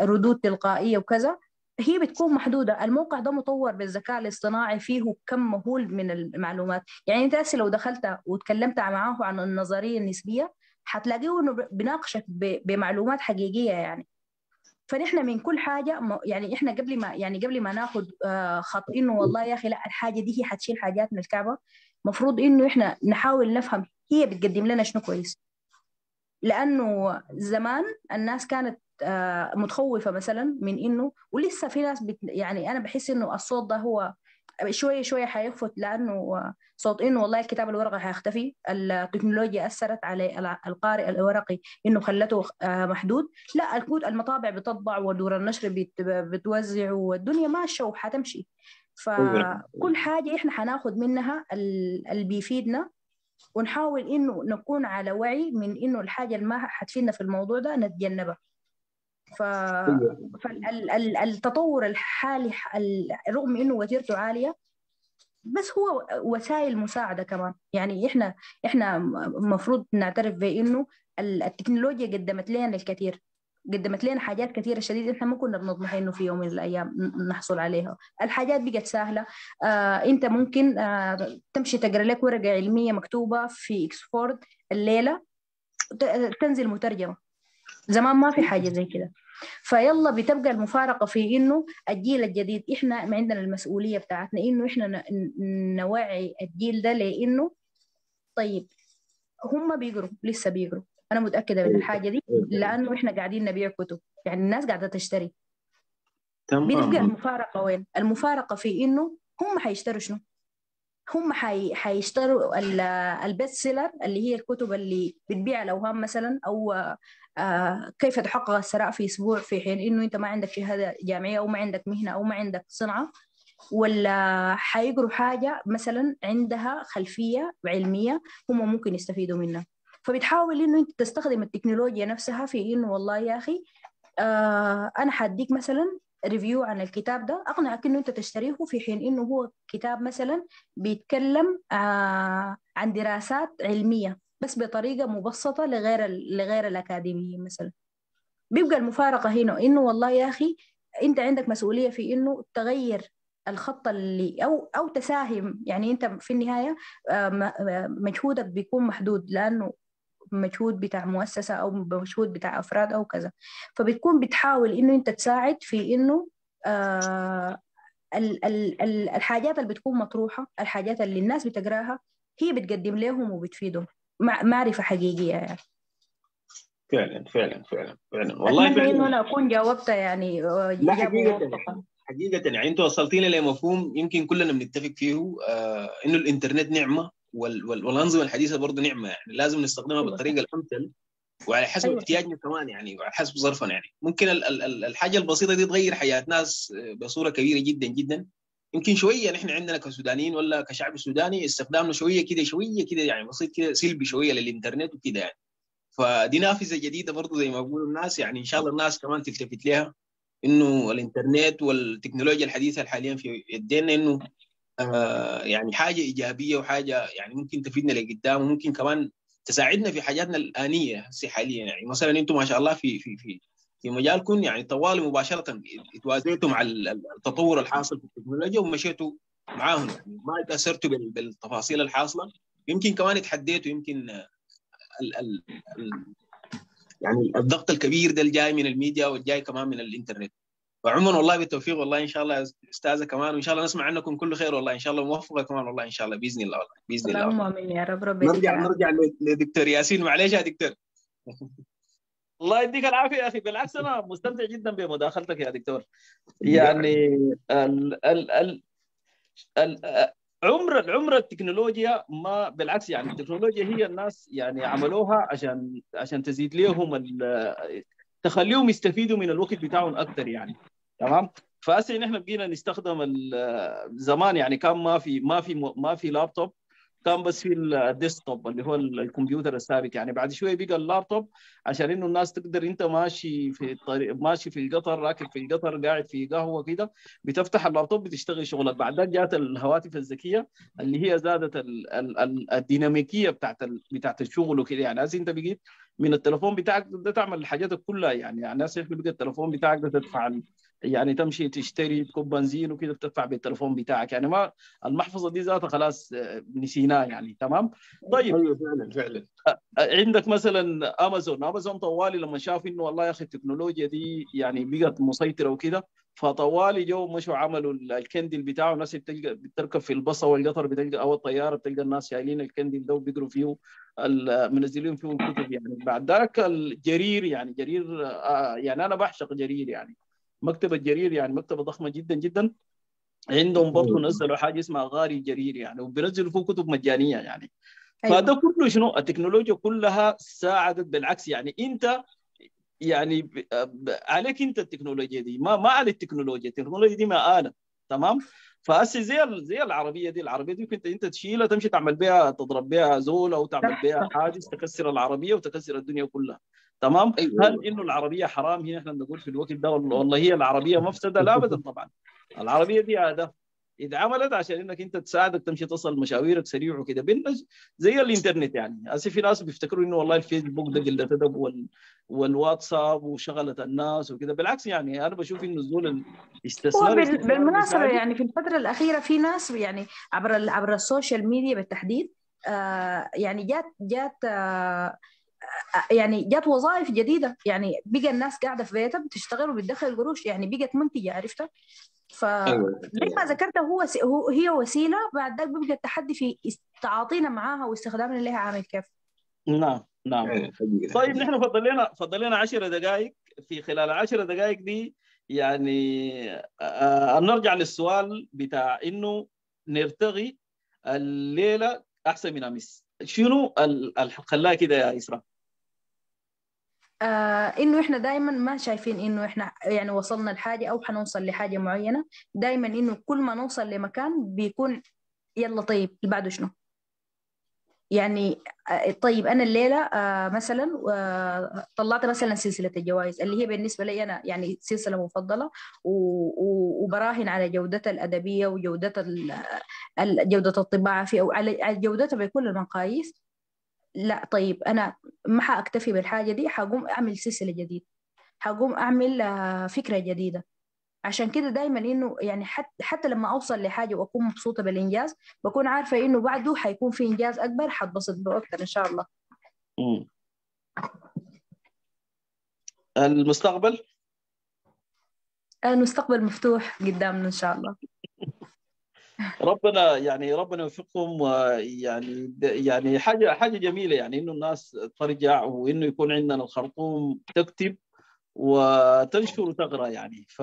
ردود تلقائية وكذا. هي بتكون محدودة. الموقع ده مطور بالذكاء الاصطناعي فيه كم مهول من المعلومات. يعني أنت لو دخلت وتكلمت معاه عن النظرية النسبية حتلاقيه إنه بيناقشك بمعلومات حقيقية يعني. فنحن من كل حاجة يعني إحنا قبل ما يعني قبل ما ناخذ خط إنه والله يا أخي لا الحاجة دي هي حتشيل حاجات من الكعبة المفروض إنه إحنا نحاول نفهم هي بتقدم لنا شنو كويس. لأنه زمان الناس كانت متخوفة مثلا من إنه ولسه في ناس بت يعني أنا بحس إنه الصوت ده هو شوية شوية حيخفت لأنه صوت إنه والله الكتاب الورقي حيختفي التكنولوجيا أثرت على القارئ الورقي إنه خلته محدود. لا الكود المطابع بتطبع ودور النشر بتوزع والدنيا ماشية وحتمشي. فكل حاجة إحنا حناخد منها اللي بيفيدنا ونحاول إنه نكون على وعي من إنه الحاجة اللي ما حتفيدنا في الموضوع ده نتجنبها. ف... فالتطور الحالي رغم إنه وتيرته عالية بس هو وسائل مساعدة كمان. يعني إحنا إحنا المفروض نعترف بانه التكنولوجيا قدمت لنا الكثير قدمت لنا حاجات كثيرة شديدة إحنا ما كنا بنطمح إنه في يوم من الأيام نحصل عليها. الحاجات بقت سهلة. آه أنت ممكن آه تمشي تقرأ لك ورقة علمية مكتوبة في إكسفورد الليلة تنزل مترجمة. زمان ما في حاجة زي كده. فيلا بتبقى المفارقة في إنه الجيل الجديد إحنا عندنا المسؤولية بتاعتنا إنه إحنا نوعي الجيل ده لإنه طيب هم بيقروا لسه بيقروا أنا متأكدة من الحاجة دي لأنه إحنا قاعدين نبيع كتب. يعني الناس قاعدة تشتري. بتبقى المفارقة وين؟ المفارقة في إنه هم حيشتروا شنو؟ هم حي... حيشتروا ال best seller اللي هي الكتب اللي بتبيع الأوهام مثلا آه كيف تحقق الثراء في أسبوع في حين إنه أنت ما عندك شهادة جامعية أو ما عندك مهنة أو ما عندك صنعة ولا حيقروا حاجة مثلا عندها خلفية علمية هم ممكن يستفيدوا منها. فبتحاول إنه أنت تستخدم التكنولوجيا نفسها في إنه والله يا أخي آه أنا حديك مثلا ريفيو عن الكتاب ده أقنعك إنه أنت تشتريه في حين إنه هو كتاب مثلا بيتكلم آه عن دراسات علمية. بس بطريقة مبسطة لغير لغير الأكاديميين مثلا. بيبقى المفارقة هنا إنه والله يا أخي أنت عندك مسؤولية في إنه تغير الخط اللي أو أو تساهم. يعني أنت في النهاية مجهودك بيكون محدود لأنه مجهود بتاع مؤسسة أو مجهود بتاع أفراد أو كذا. فبتكون بتحاول إنه أنت تساعد في إنه آه ال ال ال الحاجات اللي بتكون مطروحة الحاجات اللي الناس بتقراها هي بتقدم لهم وبتفيدهم. معرفة حقيقية يعني. فعلا فعلا فعلا فعلا. والله أتمنى إنه أنا أكون جاوبت يعني لا حقيقة حقيقة يعني. أنت وصلتينا لمفهوم يمكن كلنا بنتفق فيه آه إنه الإنترنت نعمة وال وال والأنظمة الحديثة برضه نعمة يعني. لازم نستخدمها بالطريقة الأمثل وعلى حسب أيوة. احتياجنا كمان يعني وعلى حسب ظرفنا يعني. ممكن ال ال الحاجة البسيطة دي تغير حياة ناس بصورة كبيرة جدا جدا. يمكن شوية نحن عندنا كسودانيين ولا كشعب سوداني استخدامنا شوية كده شوية كده يعني بسيط كده سلبي شوية للإنترنت وكده يعني. فدي نافذة جديدة برضه زي ما بيقولوا الناس يعني إن شاء الله الناس كمان تلتفت لها إنه الإنترنت والتكنولوجيا الحديثة حاليا في يدينا إنه آه يعني حاجة إيجابية وحاجة يعني ممكن تفيدنا لقدام وممكن كمان تساعدنا في حاجاتنا الآنية حاليا يعني. مثلا أنتم ما شاء الله في في في في مجالكم يعني طوالي مباشرة توازيتوا مع التطور الحاصل في التكنولوجيا ومشيتوا معاهم يعني. ما تأثرتوا بالتفاصيل الحاصلة. يمكن كمان اتحديتوا يمكن ال ال ال يعني الضغط الكبير ده الجاي من الميديا والجاي كمان من الإنترنت. وعموما والله بالتوفيق والله إن شاء الله أستاذة كمان وإن شاء الله نسمع عنكم كل خير والله إن شاء الله موفقة كمان والله إن شاء الله بإذن الله والله. بإذن الله اللهم آمين يا رب. ربي نرجع نرجع لدكتور ياسين. معلش يا دكتور. الله يديك العافية يا أخي. بالعكس أنا مستمتع جدا بمداخلتك يا دكتور. يعني ال ال ال ال عمر العمر التكنولوجيا ما بالعكس يعني التكنولوجيا هي الناس يعني عملوها عشان عشان تزيد لهم تخليهم يستفيدوا من الوقت بتاعهم أكثر يعني. تمام؟ فهسه نحن بقينا نستخدم زمان يعني كان ما في ما في ما في لابتوب كان بس في الديسكتوب اللي هو الكمبيوتر الثابت يعني بعد شوية بقى اللابتوب عشان إنه الناس تقدر أنت ماشي في الطريق ماشي في القطر راكب في القطر قاعد في قهوة كده بتفتح اللابتوب بتشتغل شغلك. بعد جات الهواتف الذكية اللي هي زادت ال ال ال الديناميكية بتاعت ال بتاعت الشغل وكده. يعني هسه أنت بقيت من التليفون بتاعك ده تعمل الحاجات كلها. يعني يعني الناس بقى التليفون بتاعك ده تدفع يعني تمشي تشتري تكب بنزين وكده بتدفع بالتليفون بتاعك. يعني ما المحفظة دي ذاتها خلاص نسيناها يعني تمام؟ طيب. أيوه فعلا فعلا. عندك مثلا Amazon Amazon طوالي لما شاف إنه والله يا أخي التكنولوجيا دي يعني بقت مسيطرة وكده فطوالي جو مشوا عملوا ال Kindle بتاعه. الناس بتلقى بتركب في البصة والقطر بتلقى أو الطيارة بتلقى الناس شايلين ال Kindle ده وبيقروا فيه منزلين فيه الكتب يعني. بعد ذاك الجرير يعني جرير آه يعني أنا بعشق جرير يعني. مكتبة جرير يعني مكتبة ضخمة جدا جدا. عندهم برضه نزلوا حاجة اسمها غاري جرير يعني وبينزلوا فيه كتب مجانية يعني. أيوة. فده كله شنو؟ التكنولوجيا كلها ساعدت بالعكس يعني. انت يعني عليك انت التكنولوجيا دي. ما ما على التكنولوجيا. التكنولوجيا دي ما آلة. تمام؟ فهسه زي زي العربية دي. العربية دي كنت انت تشيلها تمشي تعمل بها تضرب بها زول أو تعمل بها حاجز تكسر العربية وتكسر الدنيا كلها. تمام؟ أيوة. هل إنه العربية حرام؟ هنا إحنا بنقول في الوقت ده والله هي العربية مفسدة؟ لا ابدا طبعا. العربية دي اداه اتعملت عشان إنك أنت تساعدك تمشي تصل مشاويرك سريع وكده. زي الإنترنت يعني. هسه في ناس بيفتكروا إنه والله الفيسبوك ده قلة أدب وال... والواتساب وشغلت الناس وكده. بالعكس يعني أنا بشوف إنه الزول استثمر بال- مثالي يعني في الفترة الأخيرة في ناس يعني عبر ال- عبر ال social media بالتحديد آه يعني جات جات آه، يعني جات وظائف جديدة. يعني بقى الناس قاعدة في بيتها بتشتغل وبتدخل قروش يعني بقت منتجة عرفتها؟ ف أيوه. زي ما ذكرت هو س- هو هي وسيلة. بعد ذلك بيبقى التحدي في تعاطينا معاها واستخدامنا لها عامل كيف. نعم نعم. أيوة، حقيقة. طيب نحن فضل لنا فضل لنا 10 دقائق. في خلال 10 دقائق دي يعني آه نرجع للسؤال بتاع إنه نرتغي الليلة أحسن من أمس. شنو ال- اللي خلاها كده يا إسراء؟ آه إنه إحنا دائما ما شايفين إنه إحنا يعني وصلنا لحاجة أو حنوصل لحاجة معينة. دائما إنه كل ما نوصل لمكان بيكون يلا طيب اللي بعده شنو؟ يعني آه، طيب أنا الليلة آه، مثلا آه، طلعت مثلا سلسلة الجوائز اللي هي بالنسبة لي أنا يعني سلسلة مفضلة وبراهن على جودتها الأدبية وجودتها جودة الطباعة في أو على على جودتها بكل المقاييس. لا طيب أنا ما حأكتفي بالحاجة دي حقوم أعمل سلسلة جديدة حقوم أعمل آه، فكرة جديدة. عشان كده دايما إنه يعني حتى حتى لما أوصل لحاجة وأكون مبسوطة بالإنجاز بكون عارفة إنه بعده حيكون في إنجاز أكبر حتبسط به أكثر إن شاء الله. مم. المستقبل؟ المستقبل مفتوح قدامنا إن شاء الله. ربنا يعني ربنا يوفقكم ويعني يعني حاجة حاجة جميلة يعني إنه الناس ترجع وإنه يكون عندنا الخرطوم تكتب وتنشر وتقرا يعني. ف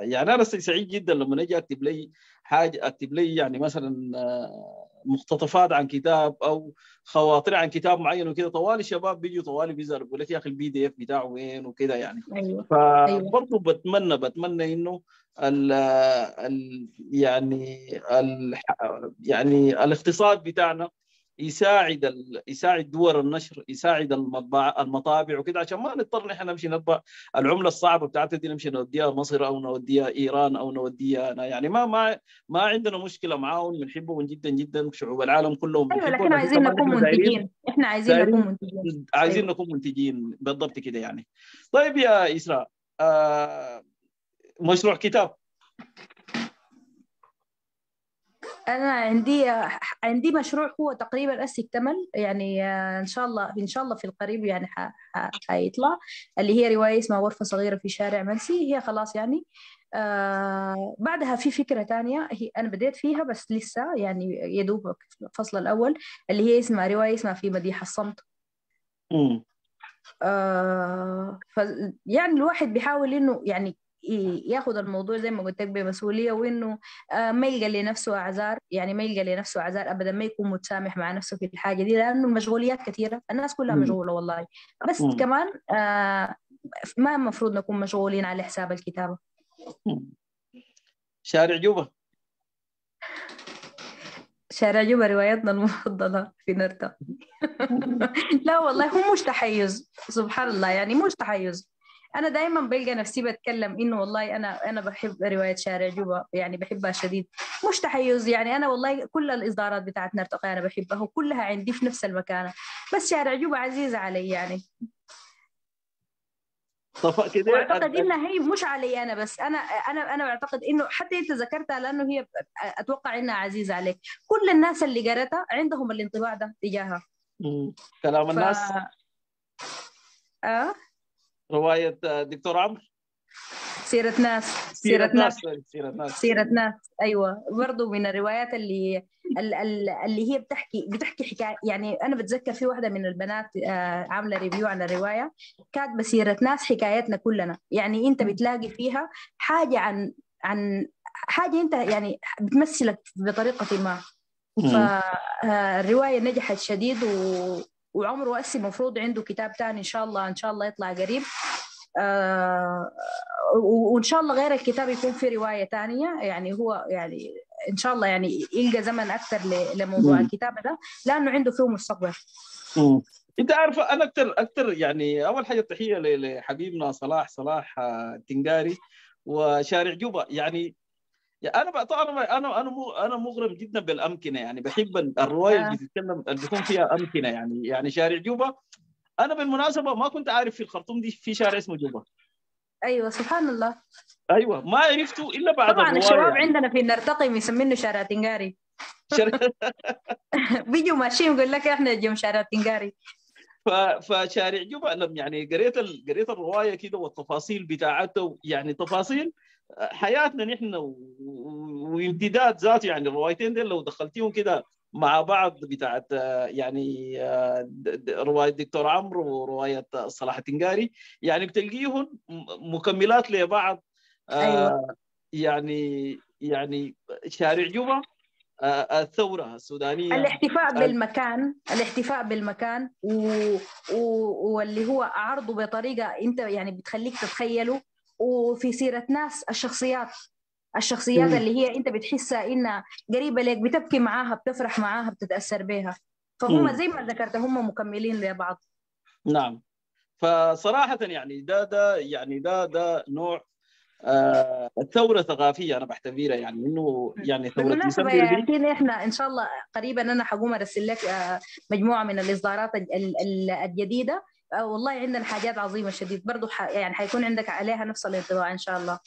يعني أنا سعيد جدا لما أجي أكتب لي حاجة أكتب لي يعني مثلا آه، مقتطفات عن كتاب أو خواطر عن كتاب معين وكده طوالي الشباب بيجوا طوالي بيسالوا يقول لك يا أخي ال PDF بتاعه وين وكده يعني. أيوه. فبرضه بتمنى بتمنى إنه ال ال يعني ال يعني الاقتصاد بتاعنا يساعد ال يساعد دور النشر يساعد المطبع المطابع وكده عشان ما نضطر نحن نمشي نطبع العملة الصعبة بتاعتها دي نمشي نوديها مصر أو نوديها إيران أو نوديها أنا يعني ما ما ما عندنا مشكلة معاهم بنحبهم جدا جدا شعوب العالم كلهم أيوه لكن عايزين نكون منتجين. إحنا عايزين نكون منتجين. عايزين. نكون منتجين بالضبط كده يعني. طيب يا إسراء آه مشروع كتاب. أنا عندي عندي مشروع هو تقريبا هسه اكتمل يعني آه، إن شاء الله إن شاء الله في القريب يعني حيطلع. اللي هي رواية اسمها غرفة صغيرة في شارع منسي هي خلاص يعني. آه بعدها في فكرة تانية هي أنا بديت فيها بس لسه يعني يدوب الفصل الأول اللي هي اسمها رواية اسمها في مديح الصمت. مم. آه ف يعني الواحد بيحاول إنه يعني ياخذ الموضوع زي ما قلت لك بمسؤولية وإنه آه ما يلقى لنفسه أعذار. يعني ما يلقى لنفسه أعذار ابدا ما يكون متسامح مع نفسه في الحاجة دي لأنه المشغوليات كثيرة. الناس كلها. مشغولة والله. بس مم. كمان آه ما المفروض نكون مشغولين على حساب الكتابة. شارع جوبا شارع جوبا روايتنا المفضلة في نرتا لا والله هو مش تحيز. سبحان الله يعني مش تحيز. أنا دائما بلقى نفسي بتكلم إنه والله أنا أنا بحب رواية شارع جوبا يعني بحبها شديد. مش تحيز يعني أنا والله كل الإصدارات بتاعت نرتقي أنا بحبها وكلها عندي في نفس المكان بس شارع جوبا عزيزه علي يعني. طف كده واعتقد إنها هي مش علي أنا بس. أنا أنا أنا بعتقد إنه حتى أنت ذكرتها لأنه هي أتوقع إنها عزيزة عليك. كل الناس اللي قرأتها عندهم الانطباع ده تجاهها. كلام ف... الناس؟ آه؟ روايه دكتور عمرو؟ سيرة ناس سيرة ناس سيرة ناس. سيرة ناس أيوه. برضو من الروايات اللي ال- ال- اللي هي بتحكي بتحكي حكاية يعني أنا بتذكر في واحدة من البنات آه، عاملة ريفيو عن الرواية. كاتبه سيره ناس حكايتنا كلنا. يعني أنت بتلاقي فيها حاجة عن عن حاجة أنت يعني بتمثلك بطريقة ما. مم. فالروايه نجحت شديد و... وعمر وأسي المفروض عنده كتاب تاني إن شاء الله إن شاء الله يطلع قريب آه وإن شاء الله غير الكتاب يكون في رواية تانية يعني هو يعني إن شاء الله يعني يلقى زمن أكثر لموضوع. الكتابة ده لأنه عنده فيه مستقبل مم. أنت عارف أنا أكثر أكثر يعني أول حاجة تحية لحبيبنا صلاح صلاح آه، تنقاري وشارع جوبا يعني أنا بقى أنا أنا أنا أنا مغرم جدا بالأمكنة يعني بحب الرواية اللي بتتكلم اللي بيكون فيها أمكنة يعني يعني شارع جوبا أنا بالمناسبة ما كنت عارف في الخرطوم دي في شارع اسمه جوبا أيوه سبحان الله أيوه ما عرفته إلا بعد طبعا الشباب يعني. عندنا في النرتقي مسمينه شارع تنقاري بيجوا ماشيين يقول لك إحنا جم شارع تنقاري. فشارع جوبا لما يعني قريت. قريت الرواية كده والتفاصيل بتاعته يعني تفاصيل حياتنا نحن. وامتداد ذاته يعني الروايتين دي لو دخلتيهم كده مع بعض بتاعت يعني رواية دكتور عمرو ورواية صلاح التنقاري يعني بتلقيهم مكملات لبعض أيوة. يعني يعني شارع جوبا الثورة السودانية الاحتفاء بالمكان الاحتفاء بالمكان و... و... واللي هو عرضه بطريقة انت يعني بتخليك تتخيله وفي سيرة ناس الشخصيات الشخصيات مم. اللي هي أنت بتحسها إنها قريبة لك بتبكي معاها بتفرح معاها بتتأثر بها. فهم زي ما ذكرت هم مكملين لبعض. نعم. فصراحة يعني ده ده يعني ده ده نوع آه ثورة ثقافية أنا بعتبرها يعني إنه يعني دي ياسين إحنا إن شاء الله قريبا أنا حقوم أرسل لك آه، مجموعة من الاصدارات ال- آه، والله عندنا حاجات عظيمة شديد. برضو ح- يعني حيكون عندك عليها نفس الانطباع إن شاء الله.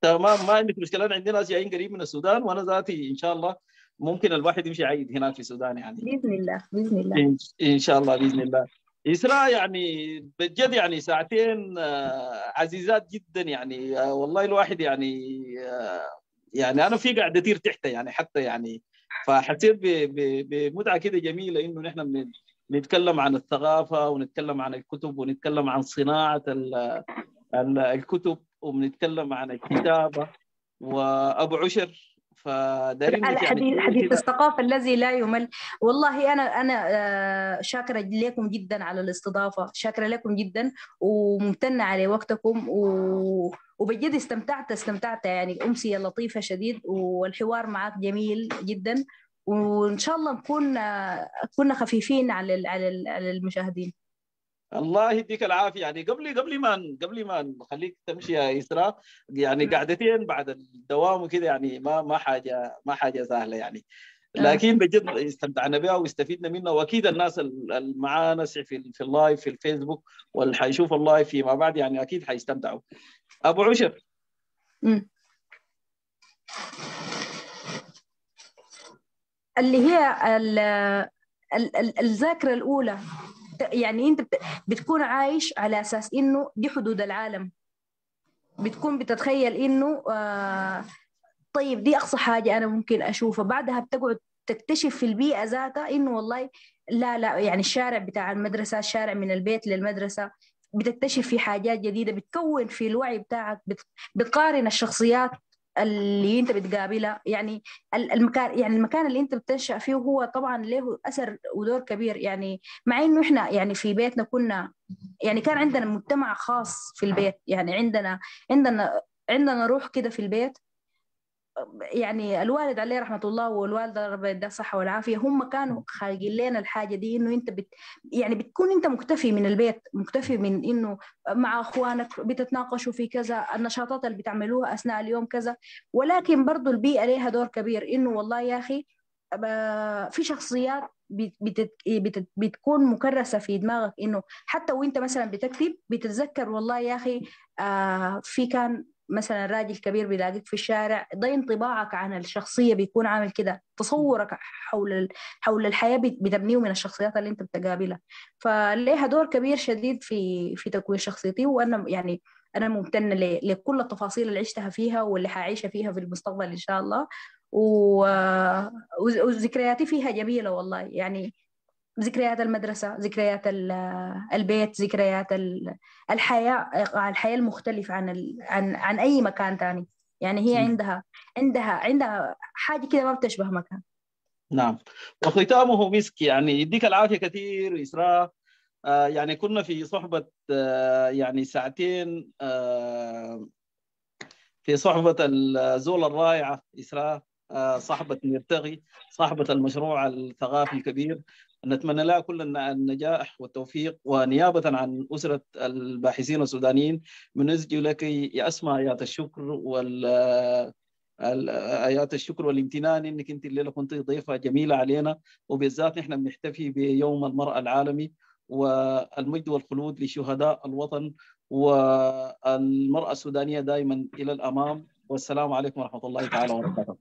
تمام ما عندك مشكلة. أنا عندنا ناس جايين قريب من السودان وأنا ذاتي إن شاء الله ممكن الواحد يمشي عيد هناك في السودان يعني. بإذن الله بإذن الله. إن شاء الله بإذن الله. إسراء يعني بجد يعني ساعتين آه، عزيزات جدا يعني. آه، والله الواحد يعني يعني أنا في قاعد أطير تحت يعني حتى يعني. فحسيت ب- ب- بمتعة كده جميلة إنه نحن نتكلم عن الثقافة ونتكلم عن الكتب ونتكلم عن صناعة ال- ال- الكتب وبنتكلم عن الكتابة وأبو عشر فدارين الحديث حديث كده. الثقافة الذي لا يمل. والله أنا أنا آه، شاكرة لكم جدا على الاستضافة. شاكرة لكم جدا وممتنة على وقتكم و... وبجد استمتعت استمتعت يعني. أمسية لطيفة شديد والحوار معك جميل جدا. وإن شاء الله نكون كنا خفيفين على على ال- على المشاهدين الله يديك العافية يعني قبل قبل ما قبل ما نخليك تمشي يا اسراء يعني. قعدتين بعد الدوام وكده يعني ما ما حاجة ما حاجة سهلة يعني آه. لكن بجد استمتعنا بها واستفدنا منها وأكيد الناس اللي معانا في في ال live في الفيسبوك واللي حيشوف ال live فيما بعد يعني أكيد حيستمتعوا أبو عشر. اللي هي ال- ال- ال- الذاكرة الأولى. ت- يعني بت- بتكون عايش على أساس إنه دي حدود العالم. بتكون بتتخيل إنه آه طيب دي أقصى حاجة أنا ممكن أشوفها. بعدها بتقعد تكتشف في البيئة ذاتها إنه والله لا لا يعني الشارع بتاع المدرسة الشارع من البيت للمدرسة بتكتشف في حاجات جديدة بتكون في الوعي بتاعك بت- بتقارن الشخصيات. اللي انت بتقابلها يعني ال- المكان يعني المكان اللي انت بتنشأ فيه هو طبعا له أثر ودور كبير. يعني مع إنه إحنا يعني في بيتنا كنا يعني كان عندنا مجتمع خاص في البيت. يعني عندنا عندنا عندنا روح كده في البيت. يعني الوالد عليه رحمة الله والوالدة ربنا يديها الصحة والعافية هم كانوا خالقين لنا الحاجة دي إنه أنت بت يعني بتكون أنت مكتفي من البيت مكتفي من إنه مع أخوانك بتتناقشوا في كذا النشاطات اللي بتعملوها أثناء اليوم كذا. ولكن برضو البيئة لها دور كبير إنه والله يا أخي ب- في شخصيات بت بت بت بتكون مكرسة في دماغك إنه حتى وأنت مثلا بتكتب بتتذكر والله يا أخي آه في كان مثلا راجل كبير بيلاقيك في الشارع ده انطباعك عن الشخصية بيكون عامل كده. تصورك حول حول الحياة بت- بتبنيه من الشخصيات اللي انت بتقابلها. فليها دور كبير شديد في في تكوين شخصيتي وأنا يعني أنا ممتنة ل- لكل التفاصيل اللي عشتها فيها واللي حعيشها فيها في المستقبل إن شاء الله. و... وذكرياتي فيها جميلة والله. يعني ذكريات المدرسة ذكريات ال- البيت ذكريات ال- الحياة الحياة المختلفة عن. عن عن أي مكان تاني يعني هي. عندها عندها عندها حاجة كده ما بتشبه مكان نعم وختامه مسك يعني يديك العافية كثير اسراء آه يعني كنا في صحبة آه يعني ساعتين آه في صحبة الزول الرائعة اسراء آه صاحبة نرتغي صاحبة المشروع الثقافي الكبير نتمنى لها كل الن- النجاح والتوفيق. ونيابة عن أسرة الباحثين السودانيين بنسجل لك اسمى آيات الشكر وال آيات الشكر والامتنان. إنك أنت الليلة كنت ضيفة جميلة علينا وبالذات نحن بنحتفي بيوم المرأة العالمي والمجد والخلود لشهداء الوطن والمرأة السودانية دائما إلى الأمام. والسلام عليكم ورحمة الله تعالى وبركاته.